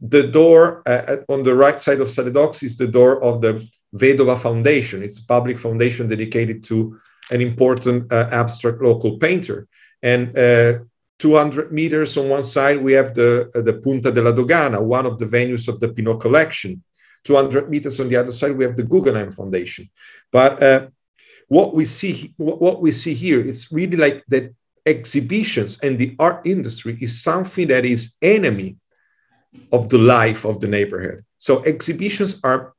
The door uh, on the right side of S.a.L.E. Docks is the door of the Vedova Foundation. It's a public foundation dedicated to an important uh, abstract local painter. And uh, 200 meters on one side, we have the, uh, the Punta della Dogana, one of the venues of the Pinault collection. 200 meters on the other side, we have the Guggenheim Foundation. But uh, what we see, what we see here, it's really like that exhibitions and the art industry is something that is enemy of the life of the neighborhood. So exhibitions are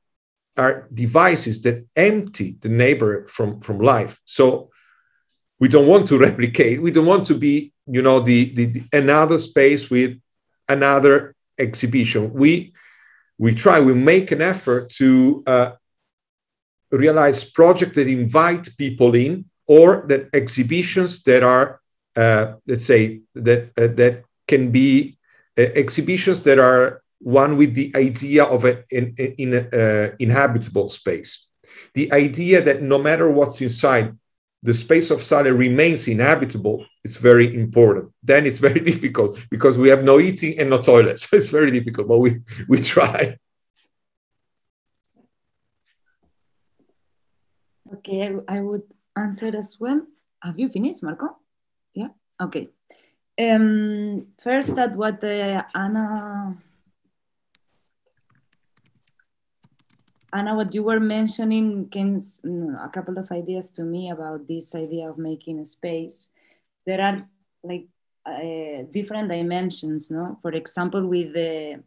are devices that empty the neighbor from, from life. So we don't want to *laughs* replicate, we don't want to be, you know, the, the, the another space with another exhibition. We we try, we make an effort to uh, realize projects that invite people in or that exhibitions that are, uh, let's say, that, uh, that can be uh, exhibitions that are one with the idea of an uh, inhabitable space. The idea that no matter what's inside, the space of S.a.L.E. remains inhabitable is very important. Then it's very *laughs* difficult because we have no eating and no toilets. *laughs* It's very difficult, but we, we try. Okay, I would answer as well. Have you finished, Marco? Yeah? Okay. Um, first, that what uh, Ana Ana, what you were mentioning came a couple of ideas to me about this idea of making a space. There are like uh, different dimensions, no? For example, with the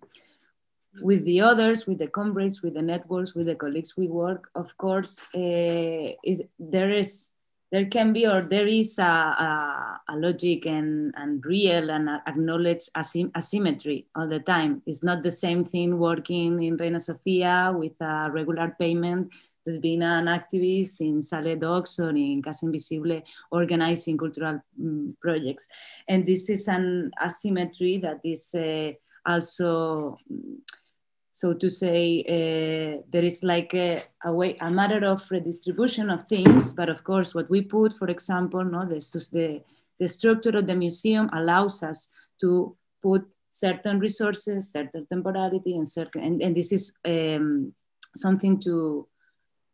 with the others, with the comrades, with the networks, with the colleagues we work, of course, uh, it, there is there can be or there is a, a, a logic and, and real and acknowledged asym asymmetry all the time. It's not the same thing working in Reina Sofia with a regular payment than being an activist in S.a.L.E. Docks or in Casa Invisible organizing cultural um, projects. And this is an asymmetry that is uh, also so to say uh, there is like a, a, way a matter of redistribution of things but of course what we put for example no the, the, the structure of the museum allows us to put certain resources certain temporality and certain and, and this is um, something to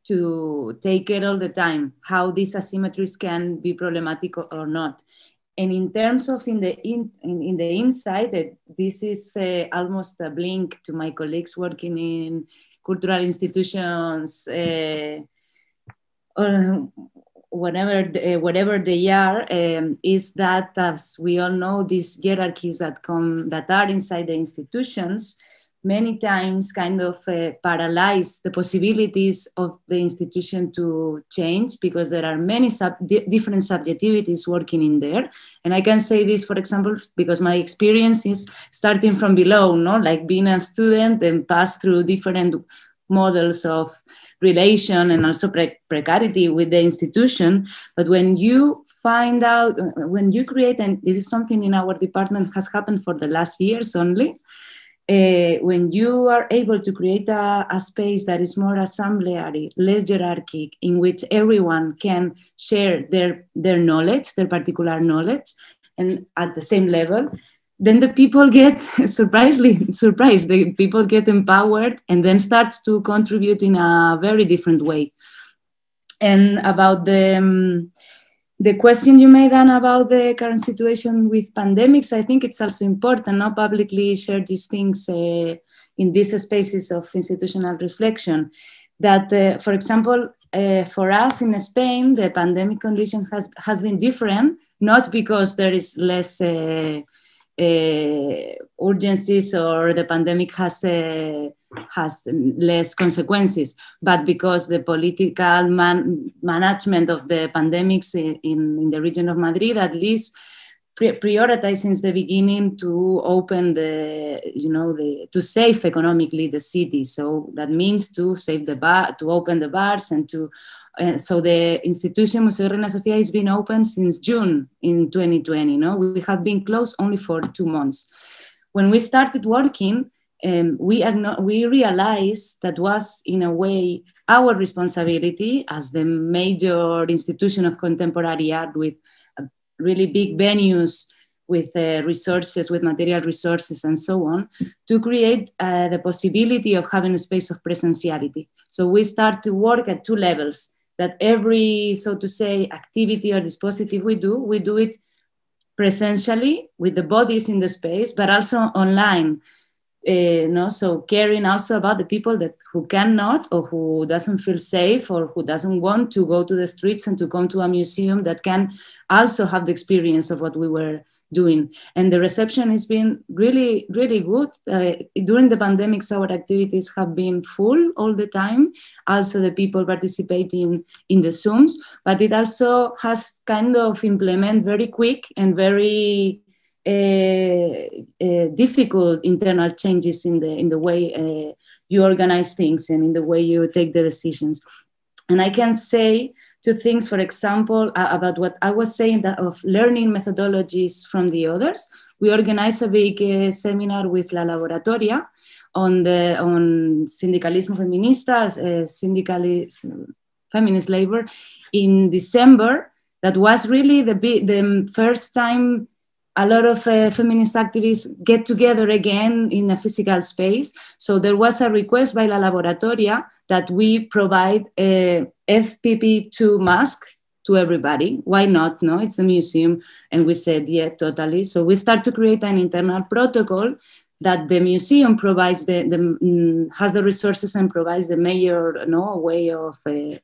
to take it all the time how these asymmetries can be problematic or not and in terms of in the in, in, in the inside, that this is uh, almost a blink to my colleagues working in cultural institutions uh, or whatever uh, whatever they are um, is that as we all know these hierarchies that come that are inside the institutions many times kind of uh, paralyze the possibilities of the institution to change because there are many sub different subjectivities working in there. And i can say this for example because my experience is starting from below no? Like being a student and pass through different models of relation and also pre precarity with the institution. But when you find out when you create and this is something in our department has happened for the last years only uh, when you are able to create a, a, space that is more assembly, less hierarchic, in which everyone can share their, their knowledge, their particular knowledge, and at the same level, then the people get *laughs* surprisingly surprised. The people get empowered and then starts to contribute in a very different way. And about the um, the question you made, Ana, about the current situation with pandemics, I think it's also important not publicly share these things uh, in these spaces of institutional reflection. That, uh, for example, uh, for us in Spain, the pandemic conditions has, has been different, not because there is less uh, uh, urgencies or the pandemic has uh, has less consequences, but because the political man management of the pandemics in, in, the region of Madrid, at least prioritized since the beginning to open the, you know, the to save economically the city. So that means to save the bar, to open the bars and to uh, so the institution Museo Reina Sofia has been open since June in 2020. No, we have been closed only for two months. When we started working, um, we we realized that was in a way our responsibility as the major institution of contemporary art with uh, really big venues with uh, resources, with material resources, and so on, to create uh, the possibility of having a space of presentiality. So we start to work at two levels that every, so to say, activity or dispositive we do, we do it presentially with the bodies in the space, but also online. Uh, no, so caring also about the people that who cannot or who doesn't feel safe or who doesn't want to go to the streets and to come to a museum that can also have the experience of what we were doing. And the reception has been really, really good. Uh, during the pandemics, our activities have been full all the time. Also, the people participating in the Zooms, but it also has kind of implement very quick and very uh, uh, difficult internal changes in the in the way uh, you organize things and in the way you take the decisions. And I can say two things, for example, uh, about what I was saying that of learning methodologies from the others. We organized a big uh, seminar with La Laboratoria on the on sindicalismo feminista, uh, syndicalism, feminist labor in December. That was really the the first time a lot of uh, feminist activists get together again in a physical space. So there was a request by La Laboratoria that we provide a FFP2 mask to everybody. Why not? No, it's a museum. And we said, yeah, totally. So we start to create an internal protocol that the museum provides the, the mm, has the resources and provides the major no way of uh,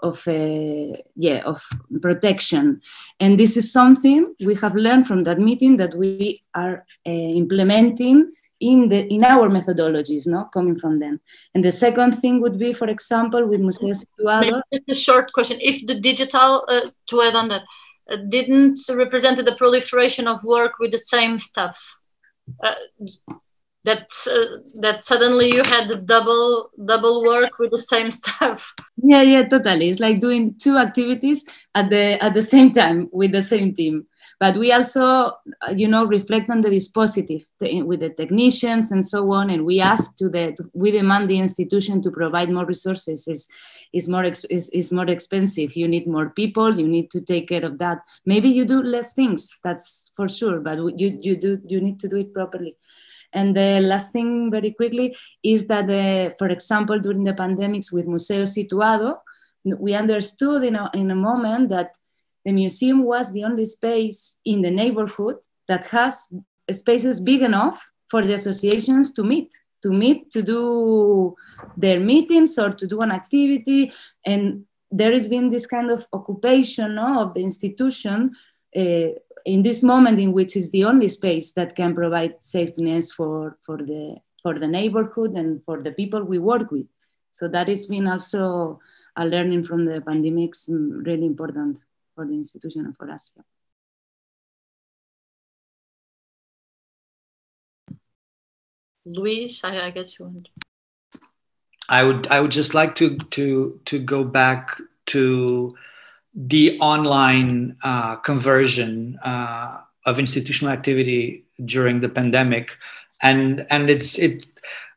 of uh, yeah of protection. And this is something we have learned from that meeting that we are uh, implementing in the in our methodologies no coming from them. And the second thing would be for example with museo situado. Just a short question. If the digital uh, to add on that uh, didn't represent the proliferation of work with the same stuff uh, that uh, that suddenly you had double double work with the same *laughs* stuff yeah yeah totally. It's like doing two activities at the at the same time with the same team. But we also you know reflect on the dispositive with the technicians and so on and we ask to the we demand the institution to provide more resources. Is is more is, is more expensive. You need more people. You need to take care of that. Maybe you do less things that's for sure but you you do you need to do it properly and the last thing, very quickly, is that, uh, for example, during the pandemics with Museo Situado, we understood in a, in a moment that the museum was the only space in the neighborhood that has spaces big enough for the associations to meet to meet to do their meetings or to do an activity. And there has been this kind of occupation no, of the institution uh, in this moment in which is the only space that can provide safeness for, for, the, for the neighborhood and for the people we work with. So that has been also a learning from the pandemics mm, really important for the institution and for us. Luis, I, I guess you want. I would I would just like to to to go back to the online uh, conversion uh, of institutional activity during the pandemic, and and it's it.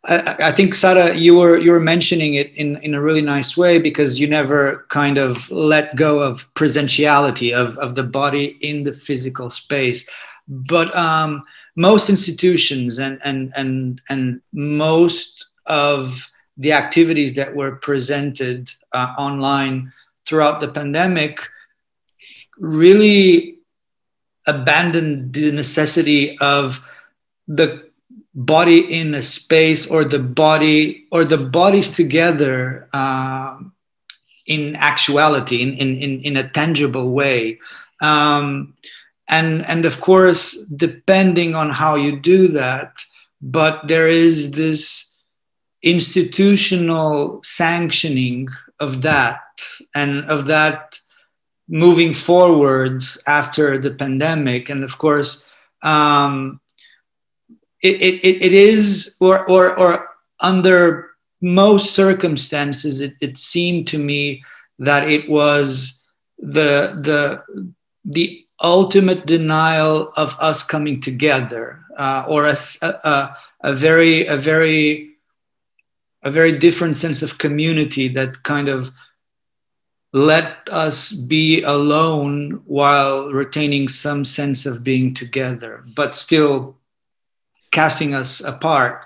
I, I think Sara, you were you were mentioning it in in a really nice way because you never kind of let go of presentiality of of the body in the physical space, but um, most institutions and and and and most of the activities that were presented uh, online throughout the pandemic really abandoned the necessity of the body in a space or the body or the bodies together uh, in actuality in, in, in, a tangible way. Um, and and of course depending on how you do that but there is this institutional sanctioning of that and of that moving forward after the pandemic. And of course um, it, it, it is or, or, or under most circumstances it, it seemed to me that it was the the the ultimate denial of us coming together uh, or a, a, a very a very a very different sense of community that kind of let us be alone while retaining some sense of being together, but still casting us apart.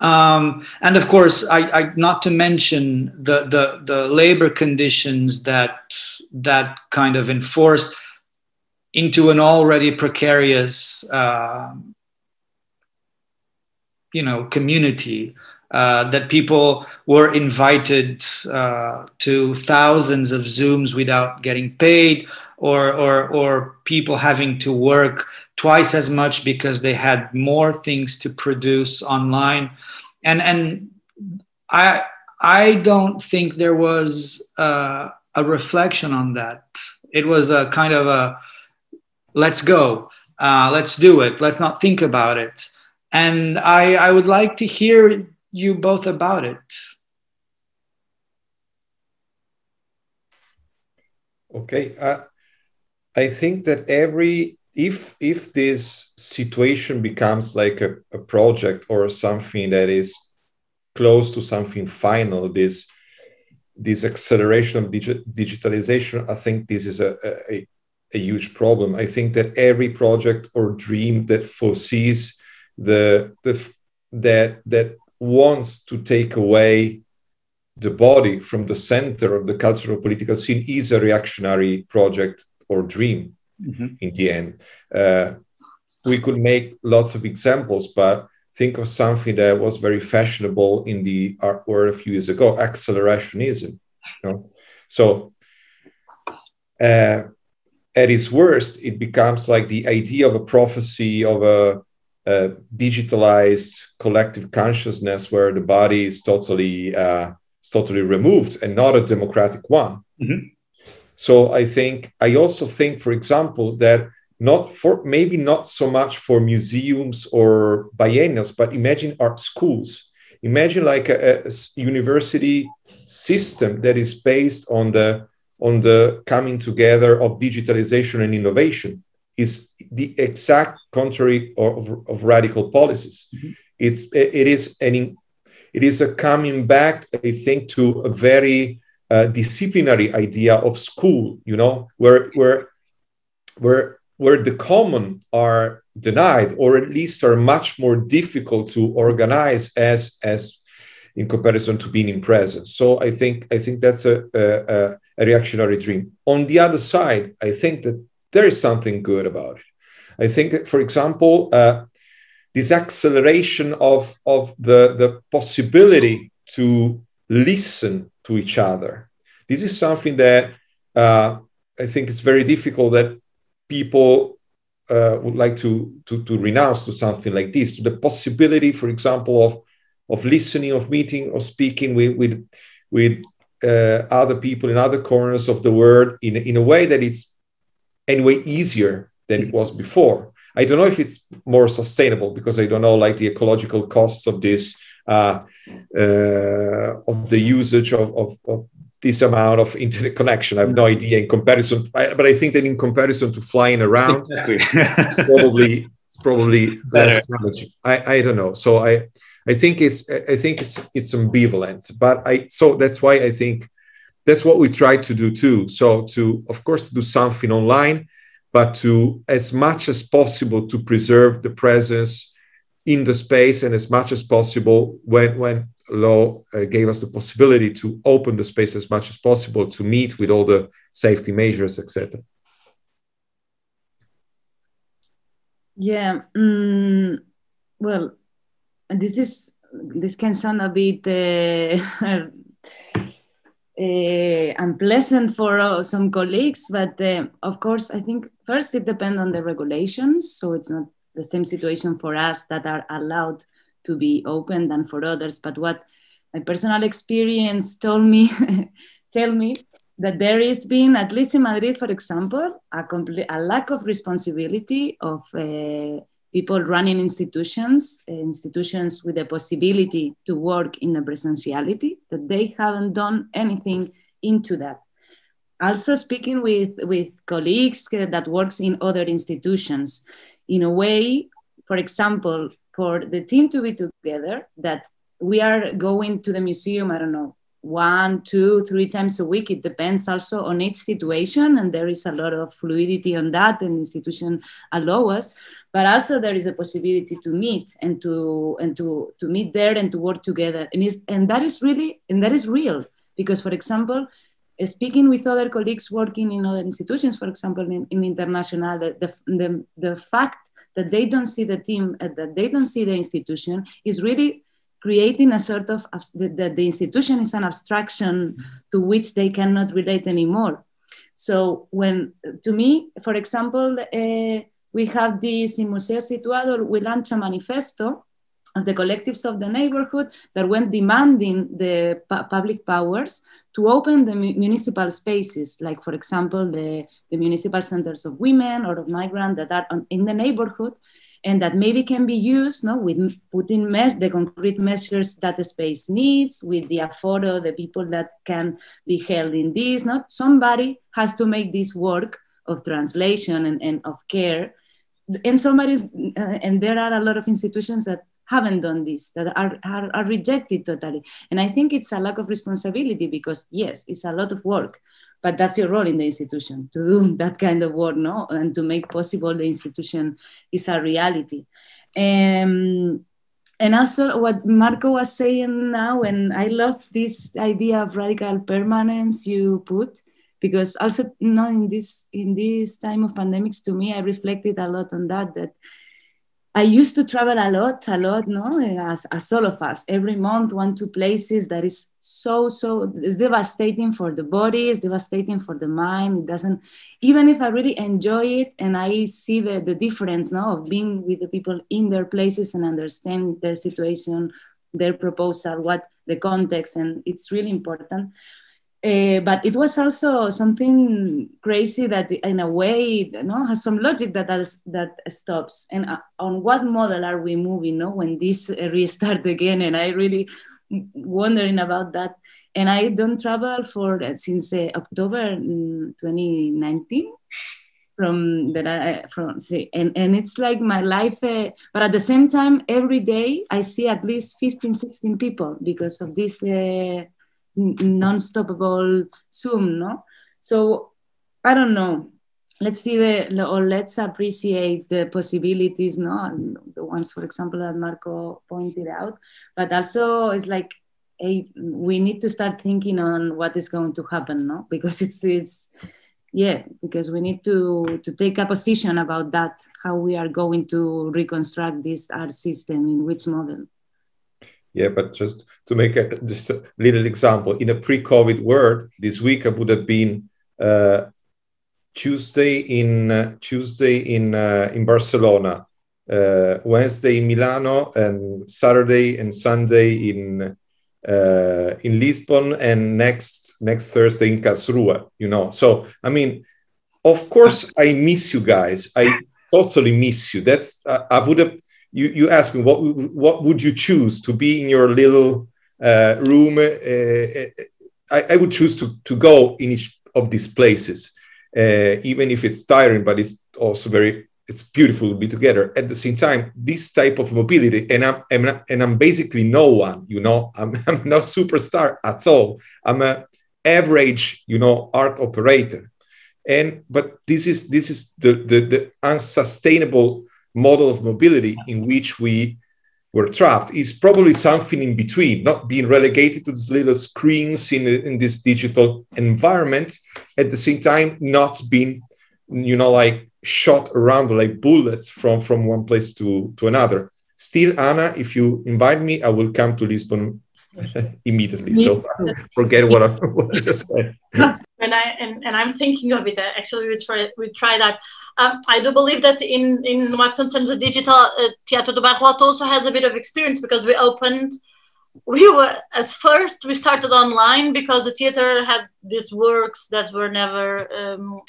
Um, and of course, I, I, not to mention the, the, the labor conditions that that kind of enforced into an already precarious, uh, you know, community uh, that people were invited uh, to thousands of Zooms without getting paid, or, or, or people having to work twice as much because they had more things to produce online. And, and I, I don't think there was uh, a reflection on that. It was a kind of a let's go, uh, let's do it, let's not think about it. And I, I would like to hear you both about it? Okay, uh, I think that every if if this situation becomes like a, a project or something that is close to something final, this this acceleration of digi- digitalization, I think this is a, a, a huge problem. I think that every project or dream that foresees the, the that that wants to take away the body from the center of the cultural political scene is a reactionary project or dream mm-hmm. in the end. Uh, we could make lots of examples, but think of something that was very fashionable in the art world a few years ago accelerationism you know? so uh, at its worst it becomes like the idea of a prophecy of a, digitalized collective consciousness where the body is totally uh, is totally removed and not a democratic one mm-hmm. so i think i also think for example that not for maybe not so much for museums or biennials, but imagine art schools. Imagine like a, a university system that is based on the on the coming together of digitalization and innovation is the exact contrary of, of radical policies. Mm-hmm. It's it is an it is a coming back, I think, to a very uh, disciplinary idea of school. You know, where where where where the common are denied or at least are much more difficult to organize as as in comparison to being in presence so i think i think that's a, a, a reactionary dream on the other side i think that there is something good about it i think for example uh, this acceleration of of the the possibility to listen to each other. This is something that uh, i think is very difficult that people uh, would like to, to, to renounce to something like this, to the possibility, for example, of, of listening, of meeting, of speaking with, with, with uh, other people in other corners of the world in, in a way that it's anyway easier than it was before. I don't know if it's more sustainable because I don't know like the ecological costs of this, uh, uh, of the usage of, of, of this amount of internet connection. I have no idea in comparison, but I think that in comparison to flying around, exactly. probably it's probably *laughs* less challenging. I, I don't know. So I I think it's I think it's it's ambivalent. But I so that's why I think that's what we try to do too. So to of course to do something online, but to as much as possible to preserve the presence in the space and as much as possible when when law uh, gave us the possibility to open the space as much as possible to meet with all the safety measures, etc. Yeah, um, well, this is this can sound a bit uh, *laughs* unpleasant for uh, some colleagues, but uh, of course, I think first it depends on the regulations, so it's not the same situation for us that are allowed to be open than for others. But what my personal experience told me, *laughs* tell me that there is been, at least in Madrid, for example, a, complete, a lack of responsibility of uh, people running institutions, uh, institutions with the possibility to work in the presentiality, that they haven't done anything into that. Also speaking with, with colleagues that works in other institutions, in a way, for example, for the team to be together that we are going to the museum i don't know one two three times a week. It depends also on each situation and there is a lot of fluidity on that and institution allow us. But also there is a possibility to meet and to and to to meet there and to work together. And is and that is really and that is real. Because for example speaking with other colleagues working in other institutions for example in, in international the, the, the fact that they don't see the team, uh, that they don't see the institution, is really creating a sort of that the institution is an abstraction to which they cannot relate anymore. So when, to me, for example, uh, we have this in Museo Situado, we launch a manifesto of the collectives of the neighborhood that went demanding the pu public powers to open the municipal spaces, like, for example, the, the municipal centers of women or of migrants that are on, in the neighborhood, and that maybe can be used no, with putting the concrete measures that the space needs, with the aforo, the people that can be held in this. Not somebody has to make this work of translation and, and of care. And somebody's uh, and there are a lot of institutions that haven't done this, that are, are, are rejected totally. And I think it's a lack of responsibility because yes, it's a lot of work but that's your role in the institution to do *laughs* that kind of work no? And to make possible the institution is a reality. Um, and also what marco was saying now and i love this idea of radical permanence you put because also you know, in this in this time of pandemics to me i reflected a lot on that that I used to travel a lot, a lot, no, as, as all of us. Every month, one, two places that is so, so, it's devastating for the body, it's devastating for the mind. It doesn't, even if I really enjoy it and I see the, the difference, now of being with the people in their places and understand their situation, their proposal, what the context, and it's really important. Uh, but it was also something crazy that, in a way, you know, has some logic that has, that stops. And uh, on what model are we moving? No, when this restart *laughs* again, and I really wondering about that. And I don't travel for uh, since uh, October mm, 2019 from that I from see, and and it's like my life. Uh, but at the same time, every day I see at least 15, 16 people because of this uh, non-stoppable zoom no so i don't know let's see the or let's appreciate the possibilities no the ones for example that marco pointed out. But also it's like we need to start thinking on what is going to happen no? Because it's it's yeah because we need to to take a position about that how we are going to reconstruct this art system in which model. Yeah, but just to make a, just a little example, in a pre-COVID world, this week I would have been uh, Tuesday in uh, Tuesday in uh, in Barcelona, uh, Wednesday in Milano, and Saturday and Sunday in in Lisbon, and next next Thursday in Karlsruhe. You know, so I mean, of course, I miss you guys. I totally miss you. That's I would have you, you asked me what what would you choose to be in your little uh, room? Uh, I, I, would choose to to go in each of these places, uh, even if it's tiring, but it's also very it's beautiful to be together. At the same time, this type of mobility, and I'm, I'm and I'm basically no one. You know, *laughs* I'm I'm no superstar at all. I'm a average, you know, art operator and but this is this is the the, the unsustainable model of mobility in which we were trapped is probably something in between, not being relegated to these little screens in, in this digital environment, at the same time, not being, you know, like shot around like bullets from, from one place to, to another. Still, Ana, if you invite me, I will come to Lisbon *laughs* immediately. So forget what I, *laughs* what I just said. And I and, and I'm thinking of it. Actually, we try we try that. Um, I do believe that in in what concerns the digital uh, Teatro do also has a bit of experience because we opened. We were at first we started online because the theater had these works that were never um,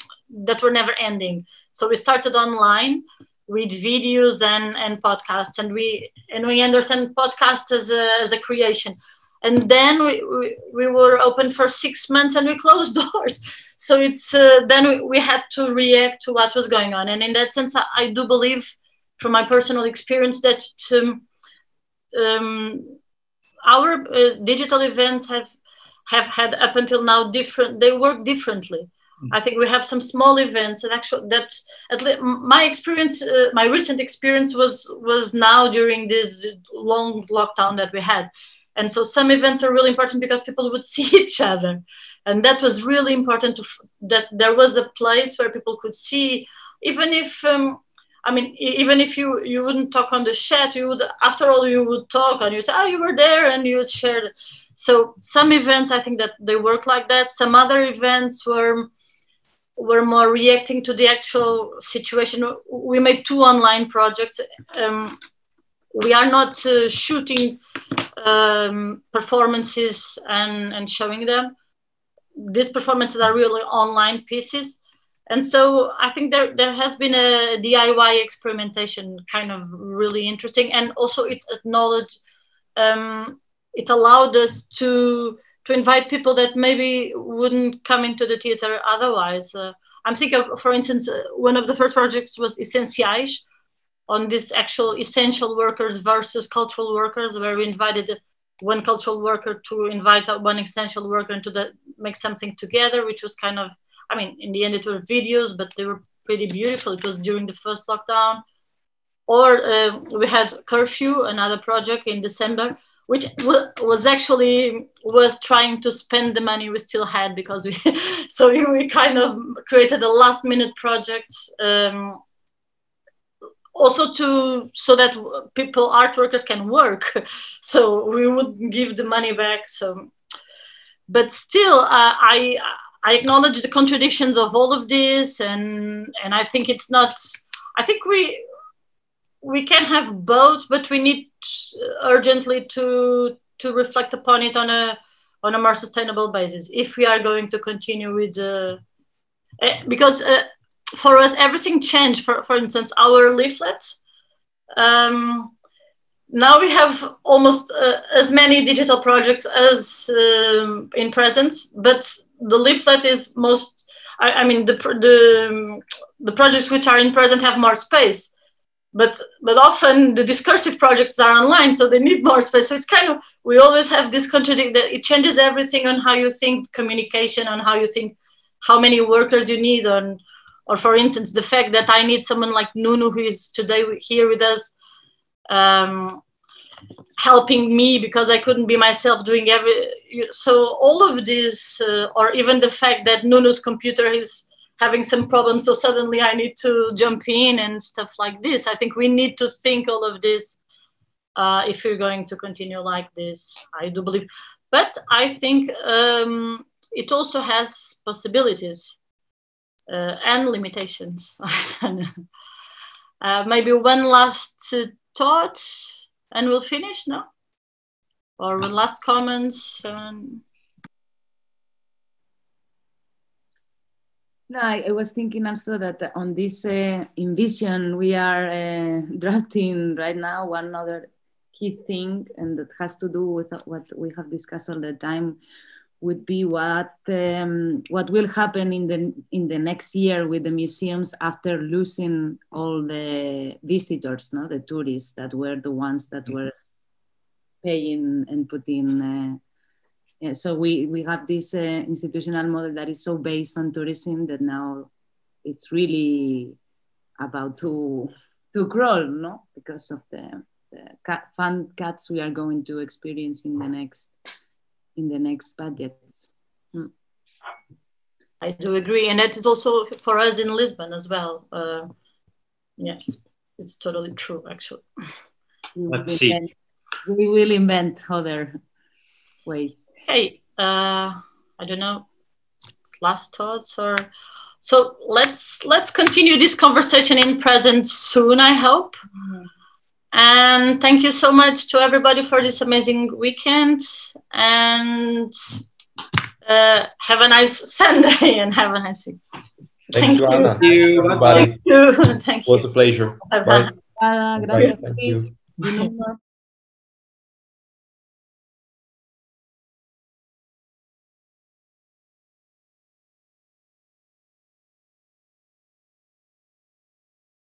that were never ending. So we started online with videos and and podcasts, and we and we understand podcasts as a as a creation and then we, we, we, were open for six months and we closed *laughs* doors. So it's uh, then we, we, had to react to what was going on. And in that sense i, I do believe from my personal experience that um, um, our uh, digital events have have had up until now different they work differently. Mm. I think we have some small events that actually that at least my experience, uh, my recent experience was was now during this long lockdown that we had, and so some events are really important because people would *laughs* see each other. And that was really important to that there was a place where people could see. Even if um, i mean even if you you wouldn't talk on the chat you would after all you would talk and you say oh you were there and you would share so some events i think that they work like that. Some other events were were more reacting to the actual situation. We made two online projects. Um, we are not uh, shooting um, performances and, and showing them. These performances are really online pieces. and so I think there there has been a DIY experimentation, kind of really interesting, and also it acknowledged, um, it allowed us to to invite people that maybe wouldn't come into the theater otherwise. Uh, I'm thinking, of, for instance, uh, one of the first projects was Essenciais, on this actual essential workers versus cultural workers, where we invited one cultural worker to invite one essential worker and to make something together, which was kind of, I mean, in the end it were videos, but they were pretty beautiful. It was during the first lockdown. Or uh, we had Curfew, another project in December, which was actually was trying to spend the money we still had because we *laughs* so we kind of created a last minute project um, also to so that people art workers can work. *laughs* So we would give the money back so. But still uh, i i acknowledge the contradictions of all of this and and i think it's not i think we we can have both but we need urgently to to reflect upon it on a on a more sustainable basis if we are going to continue with uh, because uh, for us, everything changed. For, for instance, our leaflet. Um, now we have almost uh, as many digital projects as um, in presence, but the leaflet is most. I, I mean, the the the projects which are in present have more space, but but often the discursive projects are online, so they need more space. So it's kind of we always have this contradiction that it changes everything on how you think communication, on how you think how many workers you need on or for instance the fact that i need someone like nunu who is today here with us um, helping me because i couldn't be myself doing every so all of this uh, or even the fact that nunu's computer is having some problems so suddenly i need to jump in and stuff like this. I think we need to think all of this uh, if we're going to continue like this i do believe. But i think um, it also has possibilities uh, and limitations. *laughs* uh, maybe one last uh, thought and we'll finish, no? Or one last comments? Um... No, I, I, was thinking also that on this uh, envision we are uh, *laughs* drafting right now one other key thing, and that has to do with what we have discussed all the time, would be what um, what will happen in the in the next year with the museums after losing all the visitors, no, the tourists that were the ones that were paying and putting. Uh, yeah, so we we have this uh, institutional model that is so based on tourism that now it's really about to to crawl, no, because of the, the cut, fun cuts we are going to experience in the next in the next budgets. Hmm. I do agree, and that is also for us in Lisbon as well. Uh, yes, it's totally true, actually. We will, invent, we will invent other ways. Hey, uh, I don't know, last thoughts or so let's let's continue this conversation in present soon. I hope. Mm -hmm. And thank you so much to everybody for this amazing weekend. And uh, have a nice *laughs* Sunday and have a nice week. Thank, thank you, Ana. Thank you, everybody. Thank you. *laughs* Thank you. It was a pleasure. Bye. Bye. Bye. Bye. Thank you.